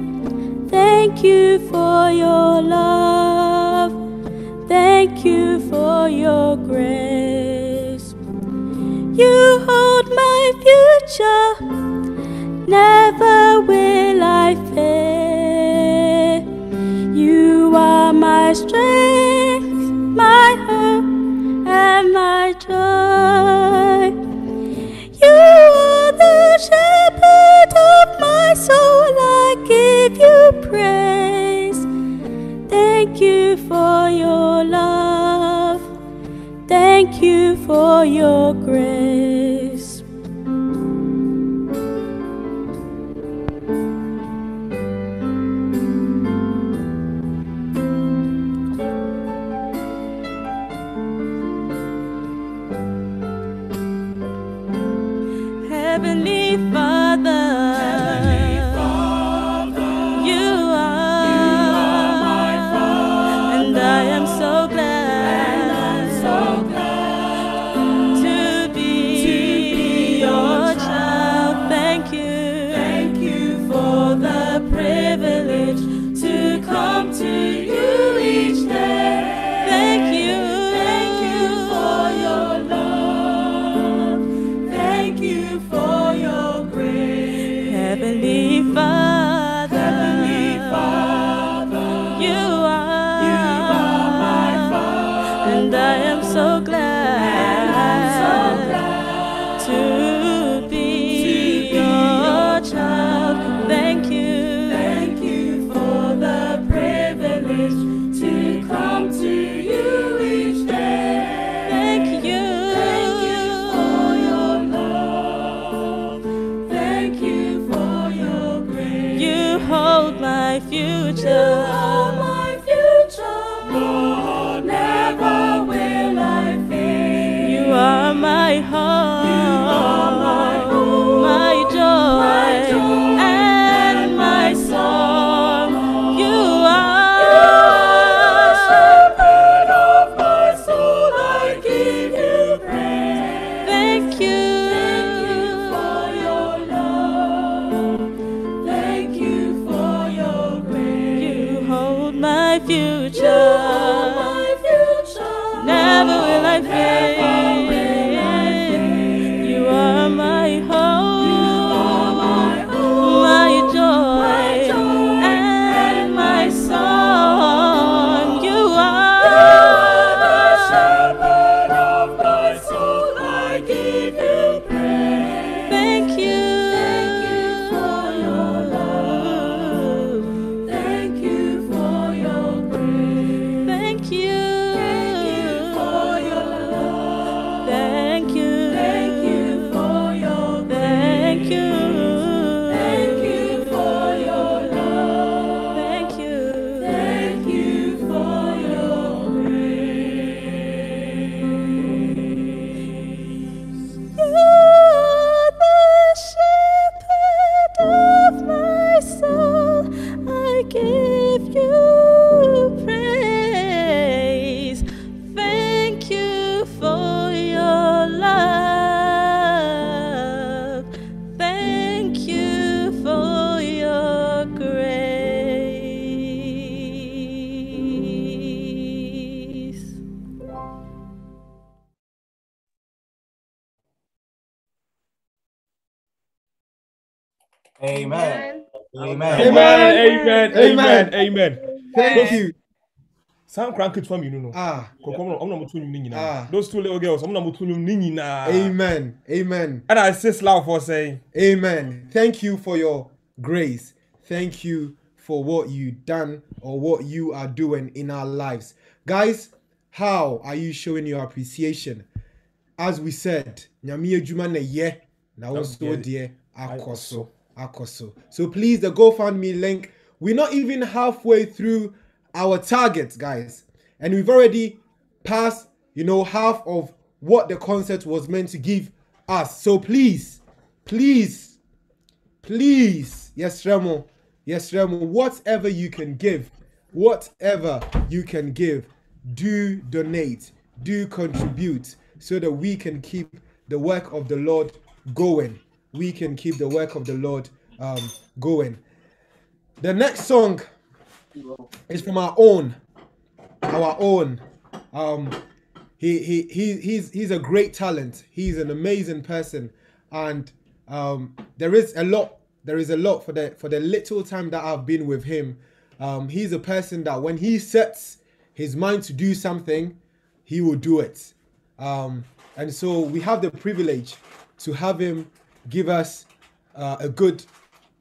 Thank you for your love. Thank you for your grace. You hold my future. Never will I fail. You are my strength, my hope, and my joy. You are the shepherd of my soul. I give you praise. Thank you for your love. Thank you for your grace. Heavenly Some crank it from you, no. Ah. I'm not between you Ah. Those two little girls, I'm not between you now. Amen. Amen. And I say loud for saying, Amen. Thank you for your grace. Thank you for what you done or what you are doing in our lives. Guys, how are you showing your appreciation? As we said, nyame adwuma na ye na wo nso deɛ akɔ so akɔ so. So please the GoFundMe link. We're not even halfway through our target, guys. And we've already passed, you know, half of what the concert was meant to give us. So please, please, please, yes, Remo, yes, Remo, whatever you can give, whatever you can give, do donate, do contribute so that we can keep the work of the Lord going. We can keep the work of the Lord um, going. The next song is from our own, our own. Um, he he he he's he's a great talent. He's an amazing person, and um, there is a lot. There is a lot for the for the little time that I've been with him. Um, he's a person that when he sets his mind to do something, he will do it. Um, and so we have the privilege to have him give us uh, a good,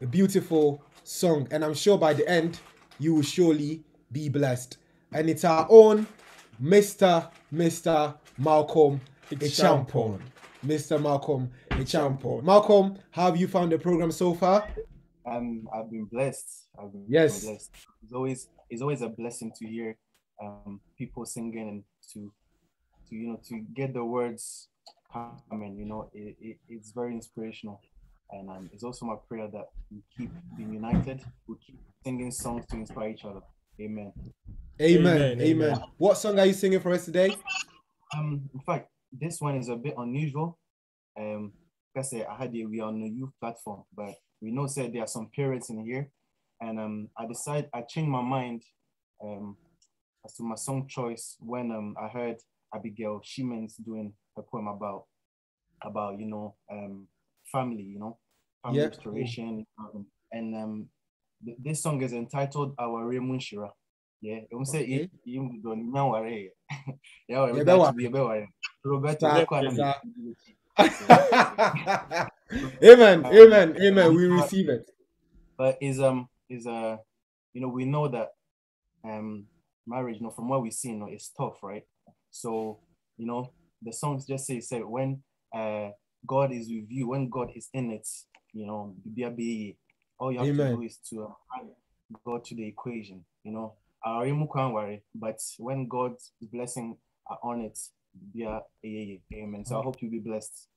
a beautiful song. And I'm sure by the end, you will surely be blessed. And it's our own Mr. Mr. Malcolm Acheampong. Mr. Malcolm Acheampong. Malcolm, how have you found the program so far? Um, I've been blessed. I've been Yes. blessed. It's always it's always a blessing to hear um, people singing and to to you know to get the words coming. You know, it, it, it's very inspirational, and um, it's also my prayer that we keep being united. We keep singing songs to inspire each other. Amen. Amen. Amen, Amen. amen. What song are you singing for us today? Um, in fact, this one is a bit unusual. Um, because I had a, we are on a youth platform, but we know said there are some parents in here, and um, I decided I changed my mind um as to my song choice when um I heard Abigail Shimens doing a poem about about you know um family, you know, family Yeah. restoration, um, and um, th- this song is entitled "Our Raymond Shira." Yeah, I'm it. You don't know what it. Yeah, got that to be a better. Roberto, amen, amen, amen. We receive it. But is um is uh you know we know that um marriage, you know, from what we see, you know, it's tough, right? So you know the songs just say say when uh God is with you, when God is in it, you know, be a be all you have to do is to add God to the equation, you know. Our emu can't worry, but when God's blessing are on it, be a amen. So I hope you'll be blessed.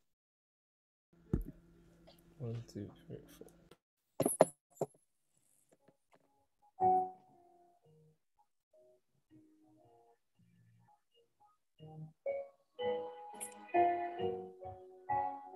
One, two, three, four.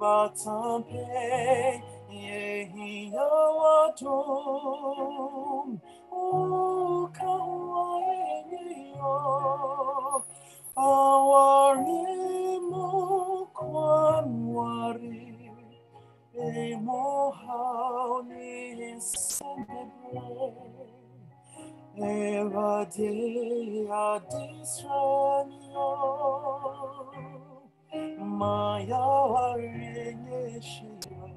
Batampe Yehiyawatum Ukawaenyo Awarimu Kwanwari Emohauni Sembebre Erade Adisranyo Maya warenye shira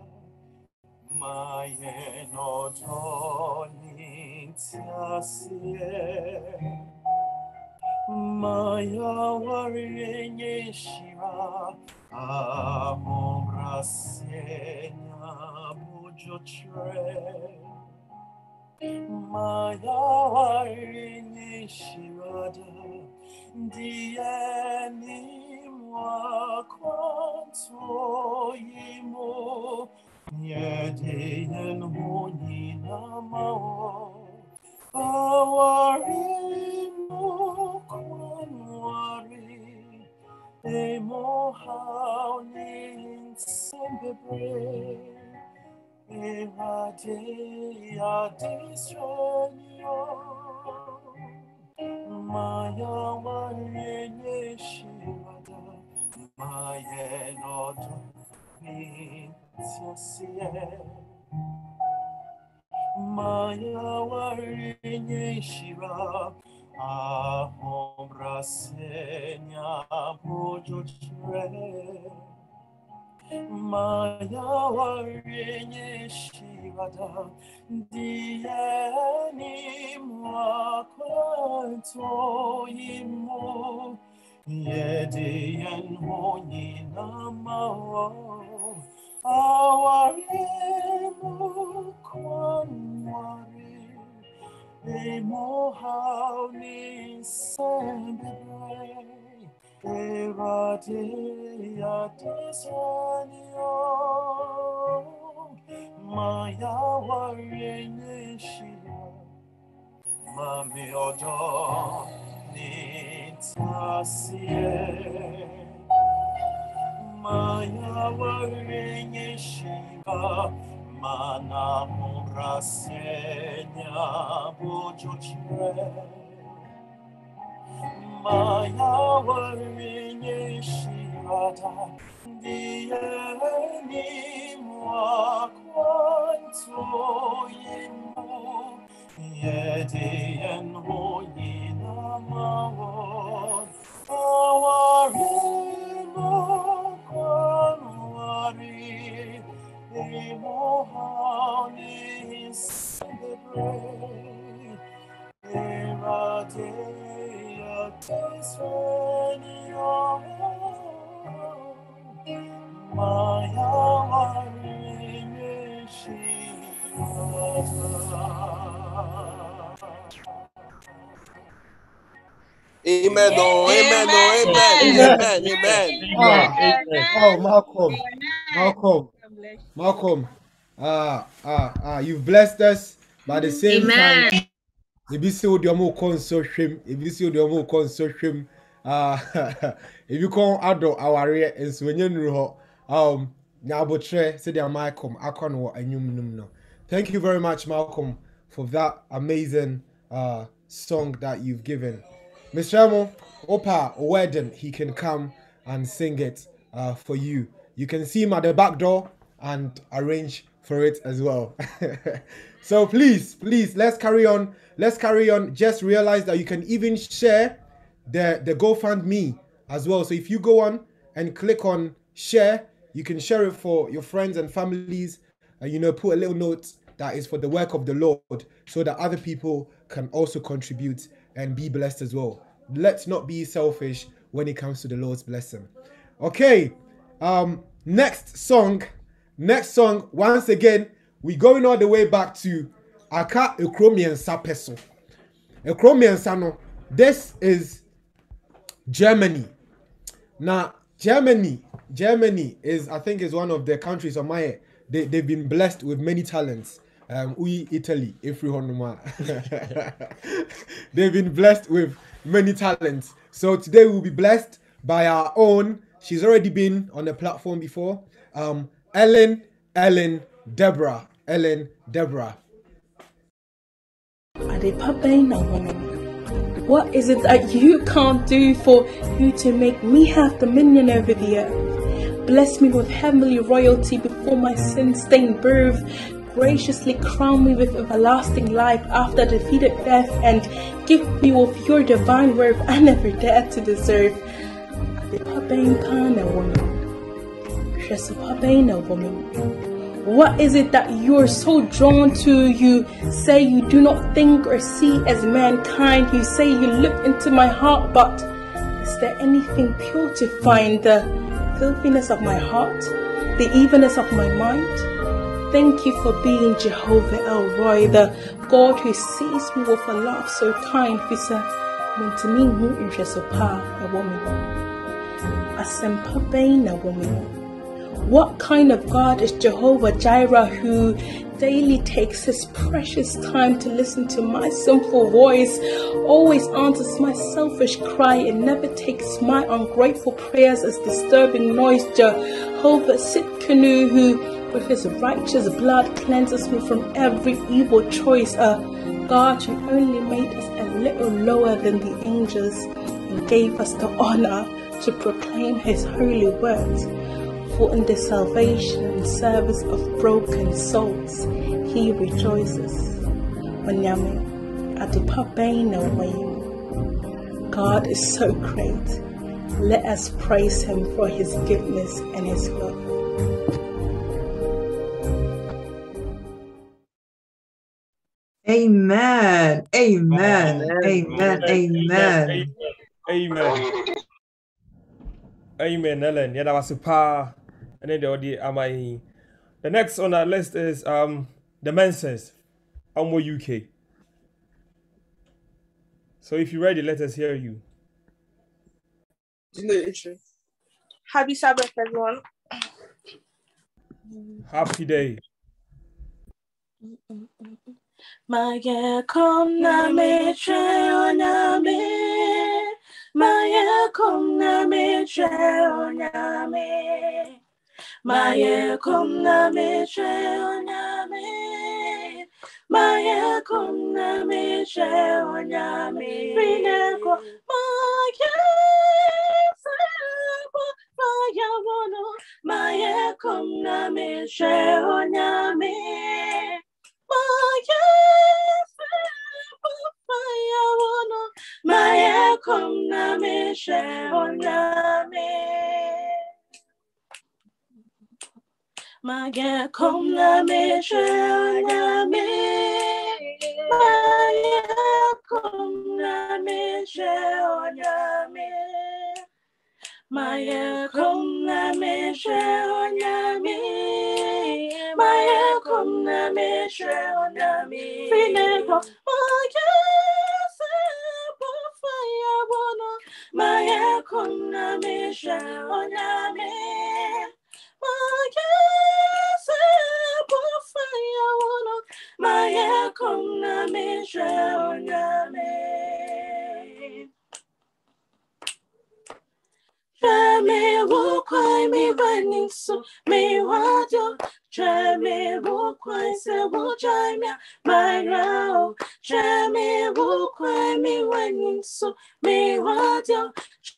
Maye no toni tiasie Maya warenye shira Amombra senya bujo tre Maya warenye shirada kwanto Yedeyen honi namao Awarimu kwanwari Emo hauni sembebre Erade adisranyo Maya warenye shirada Maya nodo nityasie Maya warenye shira Ahombra senya bojo tre Maya warenye shirada Diani mwakwanto imo. Yedian honi namao Awarimu Maya warenye shira Mami odo Maya warenye shiva Mana murasenya bojo chre Maya shivada Dieni mwa kwanto yimo Yediyen hoyinamawon awarimo imohani celebrate Emadeya Tisreniyo Maya Warinye Amen. Oh, amen. Oh, amen. Amen. Amen. Ah, oh, Malcolm, Malcolm, Malcolm. Ah, ah, ah. You've blessed us, by the same Amen. time, ebi si o di ọmọ kọ nsọ hwem ebi si o di ọmọ kọ nsọ hwem ah ebi kọ adọ awareɛ nso onye nuru hɔ um na abotire sɛdeɛ malcolm akɔ no wɔ enyim num no thank you very much malcolm for that amazing uh song that you've given mr emo opa wedding he can come and sing it uh for you you can see him at the back door and arrange for it as well. So please please let's carry on. Let's carry on. Just realize that you can even share the the gofundme as well. So if you go on and click on share you can share it for your friends and families and you know put a little note that is for the work of the lord so that other people can also contribute and be blessed as well. Let's not be selfish when it comes to the lord's blessing. Okay um next song next song once again we going all the way back to aka ekuro mmiɛnsa pɛ so ekuro mmiɛnsa no this is germany. Now germany germany is i think is one of the countries on my they, they've been blessed with many talents. Um we italy every they've been blessed with many talents. So today we'll be blessed by our own. She's already been on the platform before. Um ellen ellen deborah ellen deborah. What is it that you can't do for you to make me have dominion over the earth? Bless me with heavenly royalty before my sin stained birth. Graciously crown me with everlasting life after defeated death and give me with your divine worth I never dared to deserve. Adepabena woman. Shesipabena woman. What is it that you're so drawn to? You say you do not think or see as mankind. You say you look into my heart, but is there anything pure to find? The filthiness of my heart, the evilness of my mind? Thank you for being Jehovah El Roi, the God who sees me with a love so kind. To me, who is a woman? A simple a woman. What kind of God is Jehovah Jireh who daily takes his precious time to listen to my sinful voice, always answers my selfish cry, and never takes my ungrateful prayers as disturbing noise? Jehovah Tsidkenu who with his righteous blood cleanses me from every evil choice. A God who only made us a little lower than the angels and gave us the honor to proclaim his holy words for in the salvation and service of broken souls he rejoices. Wanyame, Adipabena way. God is so great. Let us praise him for his goodness and his love. Amen. Amen. Amen. Amen. Amen. Amen, Ellen. Yeah, that was super. And then the audio am I the next on our list is um the Mensens, Amo UK. So if you're ready, let us hear you. Happy Sabbath, everyone. Happy day. Maya kom na me tre onyame. Maya kom na me tre Maye kum na me oname. Maye kum na me oname. Rineko maye sabo maye wono. Maye kum na me oname. Maye sabo maye wono. Maye kum na me oname. Maya komna mishe onyame. Maya komna mishe onyame. Maya komna mishe onyame. Fineko maya sepo fire wono. Maya komna mishe onyame. Maya sepo fire wono. Maya komna mishe onyame. Chame wukwai mi running so me wajo. Chame wukwai se wujai mia my rao. Chame wukwai mi running so me wajo.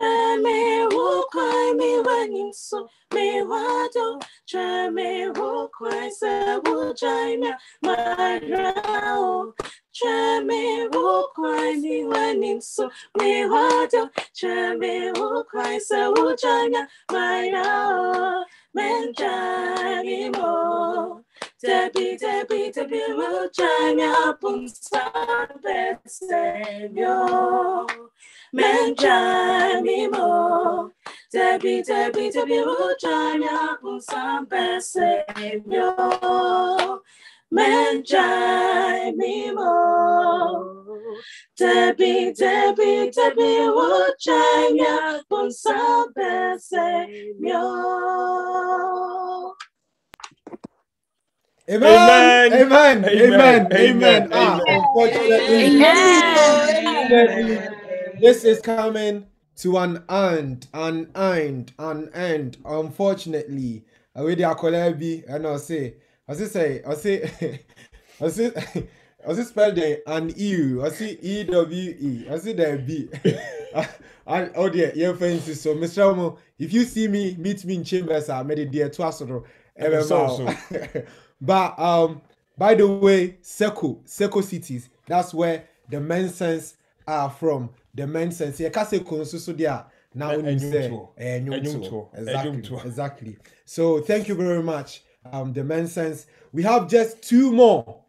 sambe senyo. Chame wukwai mi wenin so mi wado, chame wukwai se ujai mi marao. Chame wukwai mi wenin so mi wado, chame wukwai se ujai mi marao. Menjai mo, tebi tebi tebi ujai mi abun sambe senyo. Menjai mo, tebi tebi tebi ujai mi abun sambe senyo. Menjai mo, tebi tebi Amen. Amen. Amen. Amen. Amen. Amen. Amen. Ah, unfortunately, this is coming to an end, an end, an end. Unfortunately, I will the be and I'll say, I say, say, I say, I say, I say, spell the an E. I see E W E. I see the B. And oh dear, your fancy. So, Mr. Omo, if you see me, meet me in chambers. I made it dear twice or Yeah, so, But um, by the way, Seko, Seko cities, that's where the Mensens are from. The Mensens. Yeah, can say Konsusu there. Now when you say Enyumto. Enyumto. Enyumto. Exactly. Exactly. So thank you very much. Um, the Mensens. We have just two more.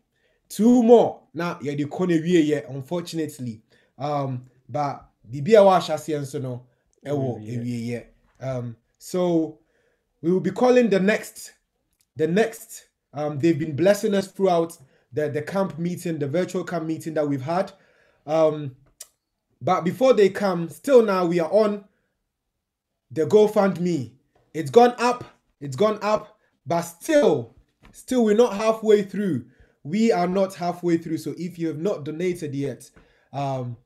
Two more. Now, yeah, the corner yeah, unfortunately. Um, but bibi a washa sienso no. Ewo yeah. Um, so we will be calling the next the next um they've been blessing us throughout the the camp meeting the virtual camp meeting that we've had. Um but before they come still now we are on the gofundme. It's gone up it's gone up but still still we're not halfway through. We are not halfway through so if you have not donated yet um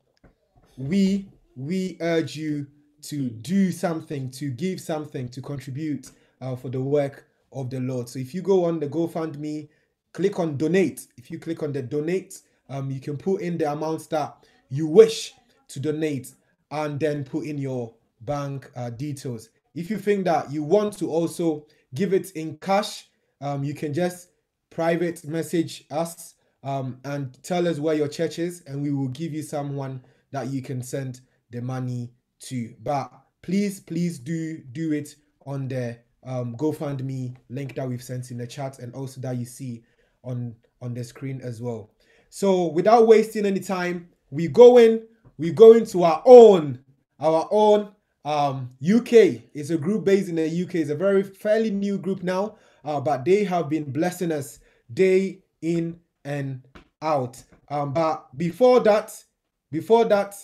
we we urge you to do something to give something to contribute uh, for the work of the lord. So if you go on the gofundme click on donate. If you click on the donate um, you can put in the amounts that you wish to donate and then put in your bank uh, details. If you think that you want to also give it in cash um, you can just private message us um, and tell us where your church is and we will give you someone that you can send the money to. But please please do do it on the um, gofundme link that we've sent in the chat and also that you see on on the screen as well. So without wasting any time we go in we go into our own our own um uk It's a group based in the uk it's a very fairly new group now uh, but they have been blessing us day in and out. Um but before that before that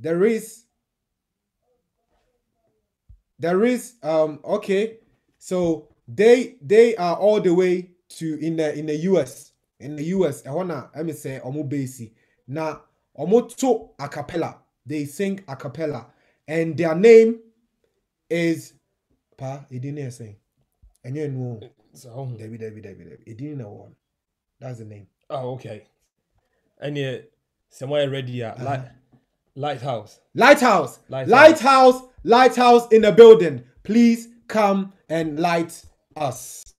there is there is um okay so they they are all the way to in the in the us in the us i wanna let me say omo basi now omo to a cappella they sing a cappella and their name is pa it didn't say And you know, So, Debbie, Debbie, Debbie, Debbie. It didn't know one. That's the name. oh, okay. And yeah, somewhere ready at uh, uh-huh. light, lighthouse. Lighthouse. Lighthouse. Lighthouse. Lighthouse in the building. Please come and light us.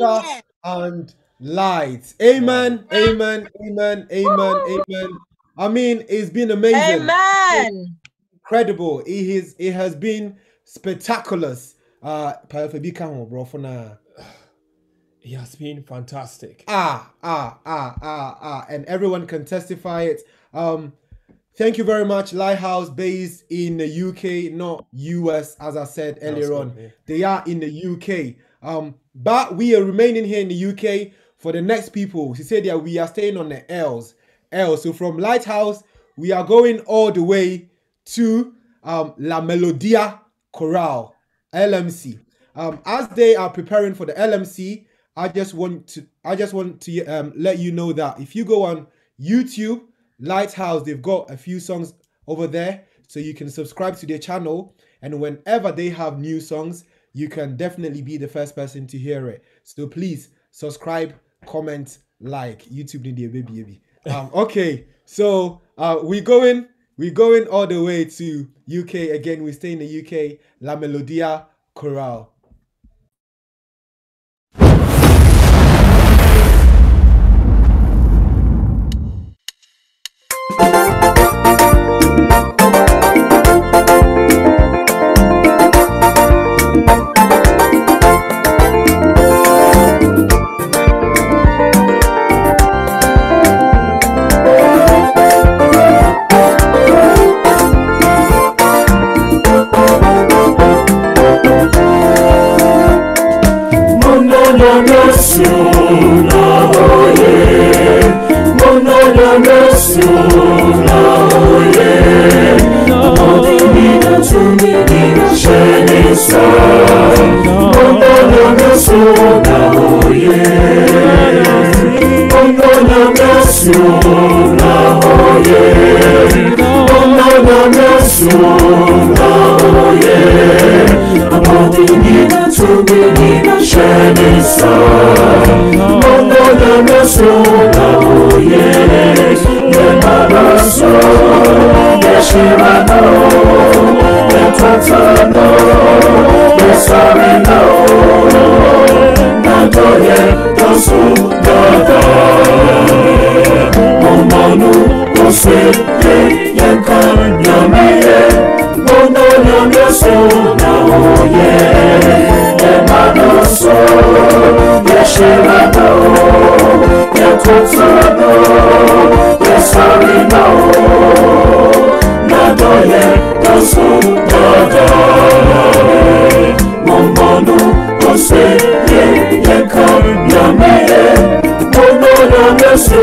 Protector and light. Amen, amen, amen, amen, amen. I mean, it's been amazing. Amen. Incredible. It is it has been spectacular. Uh Payafabi Kamo, bro, for now. It has been fantastic. Ah, ah, ah, ah, ah, and everyone can testify it. Um, thank you very much, Lighthouse, based in the UK, not US, as I said earlier on. They are in the UK. Um, but we are remaining here in the UK for the next people. She said that we are staying on the L's. L. So from Lighthouse, we are going all the way to um, La Melodia Chorale, LMC. Um, as they are preparing for the LMC, I just want to I just want to um, let you know that if you go on YouTube, Lighthouse, they've got a few songs over there, so you can subscribe to their channel, and whenever they have new songs, you can definitely be the first person to hear it. So please subscribe, comment, like. YouTube need a baby, baby. Um, okay, so uh, we going we're going all the way to UK again. We stay in the UK. La Melodia Chorale. Shining sun. Ongola mesuna oye. Yemaraso. Yeshirano. Yetatano. Yesarino. Yeshirano. Yetatano. Yesarino. Nagoye Tosu Dada. Mombonu Ose Ye Yenka Nyamiye Mono Nyamye So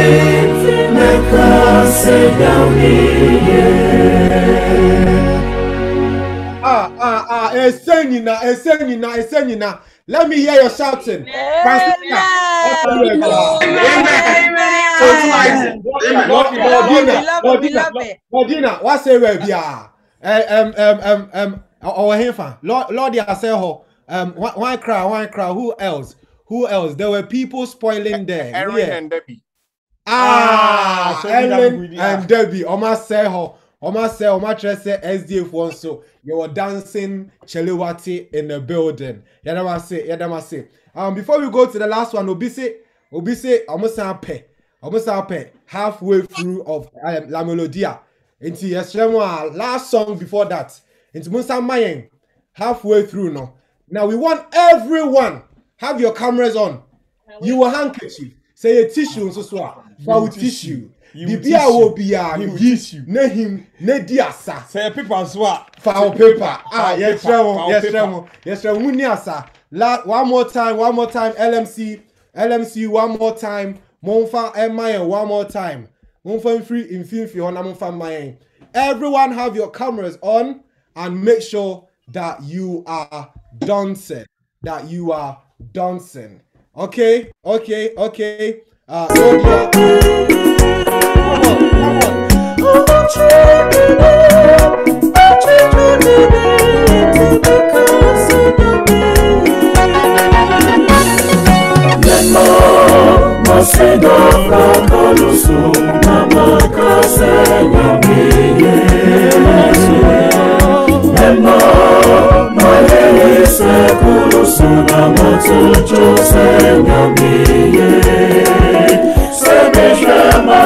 Ah, ah, ah, Ese nyina, ese nyina, ese nyina. Let me hear your shouting. Francisca. Amen. Modina, Modina, Modina, what say we be ah? Um, um, um, um, our hefa. Lord, Lord, I say ho. Um, why, why cry? Why cry? Who else? Who else? There were people spoiling there. Erin Yeah. and Debbie. Ah, so we that Ellen good, yeah. and Debbie. Oma say ho. Oma say, Oma try say SDF one so you were dancing Chelewati in the building. Yeah, that was say. Yeah, that was say. Um, before we go to the last one, Obi say, Obi say, almost a pay, almost a pay halfway through of um, La Melodia. Into yes, last song before that. Into Musa Mayeng halfway through now. Now we want everyone have your cameras on. You will handkerchief. Say a tissue nso so a fa wo tissue. Bibi a wo bia no yi na him na di asa. Say paper nso a fa wo paper. Ah, wo yes, paper, mo, fa wo yes, paper. mo, yes, mo. Muni asa. La, one more time, one more time. LMC, LMC, one more time. Monfa Emaye, one more time. Monfa free in Finfi on Monfa Mayen. Everyone have your cameras on and make sure that you are dancing. That you are dancing. Okay, okay, okay. Uh, Claudia. Mema masida kakalusu namakase nyamiye Mema mayeye sekulusu namatucho se nyamiye Semishema baba emo Eye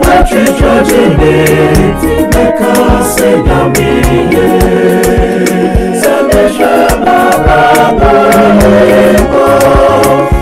Wechifajini Nekase nyamiye Semishema baba emo Eye adame Nasame sobyo Esenine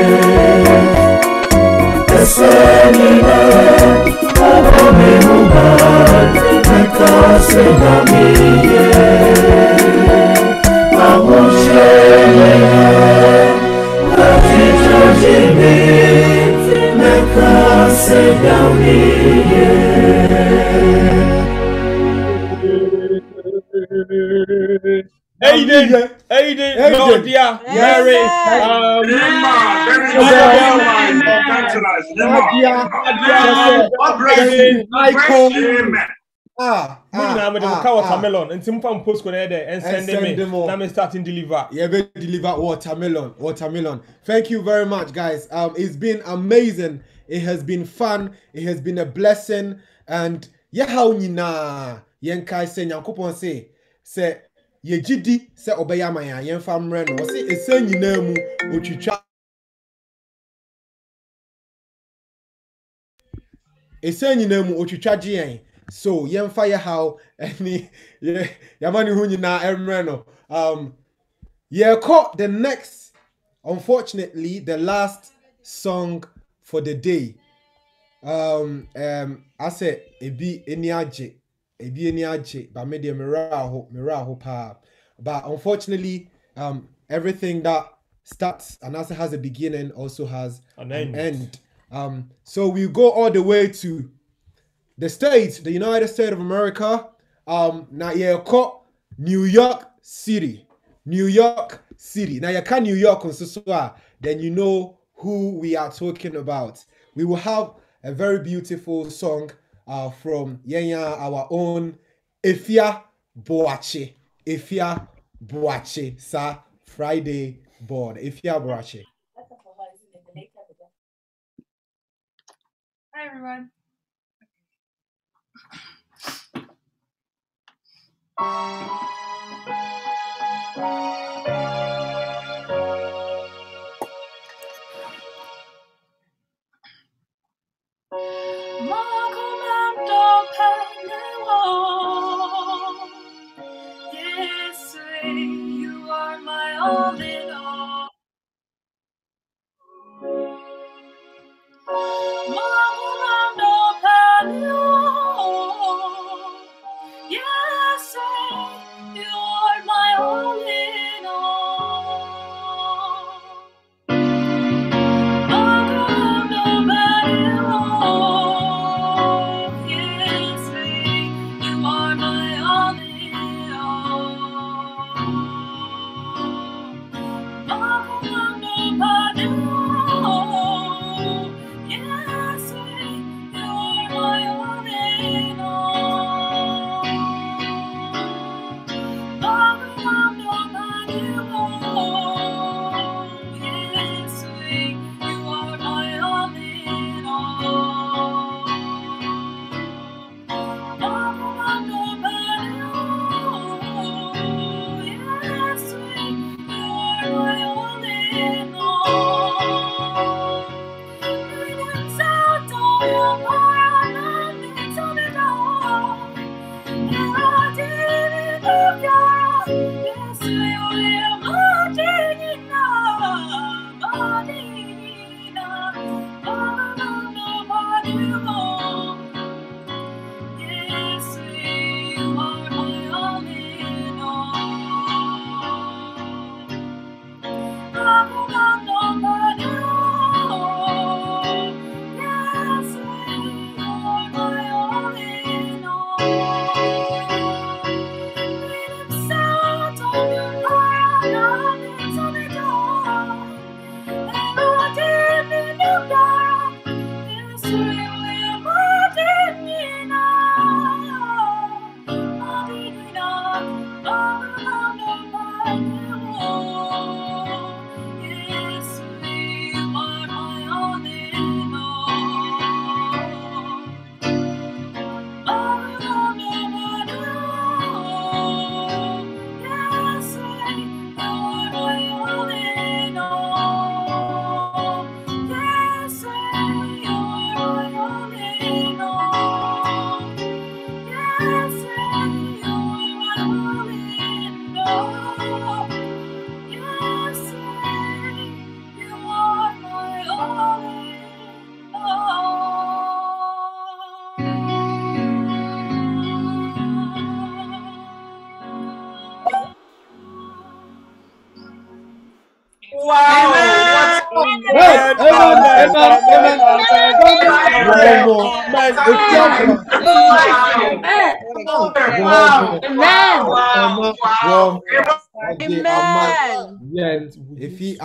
baba emo Eye adame Nasame sobyo Esenine Ubami ubai Nekase nyamiye Amuchenine Wechifajini Nekase nyamiye Esenine Ubami ubai Nekase nyamiye Amuchenine Wechifajini Nekase nyamiye Esenine Ubami ubai Nekase nyamiye Amuchenine Wechifajini Nekase nyamiye Esenine Ubami ubai Nekase nyamiye Amuchenine Wechifajini Nekase nyamiye Aiden, Aiden, um, Aiden. Claudia, Mary, um, Ah, Mo nyinaa mede mo ka watermelon nti mfa mo postcode ɛyɛ dɛ ɛnsɛnde me na me starting deliver. Yeah, we deliver watermelon, watermelon. Thank you very much, guys. Um, it's been amazing. It has been fun. It has been a blessing. And yeah, how nyina yenkai se nyankopon se se yegyidi se obeya man ya yemfa mre no. Se ese nyina mu otwitwa ese nyina mu otwitwa gye yɛn. So yɛmfa yɛ haw. Ɛne yɛ yɛama ne ho nyinaa ɛmmerɛ no. Um yɛkɔ the next unfortunately the last song for the day. Um um asɛ ebi ani agye ebi ani agye but me deɛ mmerɛ aho mmerɛ aho paa. But unfortunately um everything that starts and also has a beginning also has An an end. Um so we go all the way to the states the united states of america um na new york city new york city now you can new york a then you know who we are talking about we will have a very beautiful song uh, from Yenya, our own Efia Boache. Efia Boache, sir. Friday born. Efia Boache. Hi everyone. Makomando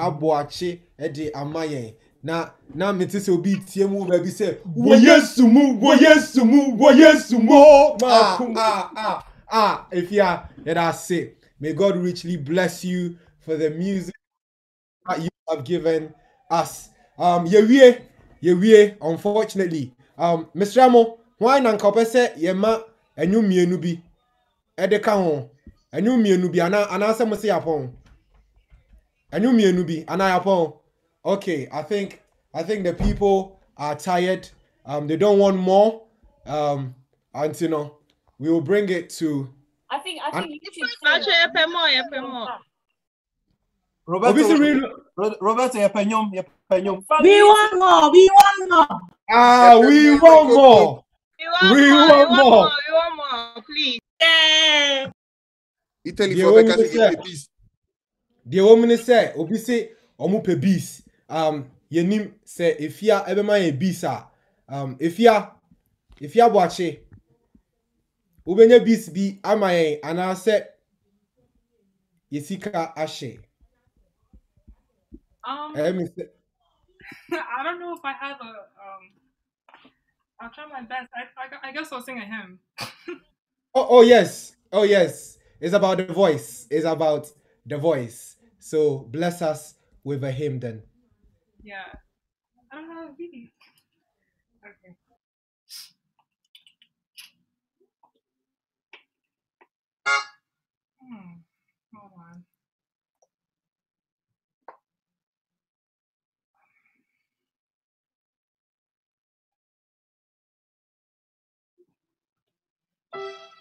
Efi aboakye ɛde ama yɛn. Na na mete sɛ obi tie mu baabi sɛ wɔ yesu mu wɔ yesu mu wɔ yesu mu. ah ah ah ah efi a yɛda ase. May god richly bless you for the music that you have given us. Um yɛwie yɛwie unfortunately. Um mesrɛ mo hwan na nka ɔpɛ sɛ yɛma ɛnwo mmienu bi? Ɛde ka ho. Ɛnwo mmienu bi anaa anaasɛ mo se yɛapɔn ɛnwo mmienu bi anaa yɛapɔn okay i think i think the people are tired um they don't want more um and you know, we will bring it to I think I think you should Pacho, yɛpɛ more, yɛpɛ more. Roberto, Obi si real- Ro- Roberto, yɛpɛ nnwom, yɛpɛ nnwom. We want more, we want more. Ah, we want more. We want We more, want we want more, we want more, please. Yeah. Italy The for say- to peace. Deɛ wɔn mu ne sɛ obi se ɔmo pɛ bees um yɛnim sɛ efia ɛbɛma yɛ bees a um efia efia buakye wobɛnya bees bi ama yɛn anaasɛ yɛ sika ahye Um, sɛ I don't know if I have a. Um, I'll try my best. I, I, I guess I'll sing a hymn. oh, oh yes oh yes it's about the voice it's about the voice so bless us with a hymn then Yeah. I know. Really. Okay. Hmm. Hold on. When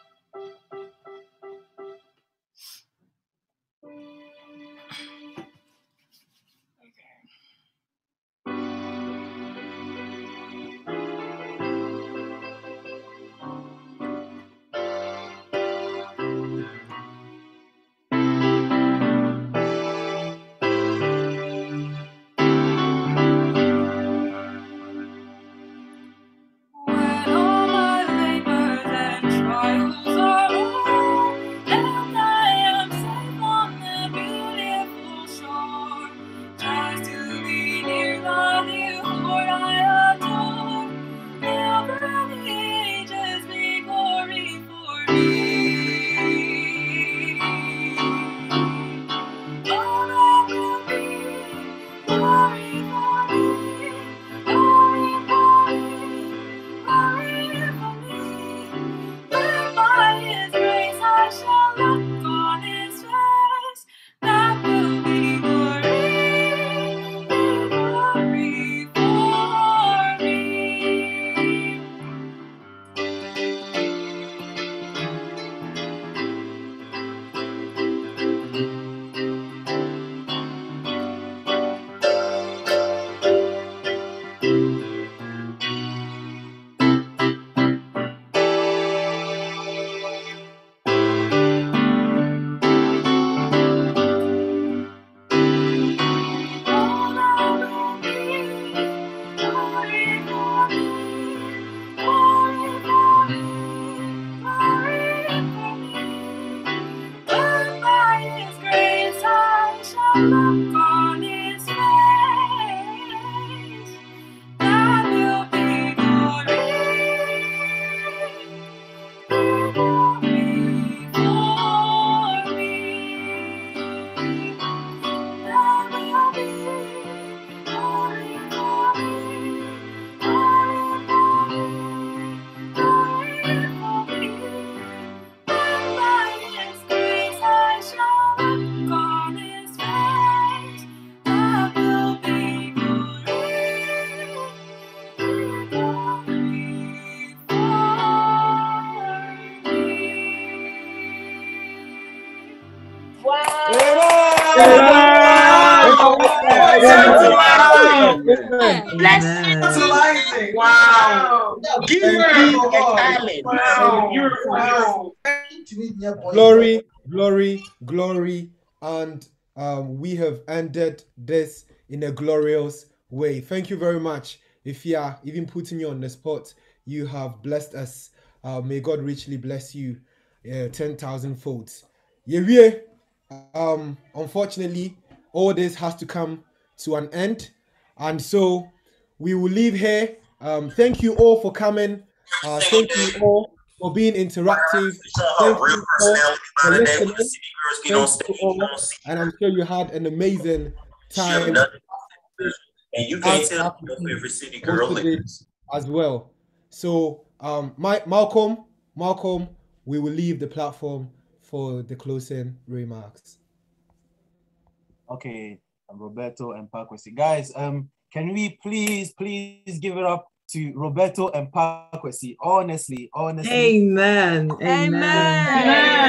um, we have ended this in a glorious way. Thank you very much. If you are even putting you on the spot, you have blessed us. Uh, may God richly bless you, uh, ten thousand folds. Yeah, um, unfortunately, all this has to come to an end, and so we will leave here. Um, thank you all for coming. Uh, thank you all for being interactive. Thank you for listening. Thank you all, and I'm sure you had an amazing time. And you can't as tell Apple your favorite city girl as well. So, um, my Malcolm, Malcolm, we will leave the platform for the closing remarks. Okay, Roberto and Pakwesi. Guys, um, can we please, please give it up to Roberto and Pakwesi. Honestly, honestly. Amen. Amen.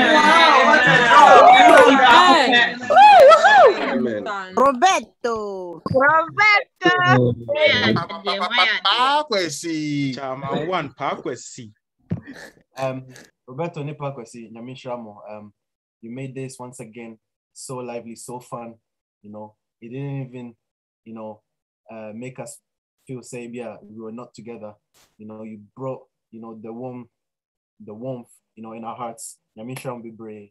Roberto. Roberto. Pakwesi. Chama one Pakwesi. Um, Roberto ne Pakwesi, Nyamisha mo, um, you made this once again so lively, so fun. You know, it didn't even, you know, uh, make us feel say, yeah, we were not together. You know, you brought, you know, the warm, the warmth, you know, in our hearts. Nyamisha be brave.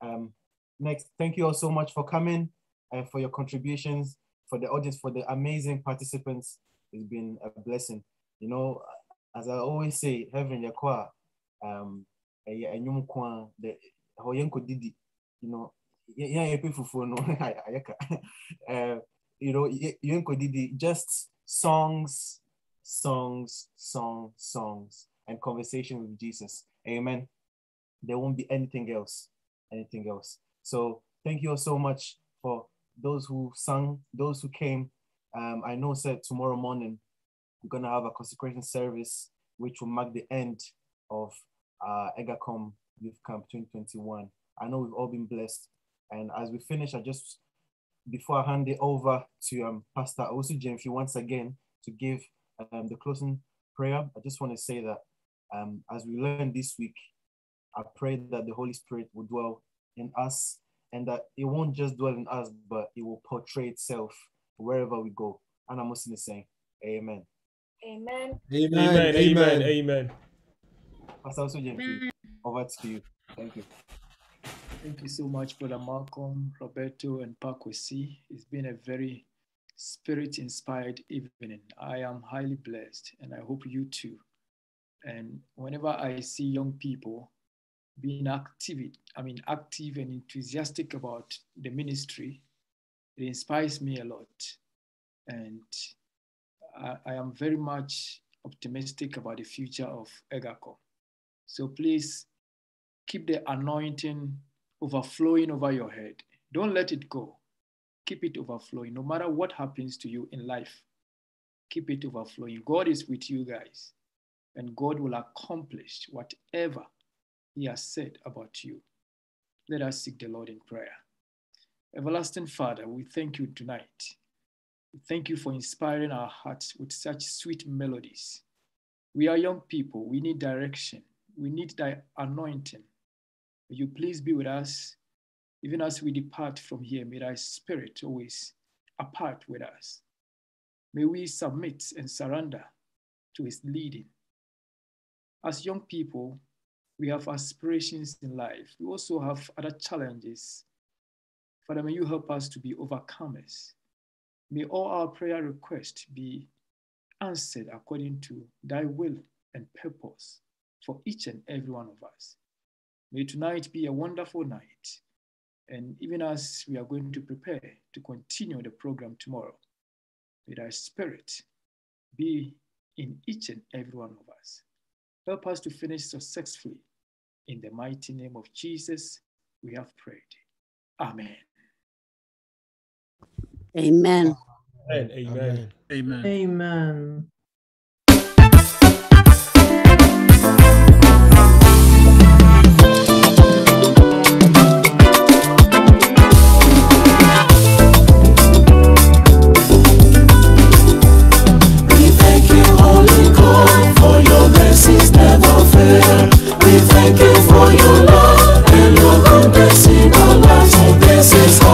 Um, next, thank you all so much for coming and for your contributions, for the audience, for the amazing participants. It's been a blessing. You know, as I always say, heaven yakwa, um, ɛnwom ko the hɔ yɛnkɔ didi, you know, yɛ- yɛn a no ayɛka, uh, you know, yɛ- didi, just songs, songs, songs, songs, and conversation with Jesus. Amen. There won't be anything else, anything else. So thank you all so much for those who sang, those who came. Um, I know said tomorrow morning we're gonna have a consecration service which will mark the end of uh, EGACCOM Youth Camp 2021. I know we've all been blessed. And as we finish, I just, before I hand it over to um, Pastor Osu Jemfi once again to give um, the closing prayer, I just want to say that um, as we learn this week, I pray that the Holy Spirit will dwell in us and that it won't just dwell in us, but it will portray itself wherever we go. And I'm also saying, Amen. Amen. Amen. Amen. Amen. Pastor Osu Jemfi, over to you. Thank you. Thank you so much, Brother Malcolm, Roberto, and Pakwesi. It's been a very spirit inspired evening. I am highly blessed, and I hope you too. And whenever I see young people being active, I mean, active and enthusiastic about the ministry, it inspires me a lot. And I, I am very much optimistic about the future of EGACCOM. So please keep the anointing overflowing over your head. Don't let it go. Keep it overflowing. No matter what happens to you in life, keep it overflowing. God is with you guys, and God will accomplish whatever He has said about you. Let us seek the Lord in prayer. Everlasting Father, we thank you tonight. We thank you for inspiring our hearts with such sweet melodies. We are young people. We need direction. We need thy anointing. You please be with us, even as we depart from here. May thy spirit always apart with us. May we submit and surrender to his leading. As young people, we have aspirations in life. We also have other challenges. Father, may you help us to be overcomers. May all our prayer requests be answered according to thy will and purpose for each and every one of us. May tonight be a wonderful night. And even as we are going to prepare to continue the program tomorrow, may thy spirit be in each and every one of us. Help us to finish successfully. In the mighty name of Jesus, we have prayed. Amen. Amen. Amen. Amen. Amen. Amen. Thank you for your love and your goodness in our lives. This is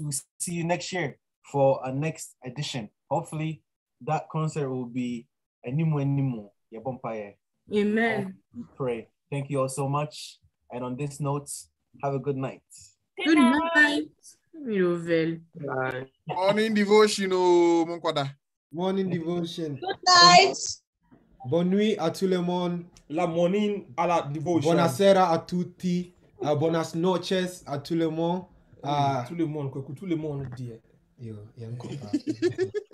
we'll see you next year for a next edition. Hopefully, that concert will be a new one, new one. Yeah, Bompire. Amen. We pray. Thank you all so much. And on this note, have a good night. Good night. Yovel. Morning devotion, oh, mon kwada. Morning devotion. Good night. Bonne nuit à tout le monde. La morning à la devotion. Buonasera a tutti. Uh, buenas noches à tout le monde. Uh, tout le monde, quoi, tout le monde dit. Yo, yanko pa.